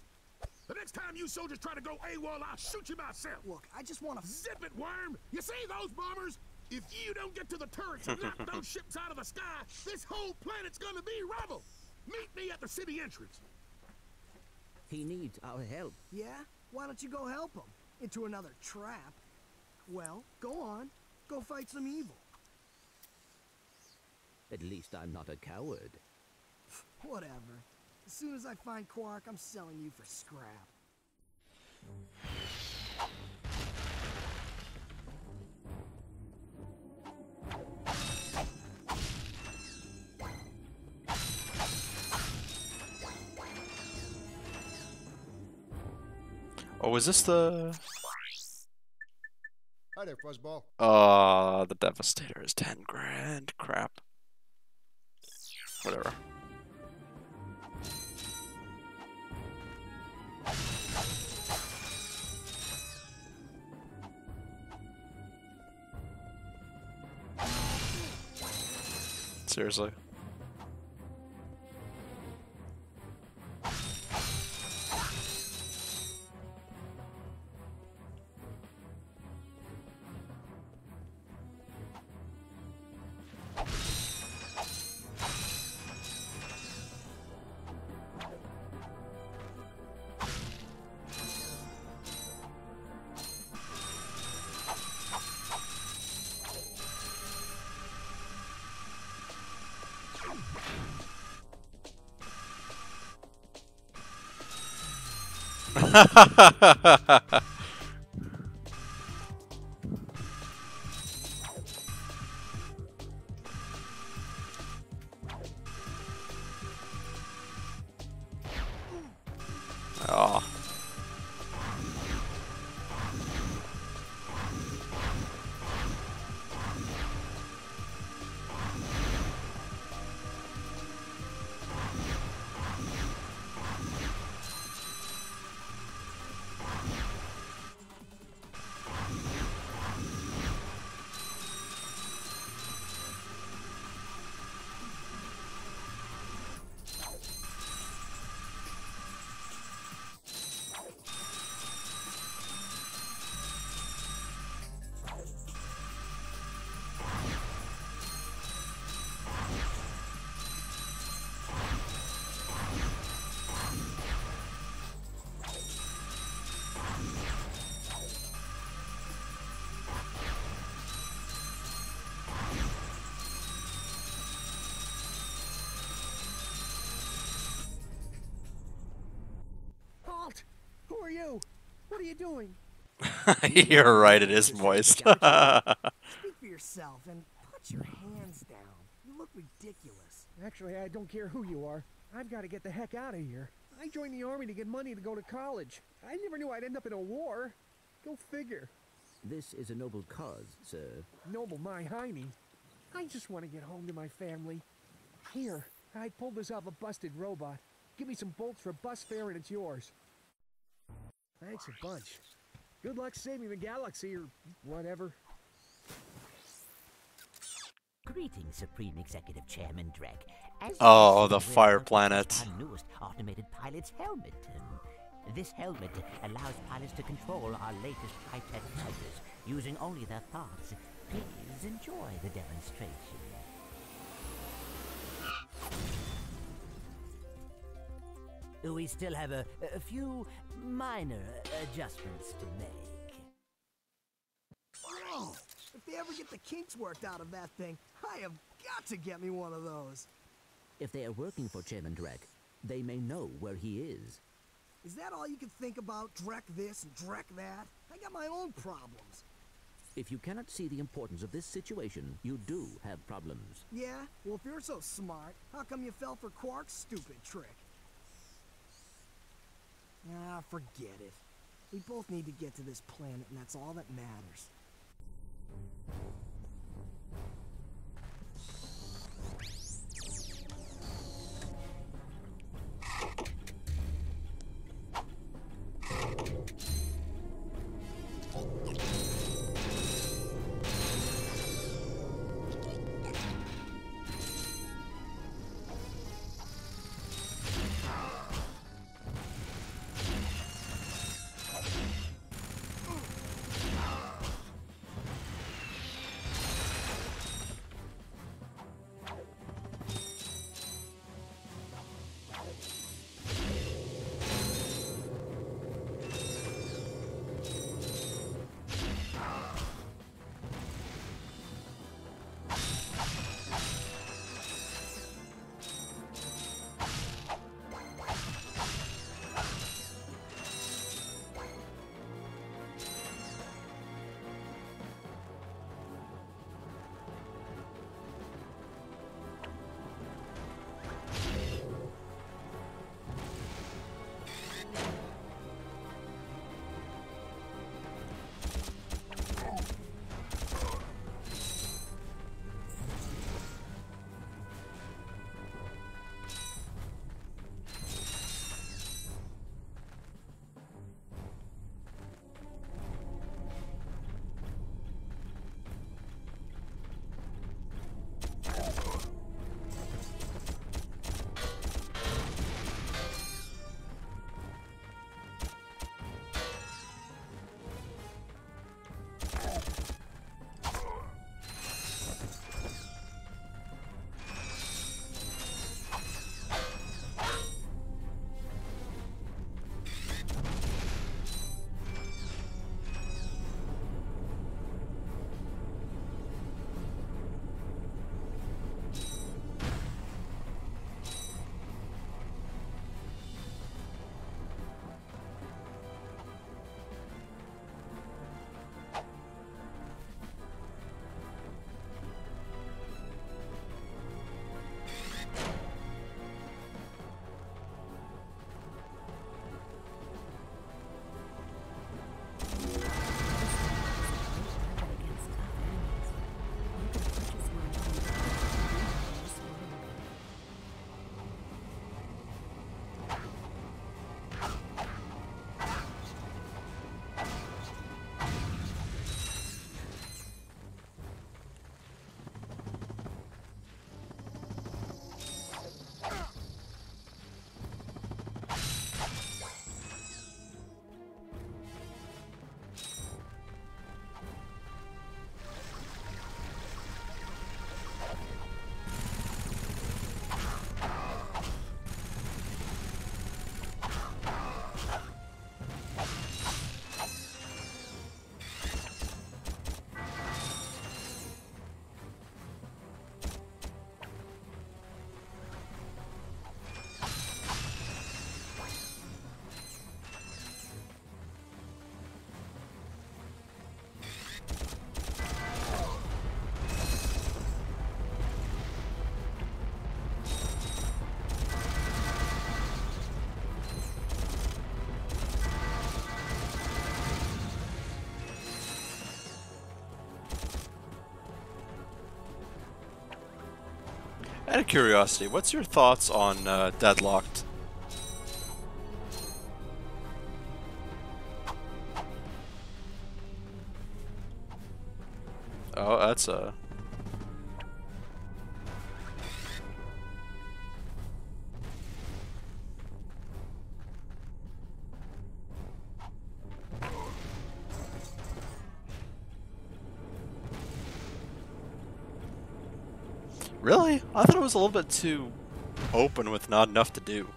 The next time you soldiers try to go AWOL, I'll shoot you myself. Look, I just want to zip it, worm. You see those bombers? If you don't get to the turrets and knock those ships out of the sky, this whole planet's gonna be rubble. Meet me at the city entrance. He needs our help. Yeah? Why don't you go help him? Into another trap. Well, go on. Go fight some evil. At least I'm not a coward. Whatever. As soon as I find Qwark, I'm selling you for scrap. Oh, is this the? Hi there, Fuzzball. Uh, the Devastator is ten grand. Crap. Whatever. Seriously. Oh. Halt! Who are you? What are you doing? You're right, it is moist. Speak for yourself and put your hands down. You look ridiculous. Actually, I don't care who you are. I've got to get the heck out of here. I joined the army to get money to go to college. I never knew I'd end up in a war. Go figure. This is a noble cause, sir. Noble my hiney. I just want to get home to my family. Here, I pulled this off a busted robot. Give me some bolts for bus fare and it's yours. Thanks a bunch. Good luck saving the galaxy or whatever. Greetings, Supreme Executive Chairman Drek. As Oh, the fire planet. test Our newest automated pilot's helmet. This helmet allows pilots to control our latest high-tech fighters using only their thoughts. Please enjoy the demonstration. We still have a, a few minor adjustments to make. Oh, if they ever get the kinks worked out of that thing, I have got to get me one of those. If they are working for Chairman Drek, they may know where he is. Is that all you can think about? Drek this and Drek that? I got my own problems. If you cannot see the importance of this situation, you do have problems. Yeah? Well, if you're so smart, how come you fell for Qwark's stupid trick? Ah, forget it. We both need to get to this planet, and that's all that matters. Out of curiosity, what's your thoughts on uh, Deadlocked? Oh, that's a. was a little bit too open with not enough to do.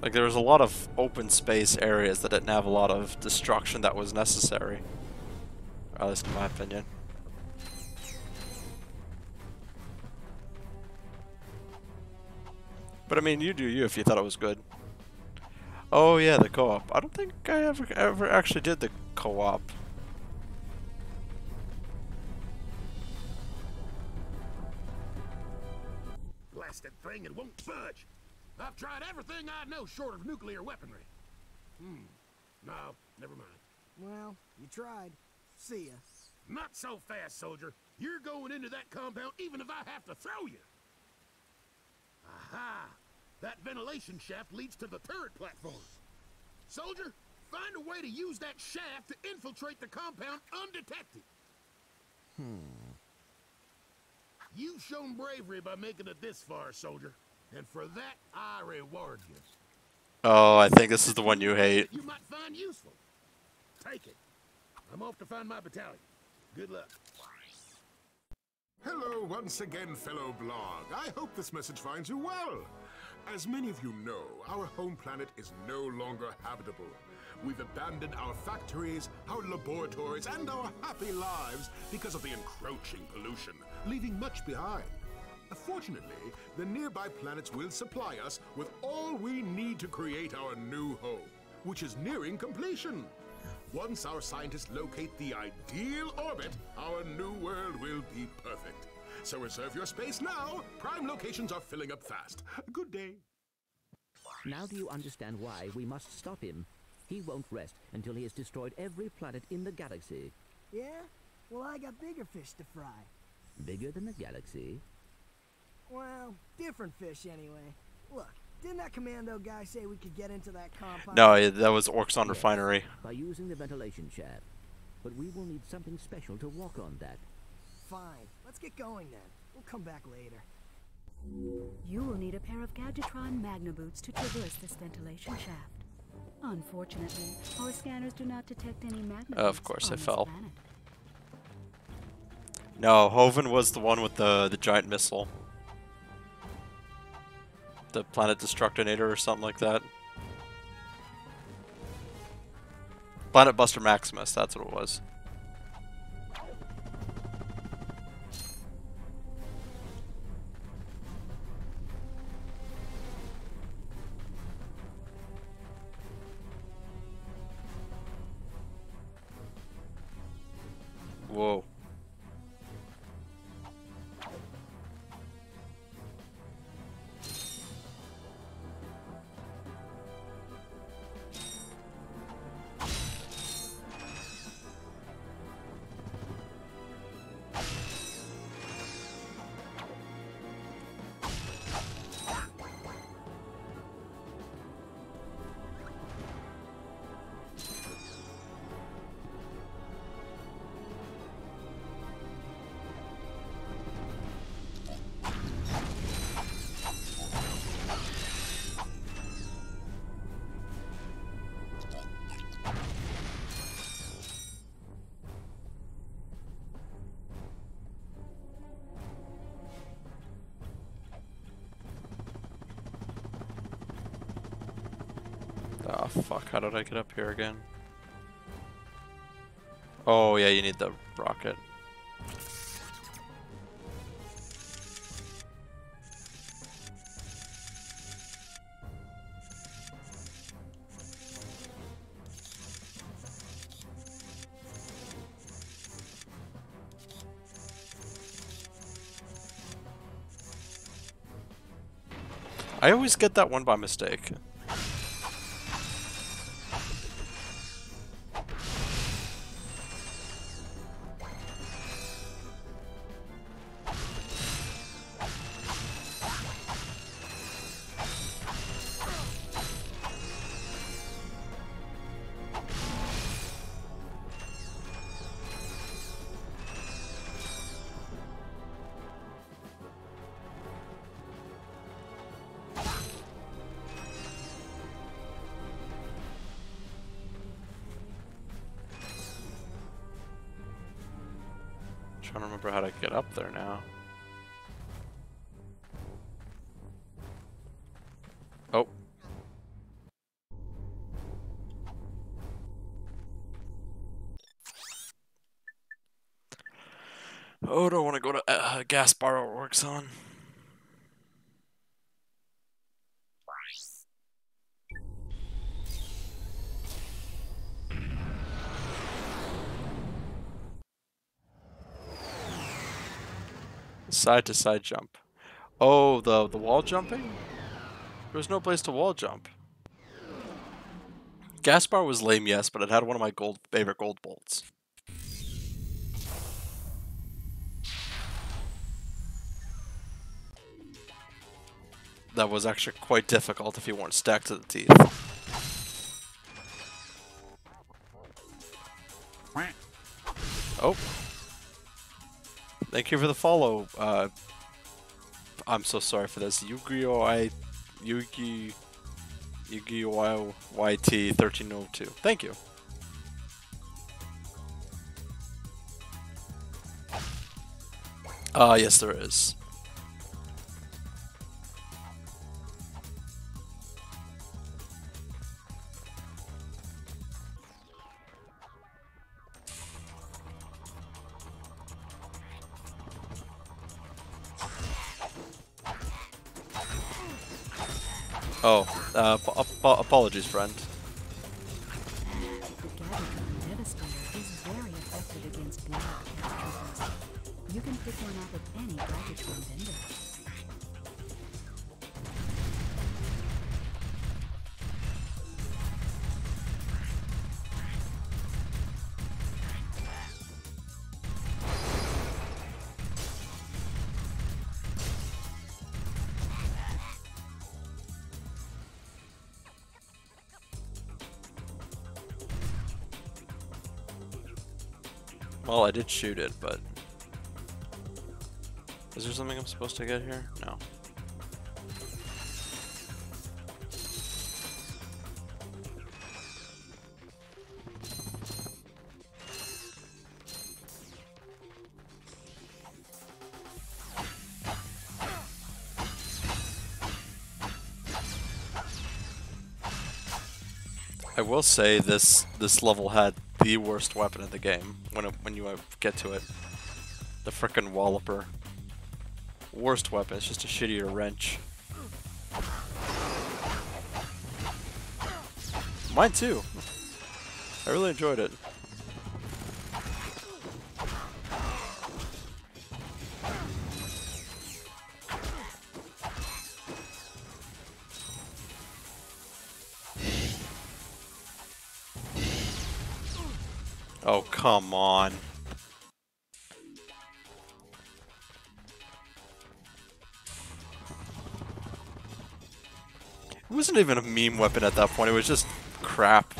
Like there was a lot of open space areas that didn't have a lot of destruction that was necessary. Or at least in my opinion. But I mean, you do you if you thought it was good. Oh yeah, the co-op. I don't think I ever ever actually did the co-op. Blasted thing, it won't budge. I've tried everything I know short of nuclear weaponry. Hmm. No, never mind. Well, you tried. See ya. Not so fast, soldier. You're going into that compound even if I have to throw you. Aha! That ventilation shaft leads to the turret platform. Soldier, find a way to use that shaft to infiltrate the compound undetected. Hmm. You've shown bravery by making it this far, soldier. And for that, I reward you. Oh, I think this is the one you hate. You might find useful. Take it. I'm off to find my battalion. Good luck. Hello once again, fellow Blarg. I hope this message finds you well. As many of you know, our home planet is no longer habitable. We've abandoned our factories, our laboratories, and our happy lives because of the encroaching pollution, leaving much behind. Fortunately, the nearby planets will supply us with all we need to create our new home, which is nearing completion. Once our scientists locate the ideal orbit, our new world will be perfect. So reserve your space now. Prime locations are filling up fast. Good day. Now do you understand why we must stop him? He won't rest until he has destroyed every planet in the galaxy. Yeah? Well, I got bigger fish to fry. Bigger than the galaxy? Well, different fish anyway. Look, didn't that commando guy say we could get into that compound? No, that was Orxon Yes, Refinery. By using the ventilation shaft. But we will need something special to walk on that. Fine. Let's get going then. We'll come back later. You will need a pair of Gadgetron Magneboots to traverse this ventilation shaft. Unfortunately, our scanners do not detect any magna Of course, on it fell. planet. No, Hoven was the one with the the giant missile. The Planet Destructinator or something like that. Planet Buster Maximus, that's what it was. Whoa. Oh fuck, how did I get up here again? Oh yeah, you need the rocket. I always get that one by mistake. Up there now. Oh. Oh, do I want to go to uh, Gaspar Works on? Side to side jump. Oh, the the wall jumping? There was no place to wall jump. Gaspar was lame, yes, but it had one of my gold favorite gold bolts. That was actually quite difficult if you weren't stacked to the teeth. Thank you for the follow. Uh, I'm so sorry for this. Yu-Gi-Oh! I Yugi Yu-Gi-Oh! YT 1302. Thank you. Ah, yes, there is. Apologies, friend. Did shoot it, but... Is there something I'm supposed to get here? No. I will say this this level had the worst weapon in the game when it, when you uh, get to it. The frickin' Walloper. Worst weapon. It's just a shittier wrench. Mine too. I really enjoyed it. On. It wasn't even a meme weapon at that point, it was just crap.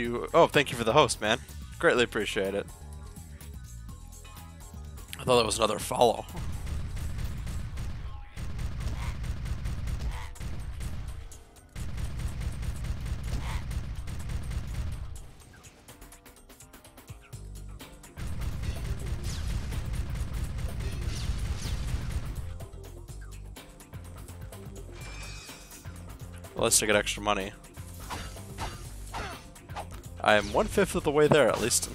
You. Oh, thank you for the host, man. Greatly appreciate it. I thought that was another follow. Let's to get extra money. I am one fifth of the way there, at least.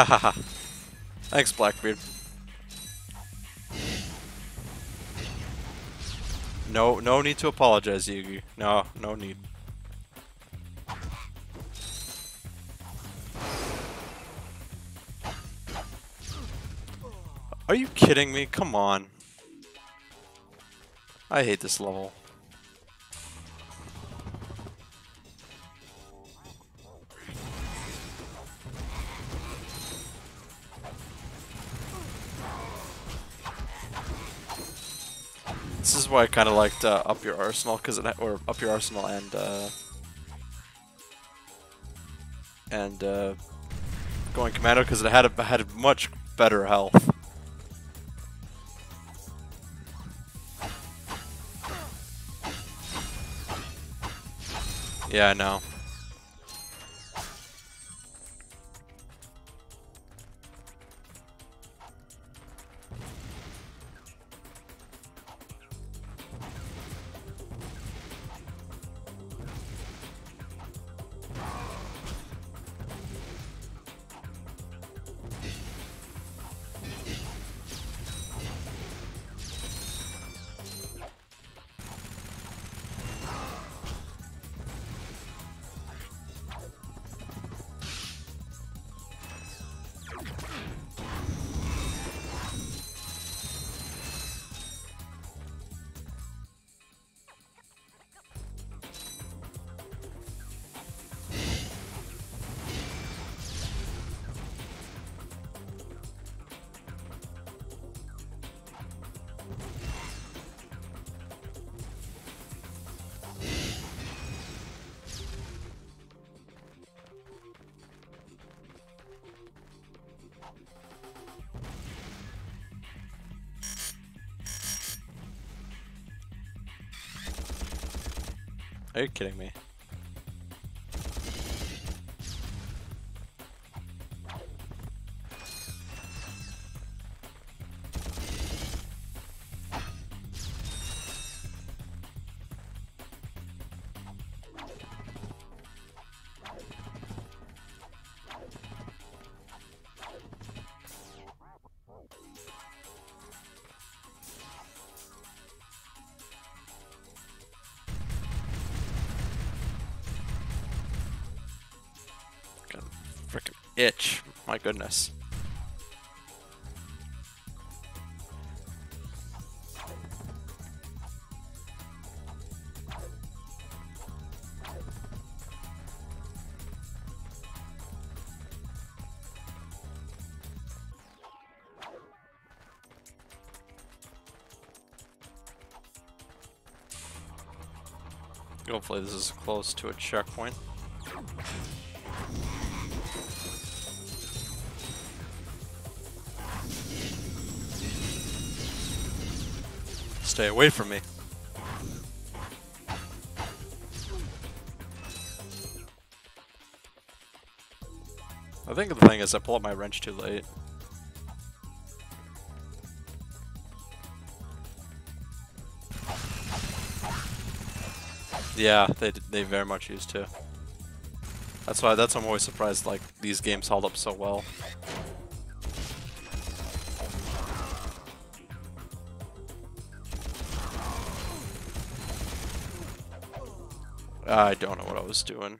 Thanks, Blackbeard. No, no need to apologize, Yugi. No, no need. Are you kidding me? Come on. I hate this level. Why I kind of liked uh, Up Your Arsenal, cause it or Up Your Arsenal and uh, and uh, Going Commando, because it had a, had much better health. Yeah, I know. Are you kidding me? Goodness. Hopefully this is close to a checkpoint. Stay away from me. I think the thing is I pull up my wrench too late. Yeah, they they very much used to. That's why that's why I'm always surprised like these games held up so well. I don't know what I was doing.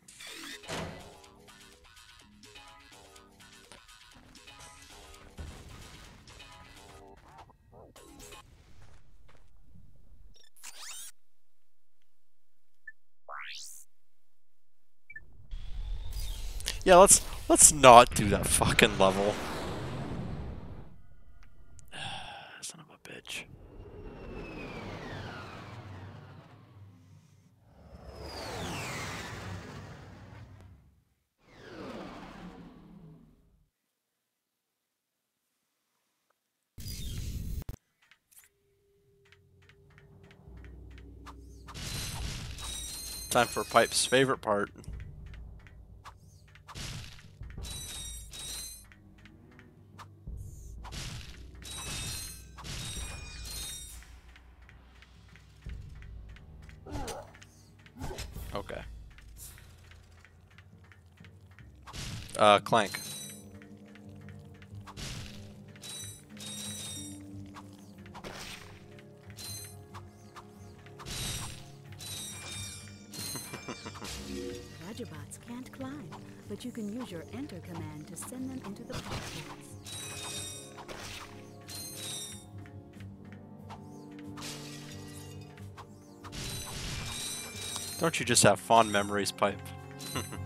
Yeah, let's let's not do that fucking level. Son of a bitch. Time for Pipe's favorite part. Okay. Uh, Clank. Send them into the. Don't you just have fond memories, Pipe?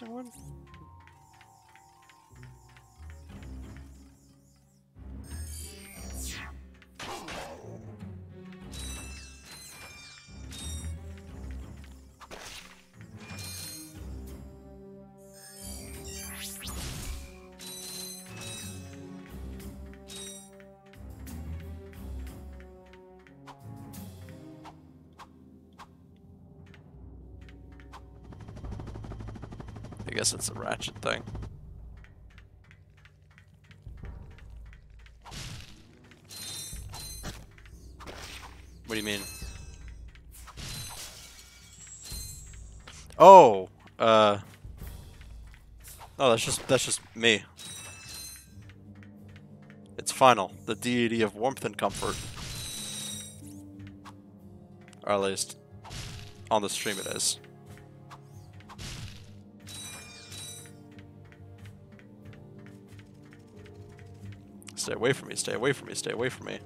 missing one? It's a ratchet thing. What do you mean? Oh, uh, oh, that's just that's just me. It's final, the deity of warmth and comfort, or at least on the stream it is. Stay away from me, stay away from me, stay away from me.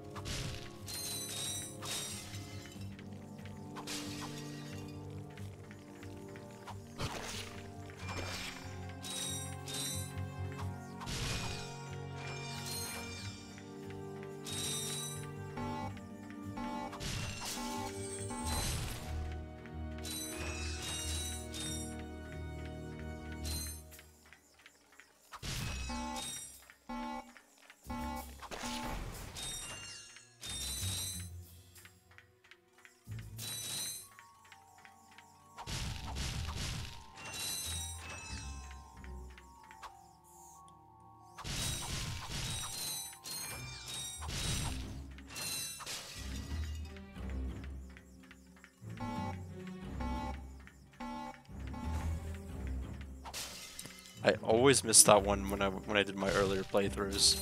Always missed that one when I when I did my earlier playthroughs.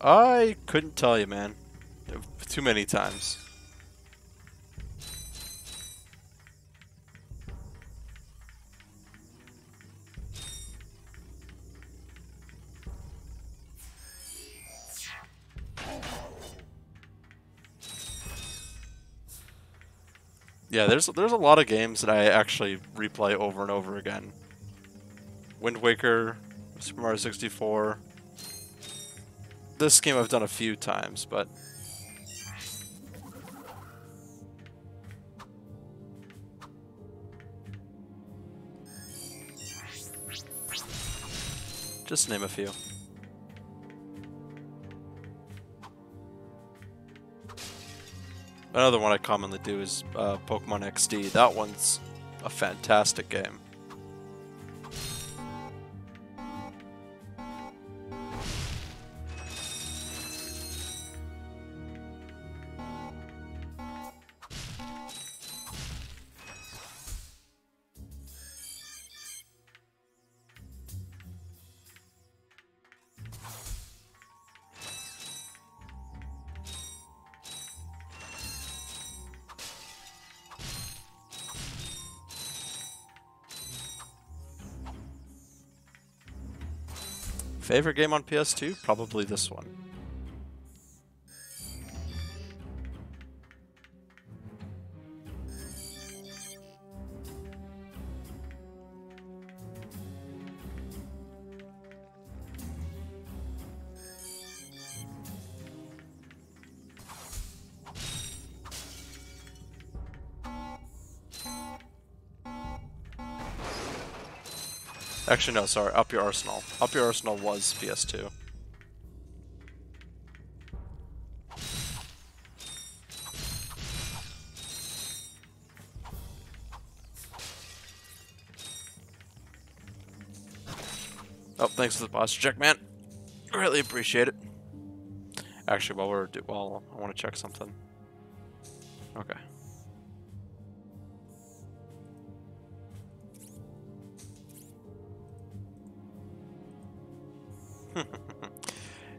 I couldn't tell you, man. Too many times. Yeah, there's there's a lot of games that I actually replay over and over again. Wind Waker, Super Mario 64. This game I've done a few times, but just name a few. Another one I commonly do is uh, Pokemon XD. That one's a fantastic game. Favorite game on PS2? Probably this one. Actually, no, sorry. Up Your Arsenal. Up Your Arsenal was PS2. Oh, thanks for the posture check, man. Really appreciate it. Actually, while we're... Well, I want to check something. Okay.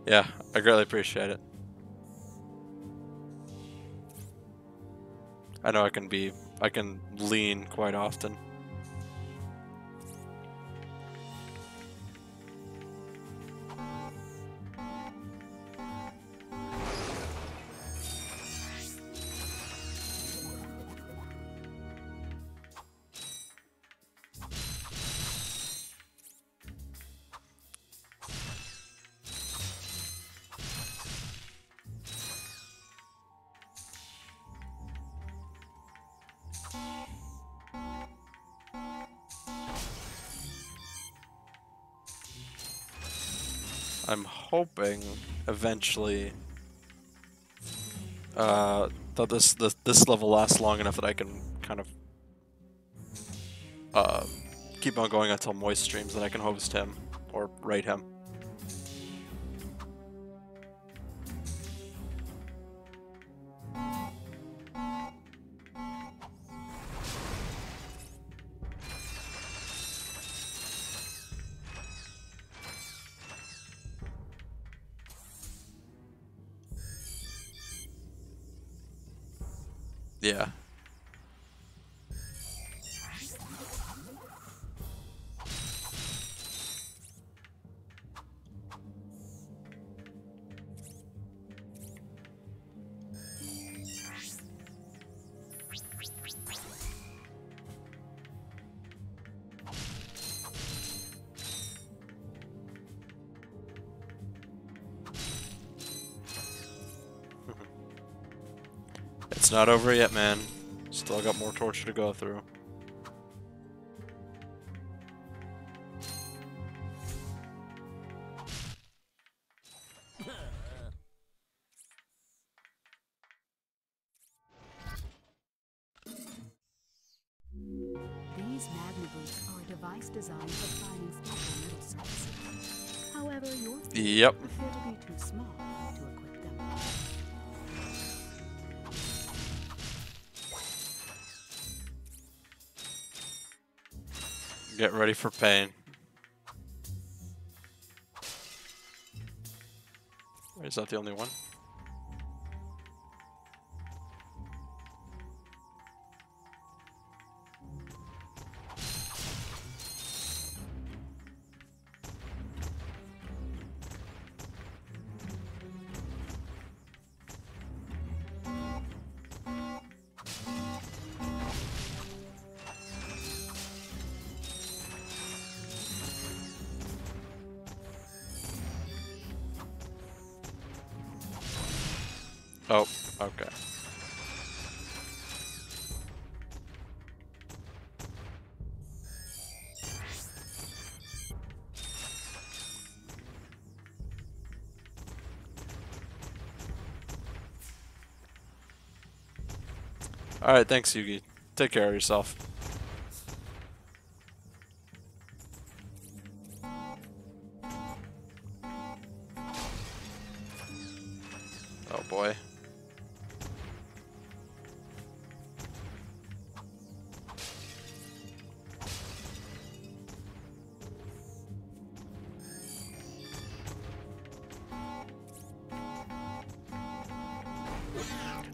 Yeah, I greatly appreciate it. I know I can be, I can lean quite often. Hoping eventually uh, that this, this this level lasts long enough that I can kind of uh, keep on going until Moist streams, and I can host him or raid him. It's not over yet, man. Still got more torture to go through. These Magneboots are a device designed for special metal surfaces. However, your feet Yep. appear to be too small ready for pain. Is that the only one? Alright, thanks Yugi. Take care of yourself. Oh boy.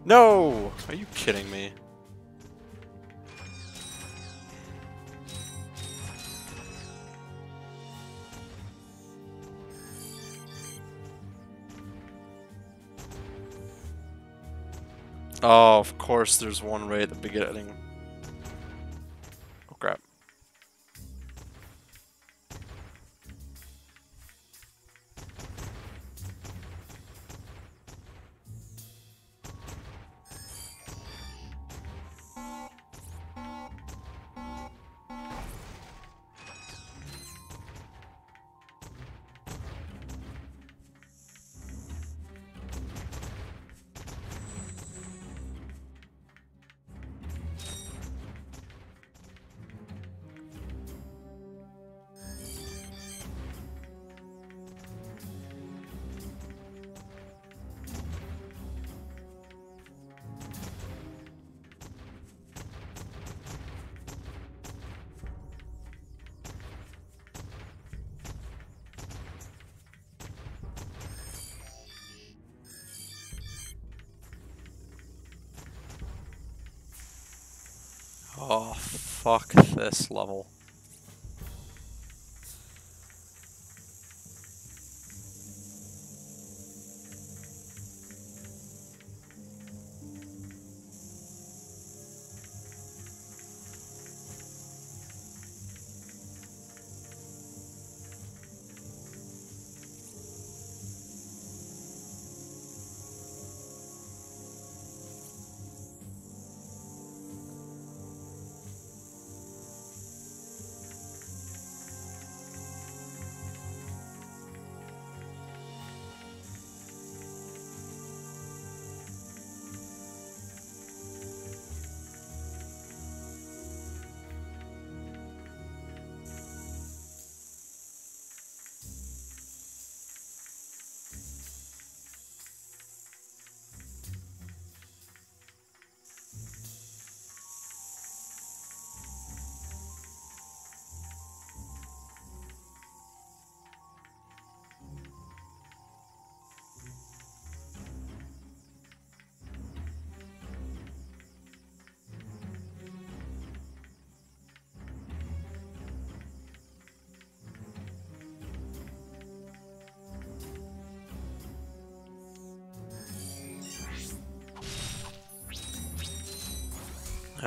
No! Course there's one right at the beginning. This level.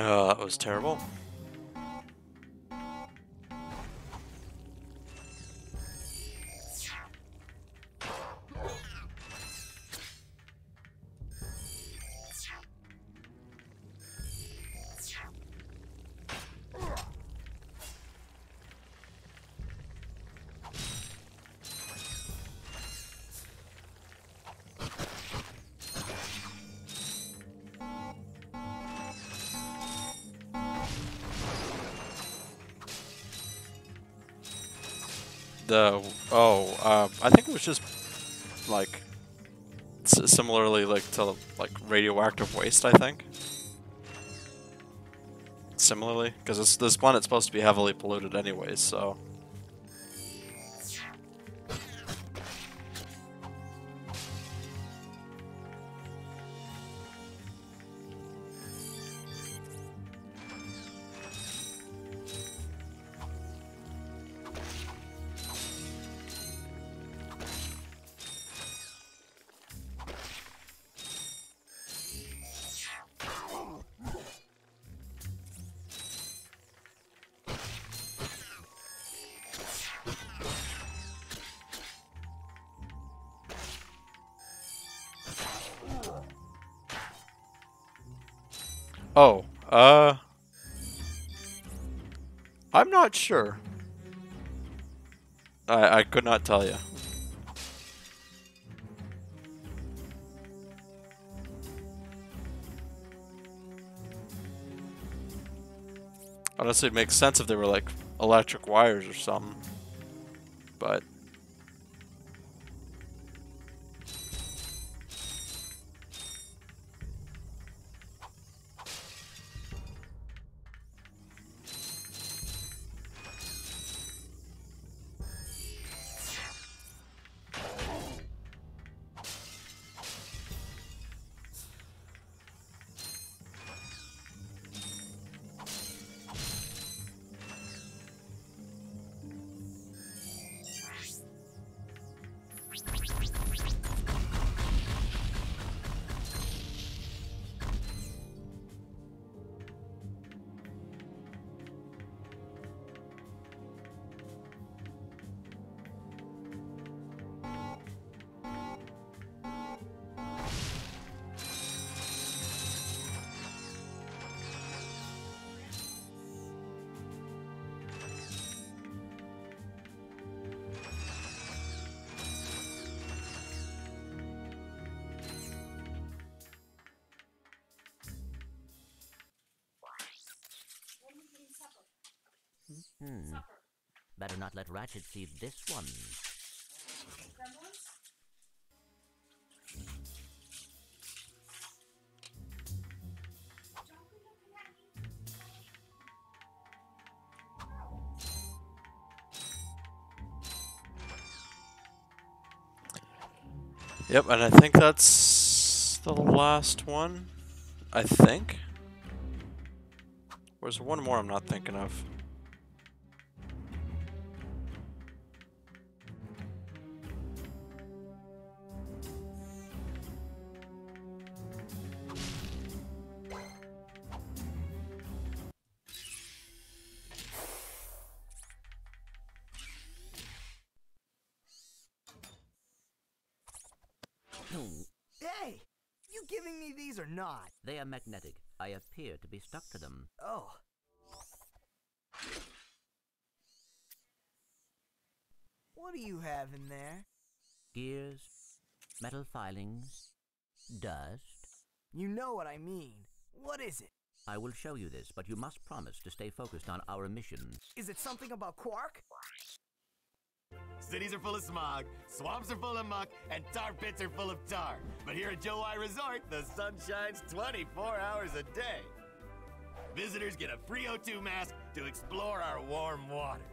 Oh, that was terrible. The oh, uh, I think it was just like similarly like to like radioactive waste. I think similarly because this this planet's supposed to be heavily polluted anyways, so. Oh, uh... I'm not sure. I, I could not tell you. Honestly, it makes sense if they were like electric wires or something. But Ratchet see this one. Yep, and I think that's the last one. I think. Where's one more I'm not thinking of. Appear to be stuck to them. Oh. What do you have in there? Gears, metal filings, dust. You know what I mean. What is it? I will show you this, but you must promise to stay focused on our mission. Is it something about Qwark? Cities are full of smog, swamps are full of muck, and tar pits are full of tar. But here at Jowai Resort, the sun shines 24 hours a day. Visitors get a free O2 mask to explore our warm waters.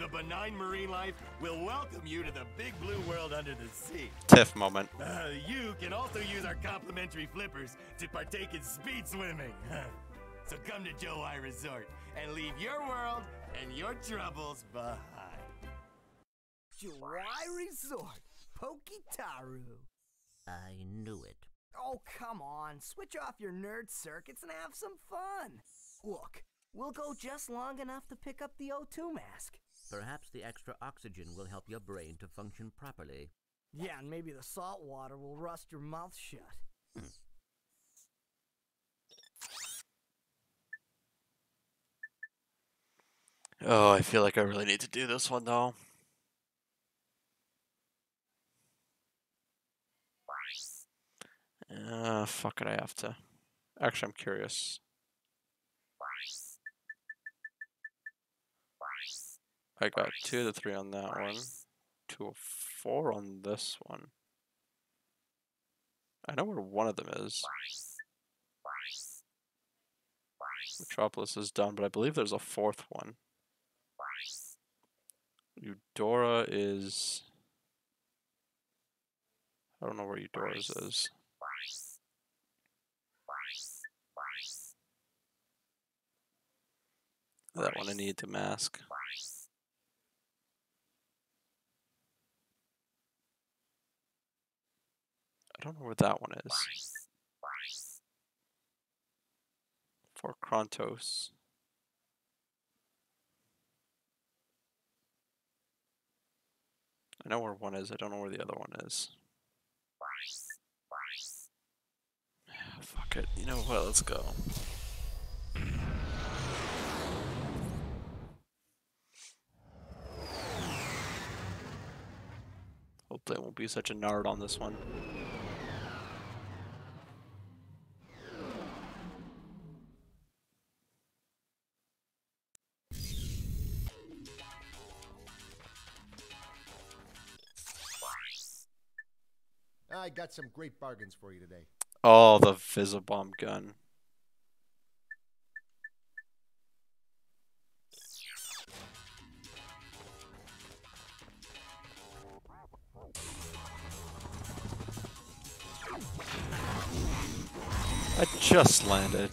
The benign marine life will welcome you to the big blue world under the sea. Tiff moment. Uh, you can also use our complimentary flippers to partake in speed swimming. so come to Jowai Resort and leave your world and your troubles behind. Jowai Resort, Pokitaru. I knew it. Oh, come on. Switch off your nerd circuits and have some fun. Look, we'll go just long enough to pick up the O2 mask. Perhaps the extra oxygen will help your brain to function properly. Yeah, and maybe the salt water will rust your mouth shut. Hmm. Oh, I feel like I really need to do this one though. Uh, fuck it, I have to. Actually, I'm curious. I got two of the three on that one, two of four on this one. I know where one of them is. Metropolis is done, but I believe there's a fourth one. Eudora is. I don't know where Eudora's is. That one I need to mask. I don't know where that one is. For Krontos. I know where one is, I don't know where the other one is. Fuck it. You know what? Let's go. Hopefully I won't be such a nerd on this one. I got some great bargains for you today. Oh, the Visibomb gun. Just landed.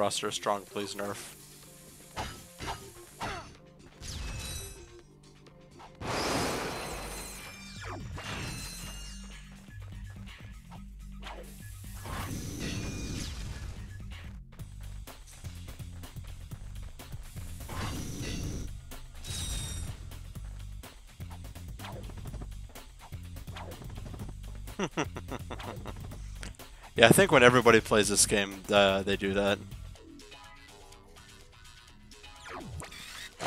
Pyroster is strong, please nerf. yeah, I think when everybody plays this game, uh, they do that.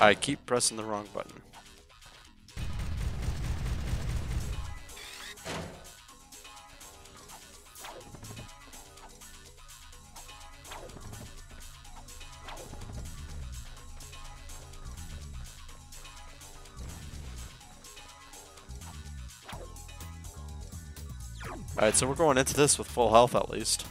I keep pressing the wrong button. Alright, so we're going into this with full health at least.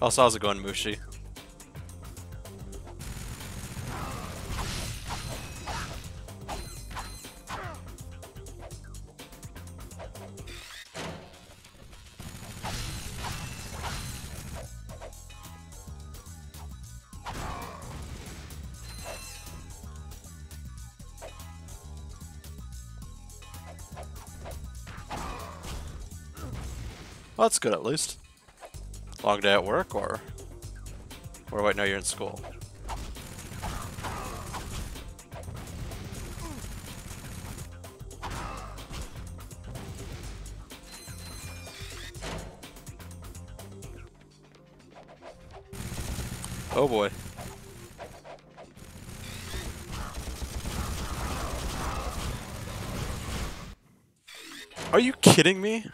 Also, how's it going, Mushi? Well, that's good at least. Long day at work, or... Or wait, no, you're in school. Oh boy. Are you kidding me?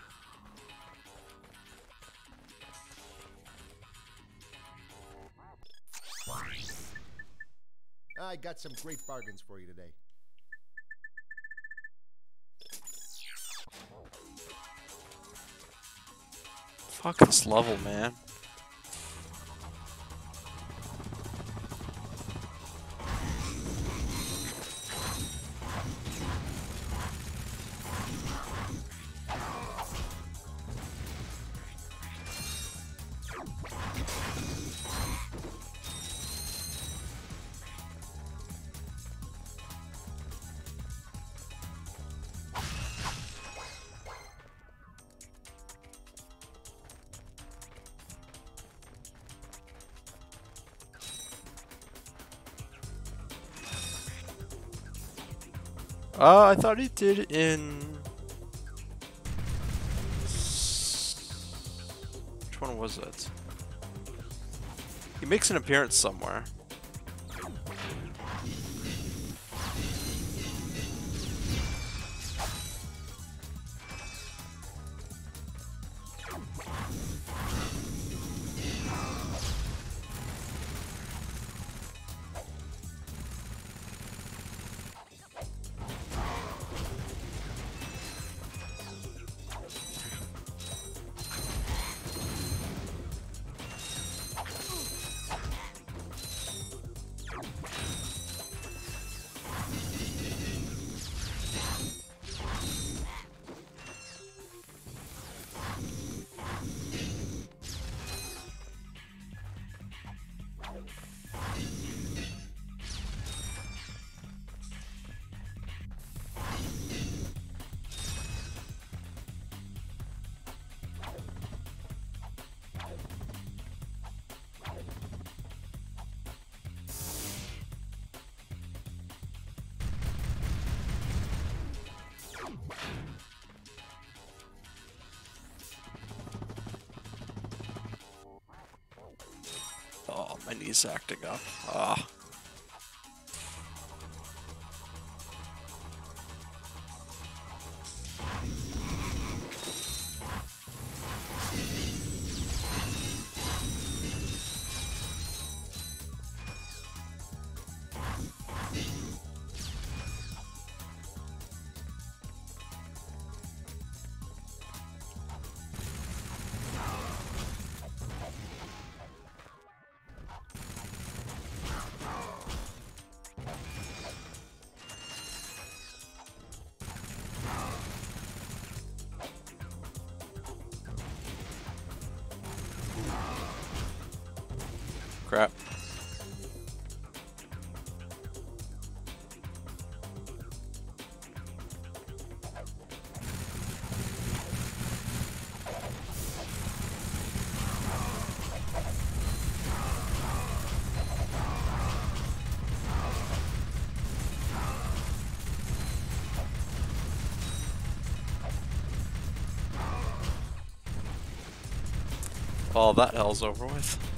Some great bargains for you today. Fuck this level, man. Uh, I thought he did in... Which one was it? He makes an appearance somewhere. Knee's acting up. Ah. That hell's over with.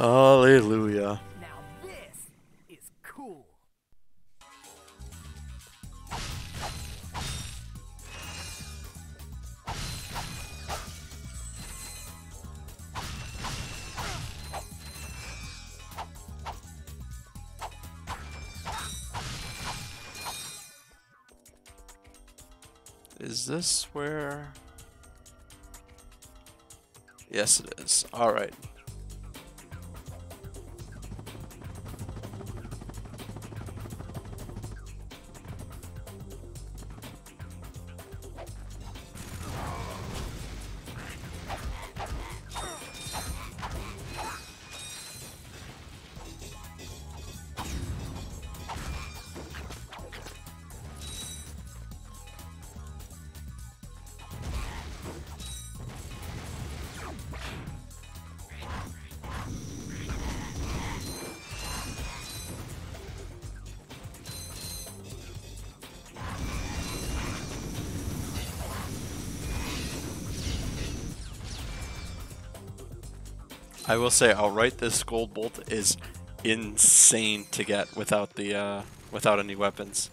Hallelujah. Now this is cool. Is this where... Yes, it is. Alright. I will say outright, this gold bolt is insane to get without the uh, without any weapons.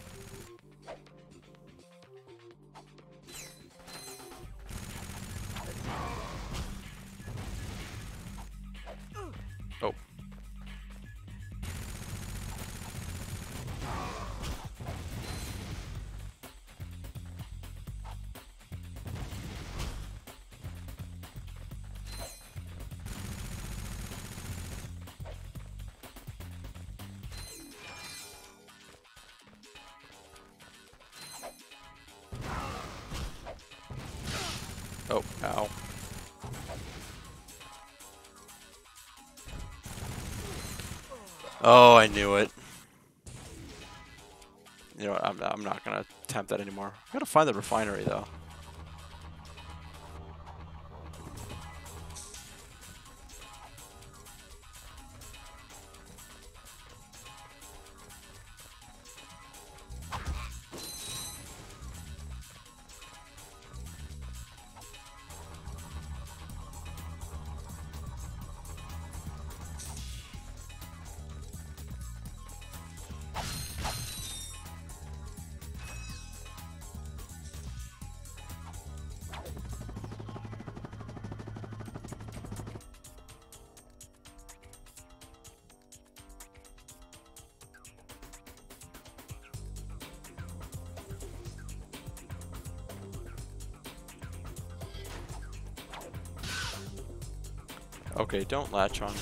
That anymore. I gotta find the refinery though. Okay, don't latch on.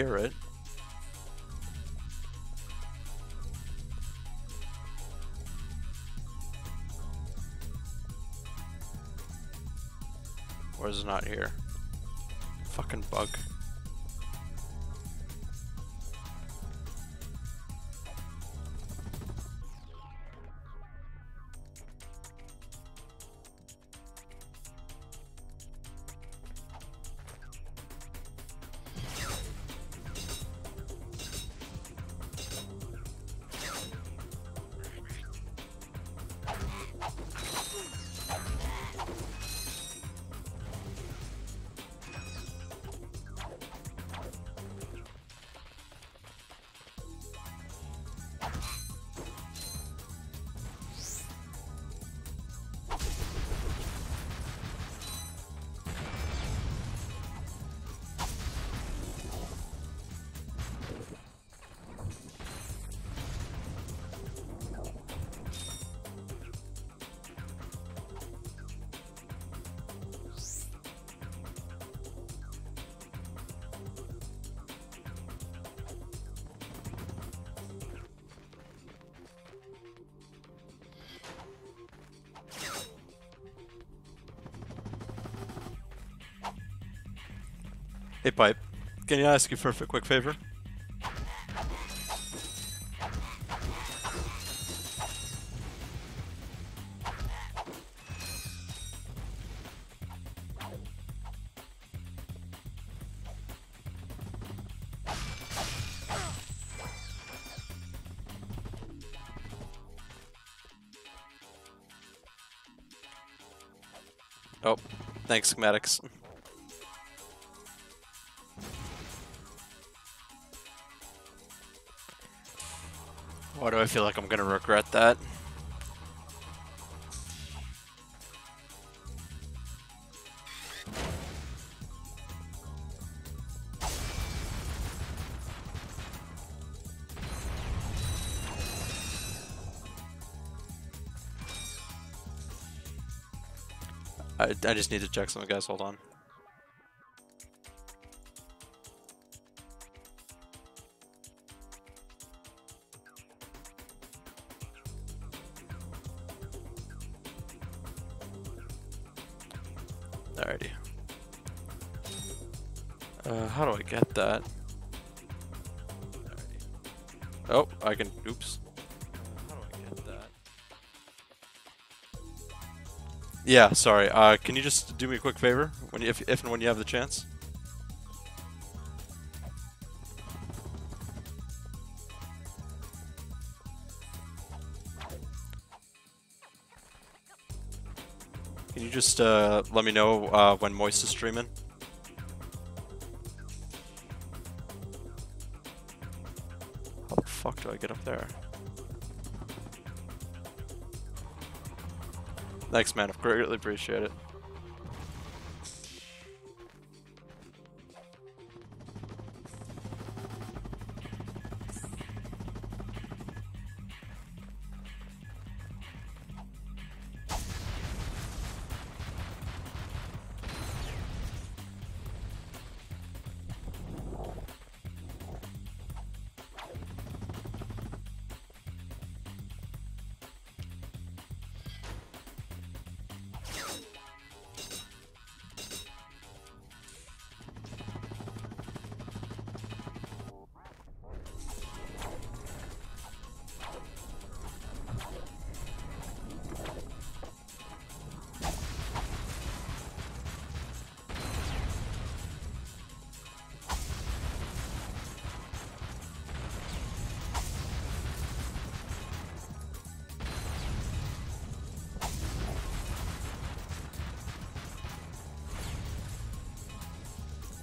It? Or is it not here? Fucking bug. Can I ask you for a quick favor? Oh, thanks, schematics. I feel like I'm gonna regret that? I, I just need to check something, guys. Hold on. Yeah, sorry. Uh, can you just do me a quick favor when you, if if and when you have the chance? Can you just uh, let me know uh, when Moist is streaming? Thanks, man. I greatly appreciate it.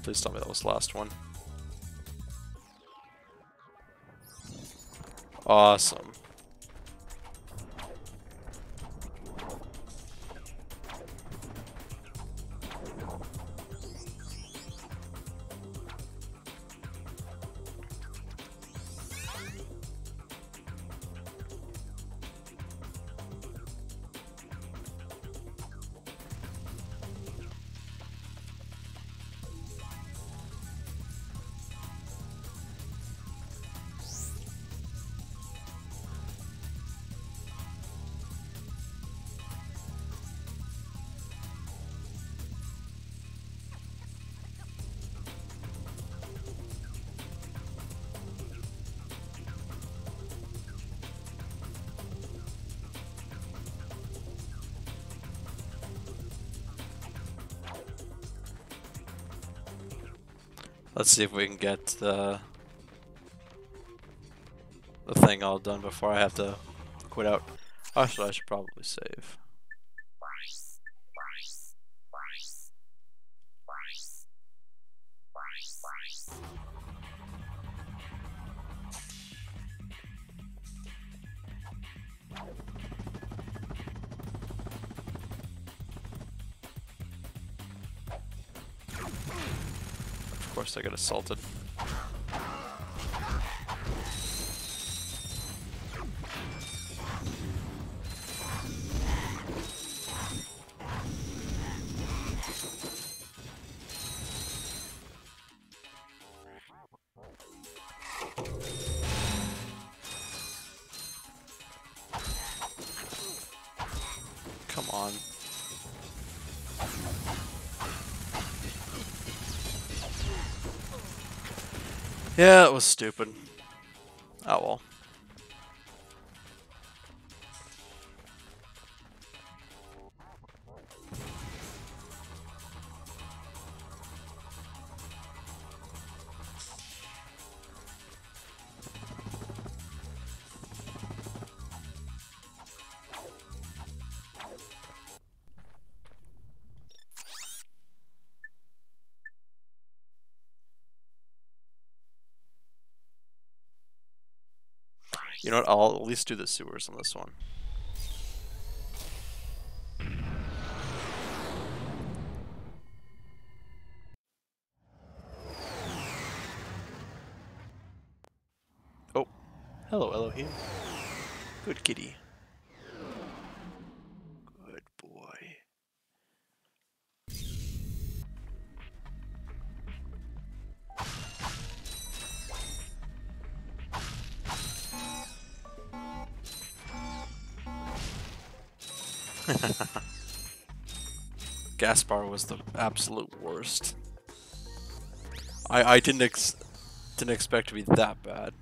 Please tell me that was the last one. Awesome. Let's see if we can get the the thing all done before I have to quit out. Actually, I should probably save. I get assaulted. Yeah, it was stupid. You know what? I'll at least do the sewers on this one. Gaspar was the absolute worst. I I didn't ex didn't expect to be that bad.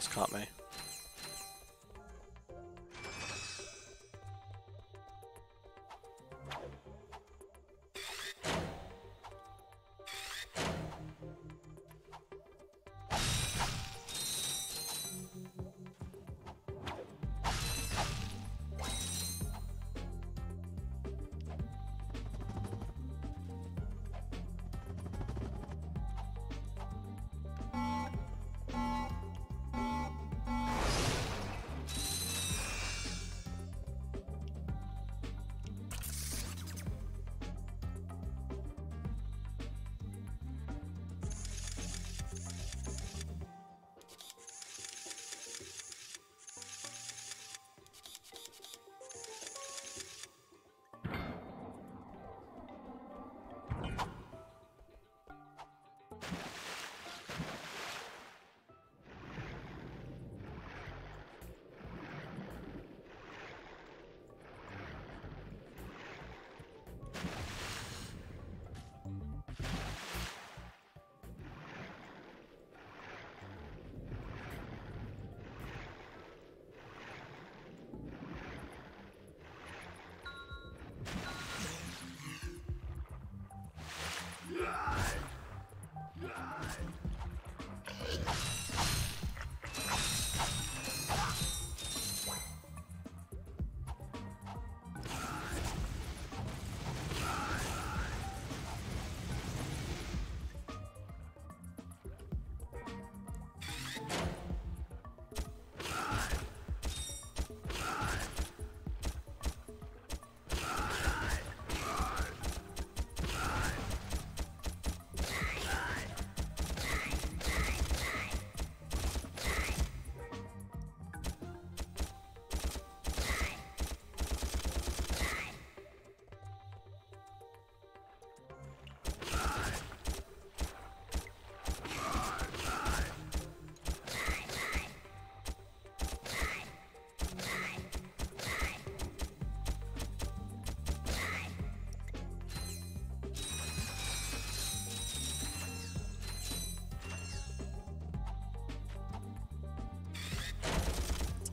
Almost caught me.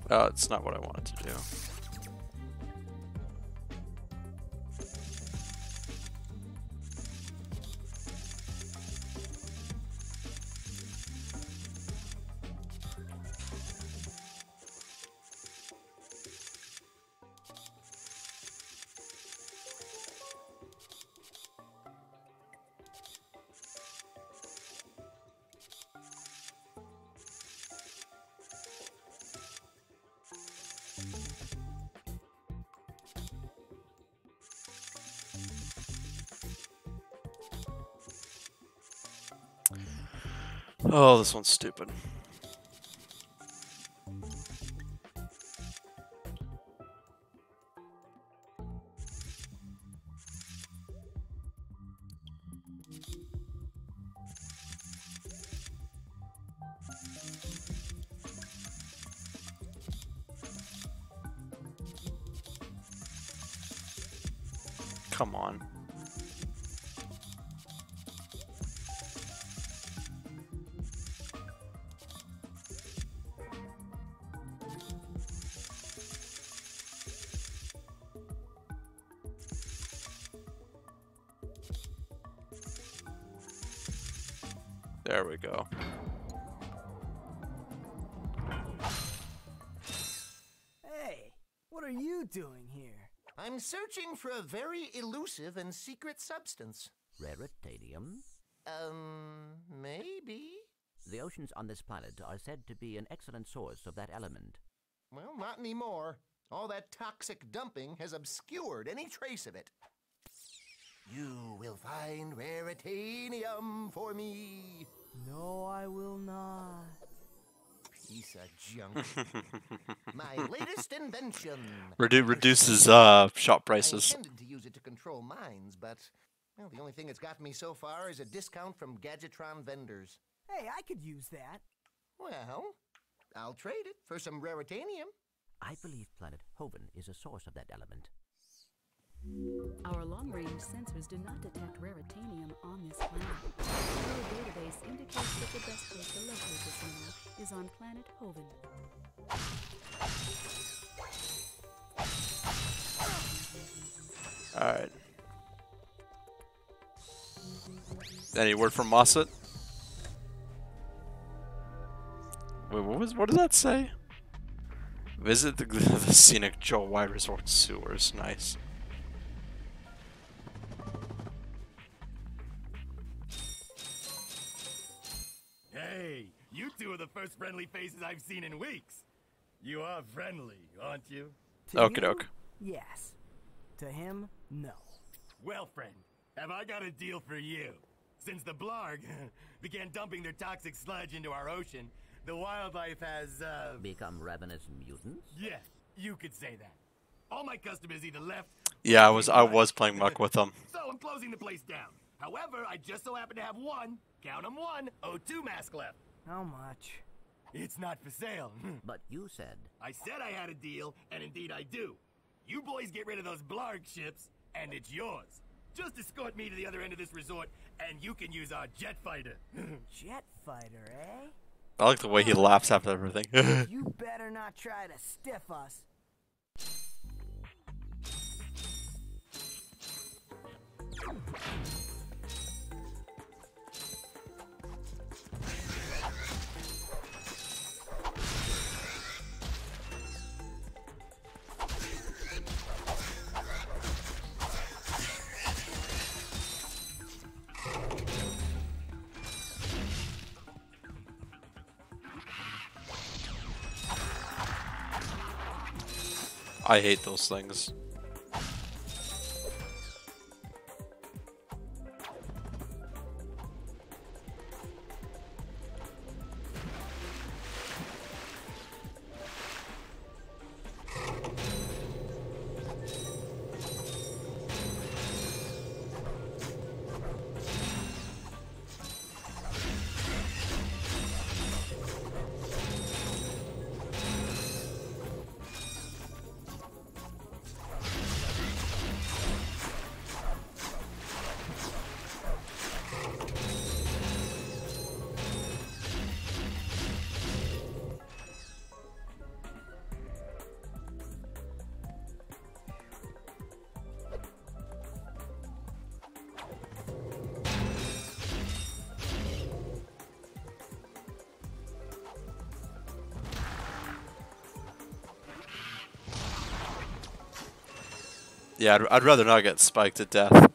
Uh, it's not what I wanted to do. Oh, this one's stupid. I'm searching for a very elusive and secret substance. Raritanium? Um, maybe? The oceans on this planet are said to be an excellent source of that element. Well, not anymore. All that toxic dumping has obscured any trace of it. You will find raritanium for me. No, I will not. Piece of junk. My latest invention. Redu- reduces uh, shop I prices. intended to use it to control mines, but well, the only thing it's got me so far is a discount from Gadgetron vendors. Hey, I could use that. Well, I'll trade it for some raritanium. I believe planet Hoven is a source of that element. Our long-range sensors do not detect raritanium on this planet. Our database indicates that the best place to locate this mineral is on planet Hoven. Alright. Any word from Mossett? Wait, what was what did that say? Visit the, the scenic Jowai Resort sewers. Nice. Two of the first friendly faces I've seen in weeks. You are friendly, aren't you? To Okie doke. Yes. To him, no. Well, friend, have I got a deal for you? Since the Blarg began dumping their toxic sludge into our ocean, the wildlife has, uh. Become ravenous mutants? Yeah, you could say that. All my customers either left. Yeah, I was I was playing muck with them. So I'm closing the place down. However, I just so happen to have one, count 'em one, O2 mask left. How much? It's not for sale. but you said. I said I had a deal, and indeed I do. You boys get rid of those Blarg ships, and it's yours. Just escort me to the other end of this resort, and you can use our jet fighter. Jet fighter, eh? I like the way he laughs after everything. you better not try to stiff us. I hate those things. Yeah, I'd, I'd rather not get spiked to death.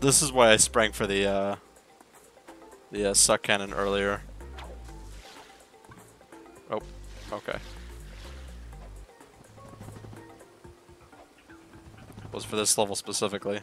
This is why I sprang for the uh, the uh, suck cannon earlier. Oh, okay. Was for this level specifically.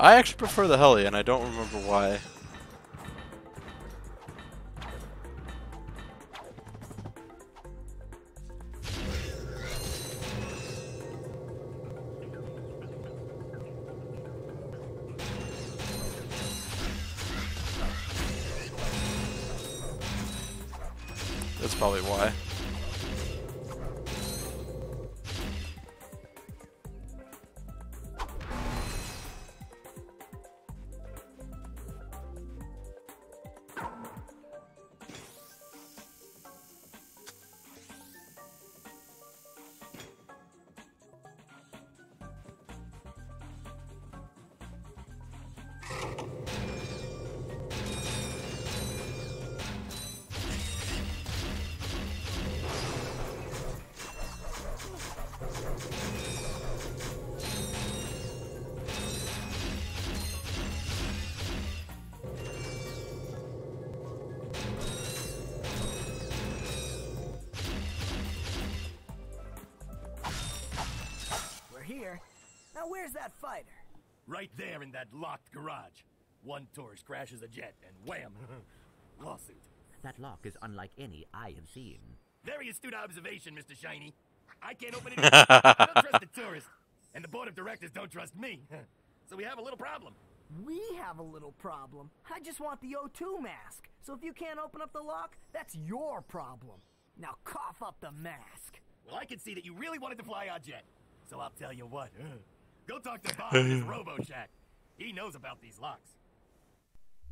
I actually prefer the heli, and I don't remember why. That fighter? Right there in that locked garage. One tourist crashes a jet and wham! Lawsuit. That lock is unlike any I have seen. Very astute observation, Mr. Shiny. I can't open it. I don't trust the tourist. And the board of directors don't trust me. so we have a little problem. We have a little problem. I just want the O2 mask. So if you can't open up the lock, that's your problem. Now cough up the mask. Well, I can see that you really wanted to fly our jet. So I'll tell you what. Go talk to Bob his Robo Shack. He knows about these locks.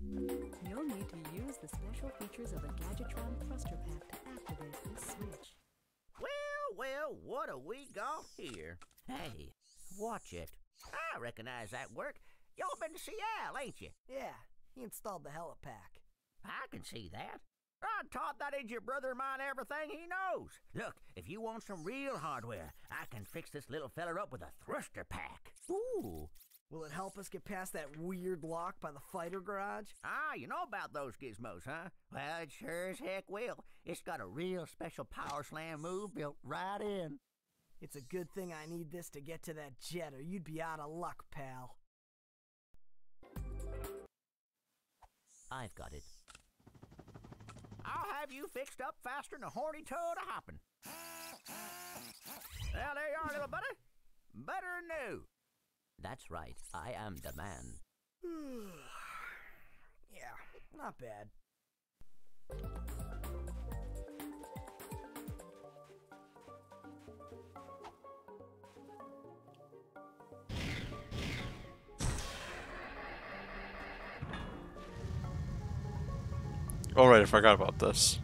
You'll need to use the special features of a Gadgetron thruster pack to activate this switch. Well, well, what have we got here? Hey, watch it. I recognize that work. Y'all been to Seattle, ain't you? Yeah, he installed the helipack. I can see that. I taught that idiot brother of mine everything he knows. Look, if you want some real hardware, I can fix this little feller up with a thruster pack. Ooh. Will it help us get past that weird lock by the fighter garage? Ah, you know about those gizmos, huh? Well, it sure as heck will. It's got a real special power slam move built right in. It's a good thing I need this to get to that jet, or you'd be out of luck, pal. I've got it. I'll have you fixed up faster than a horny toad a hopping. Well, there you are, little buddy. Better new. That's right. I am the man. yeah, not bad. Alright, I forgot about this.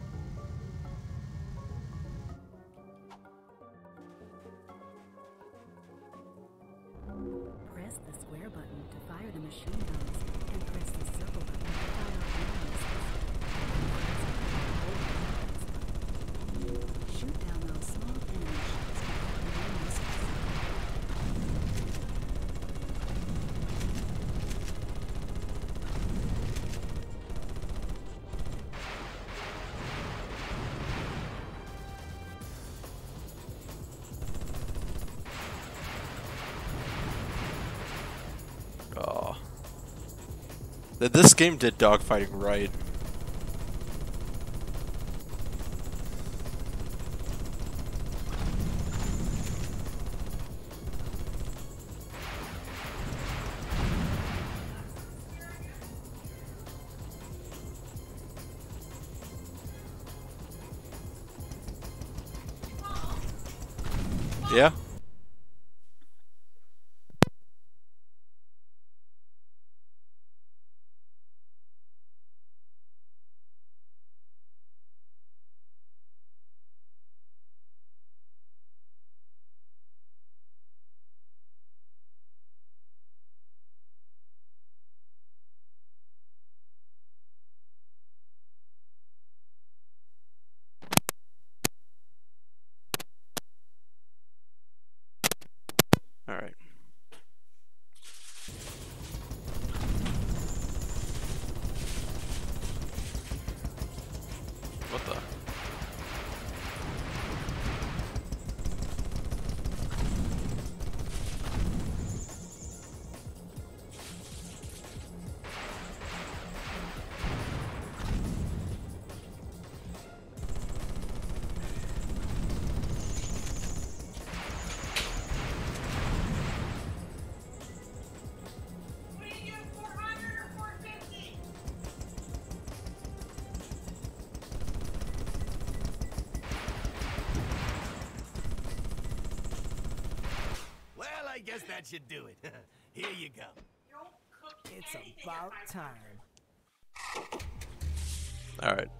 This game did dogfighting right. Guess that should do it. Here you go. It's about time. Alright. Uh,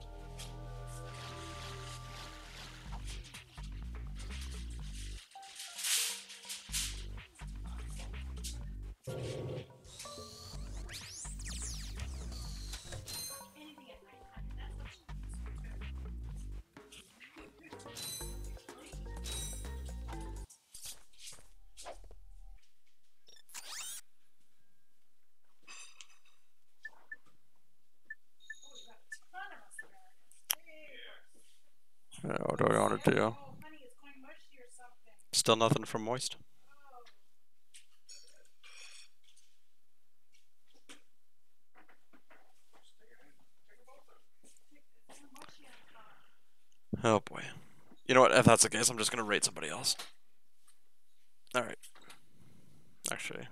to do? Still nothing from Moist? Oh boy. You know what? If that's the case, I'm just gonna rate somebody else. Alright. Actually.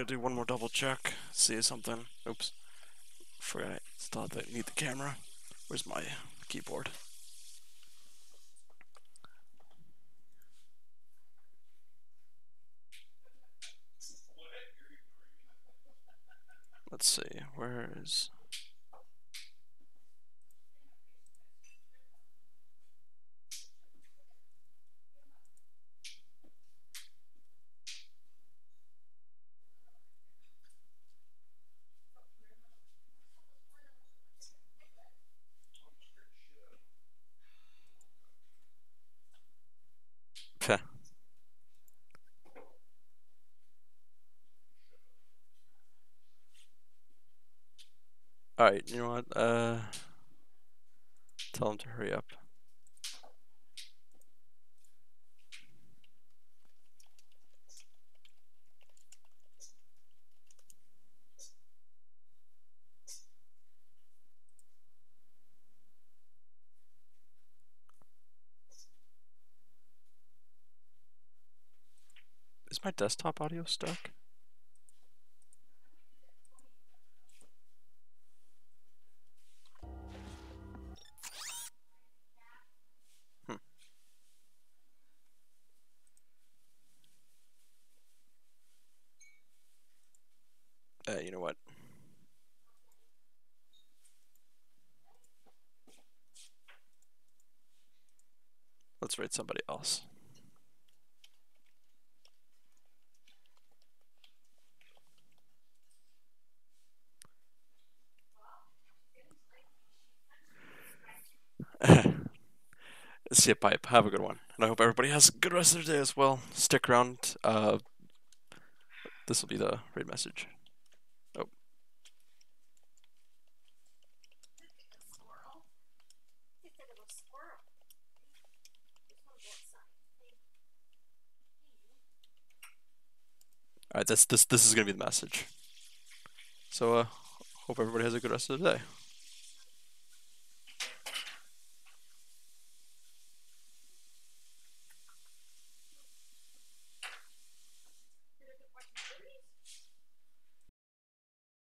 Gonna do one more double check, see something. Oops. Forgot I thought that I need the camera. Where's my keyboard? Let's see, where is. Alright, you know what? Uh, tell him to hurry up. Is my desktop audio stuck? Let's somebody else. See a pipe. Have a good one. And I hope everybody has a good rest of their day as well. Stick around. Uh, this will be the raid message. Oh. Alright, this this this is gonna be the message. So uh hope everybody has a good rest of the day.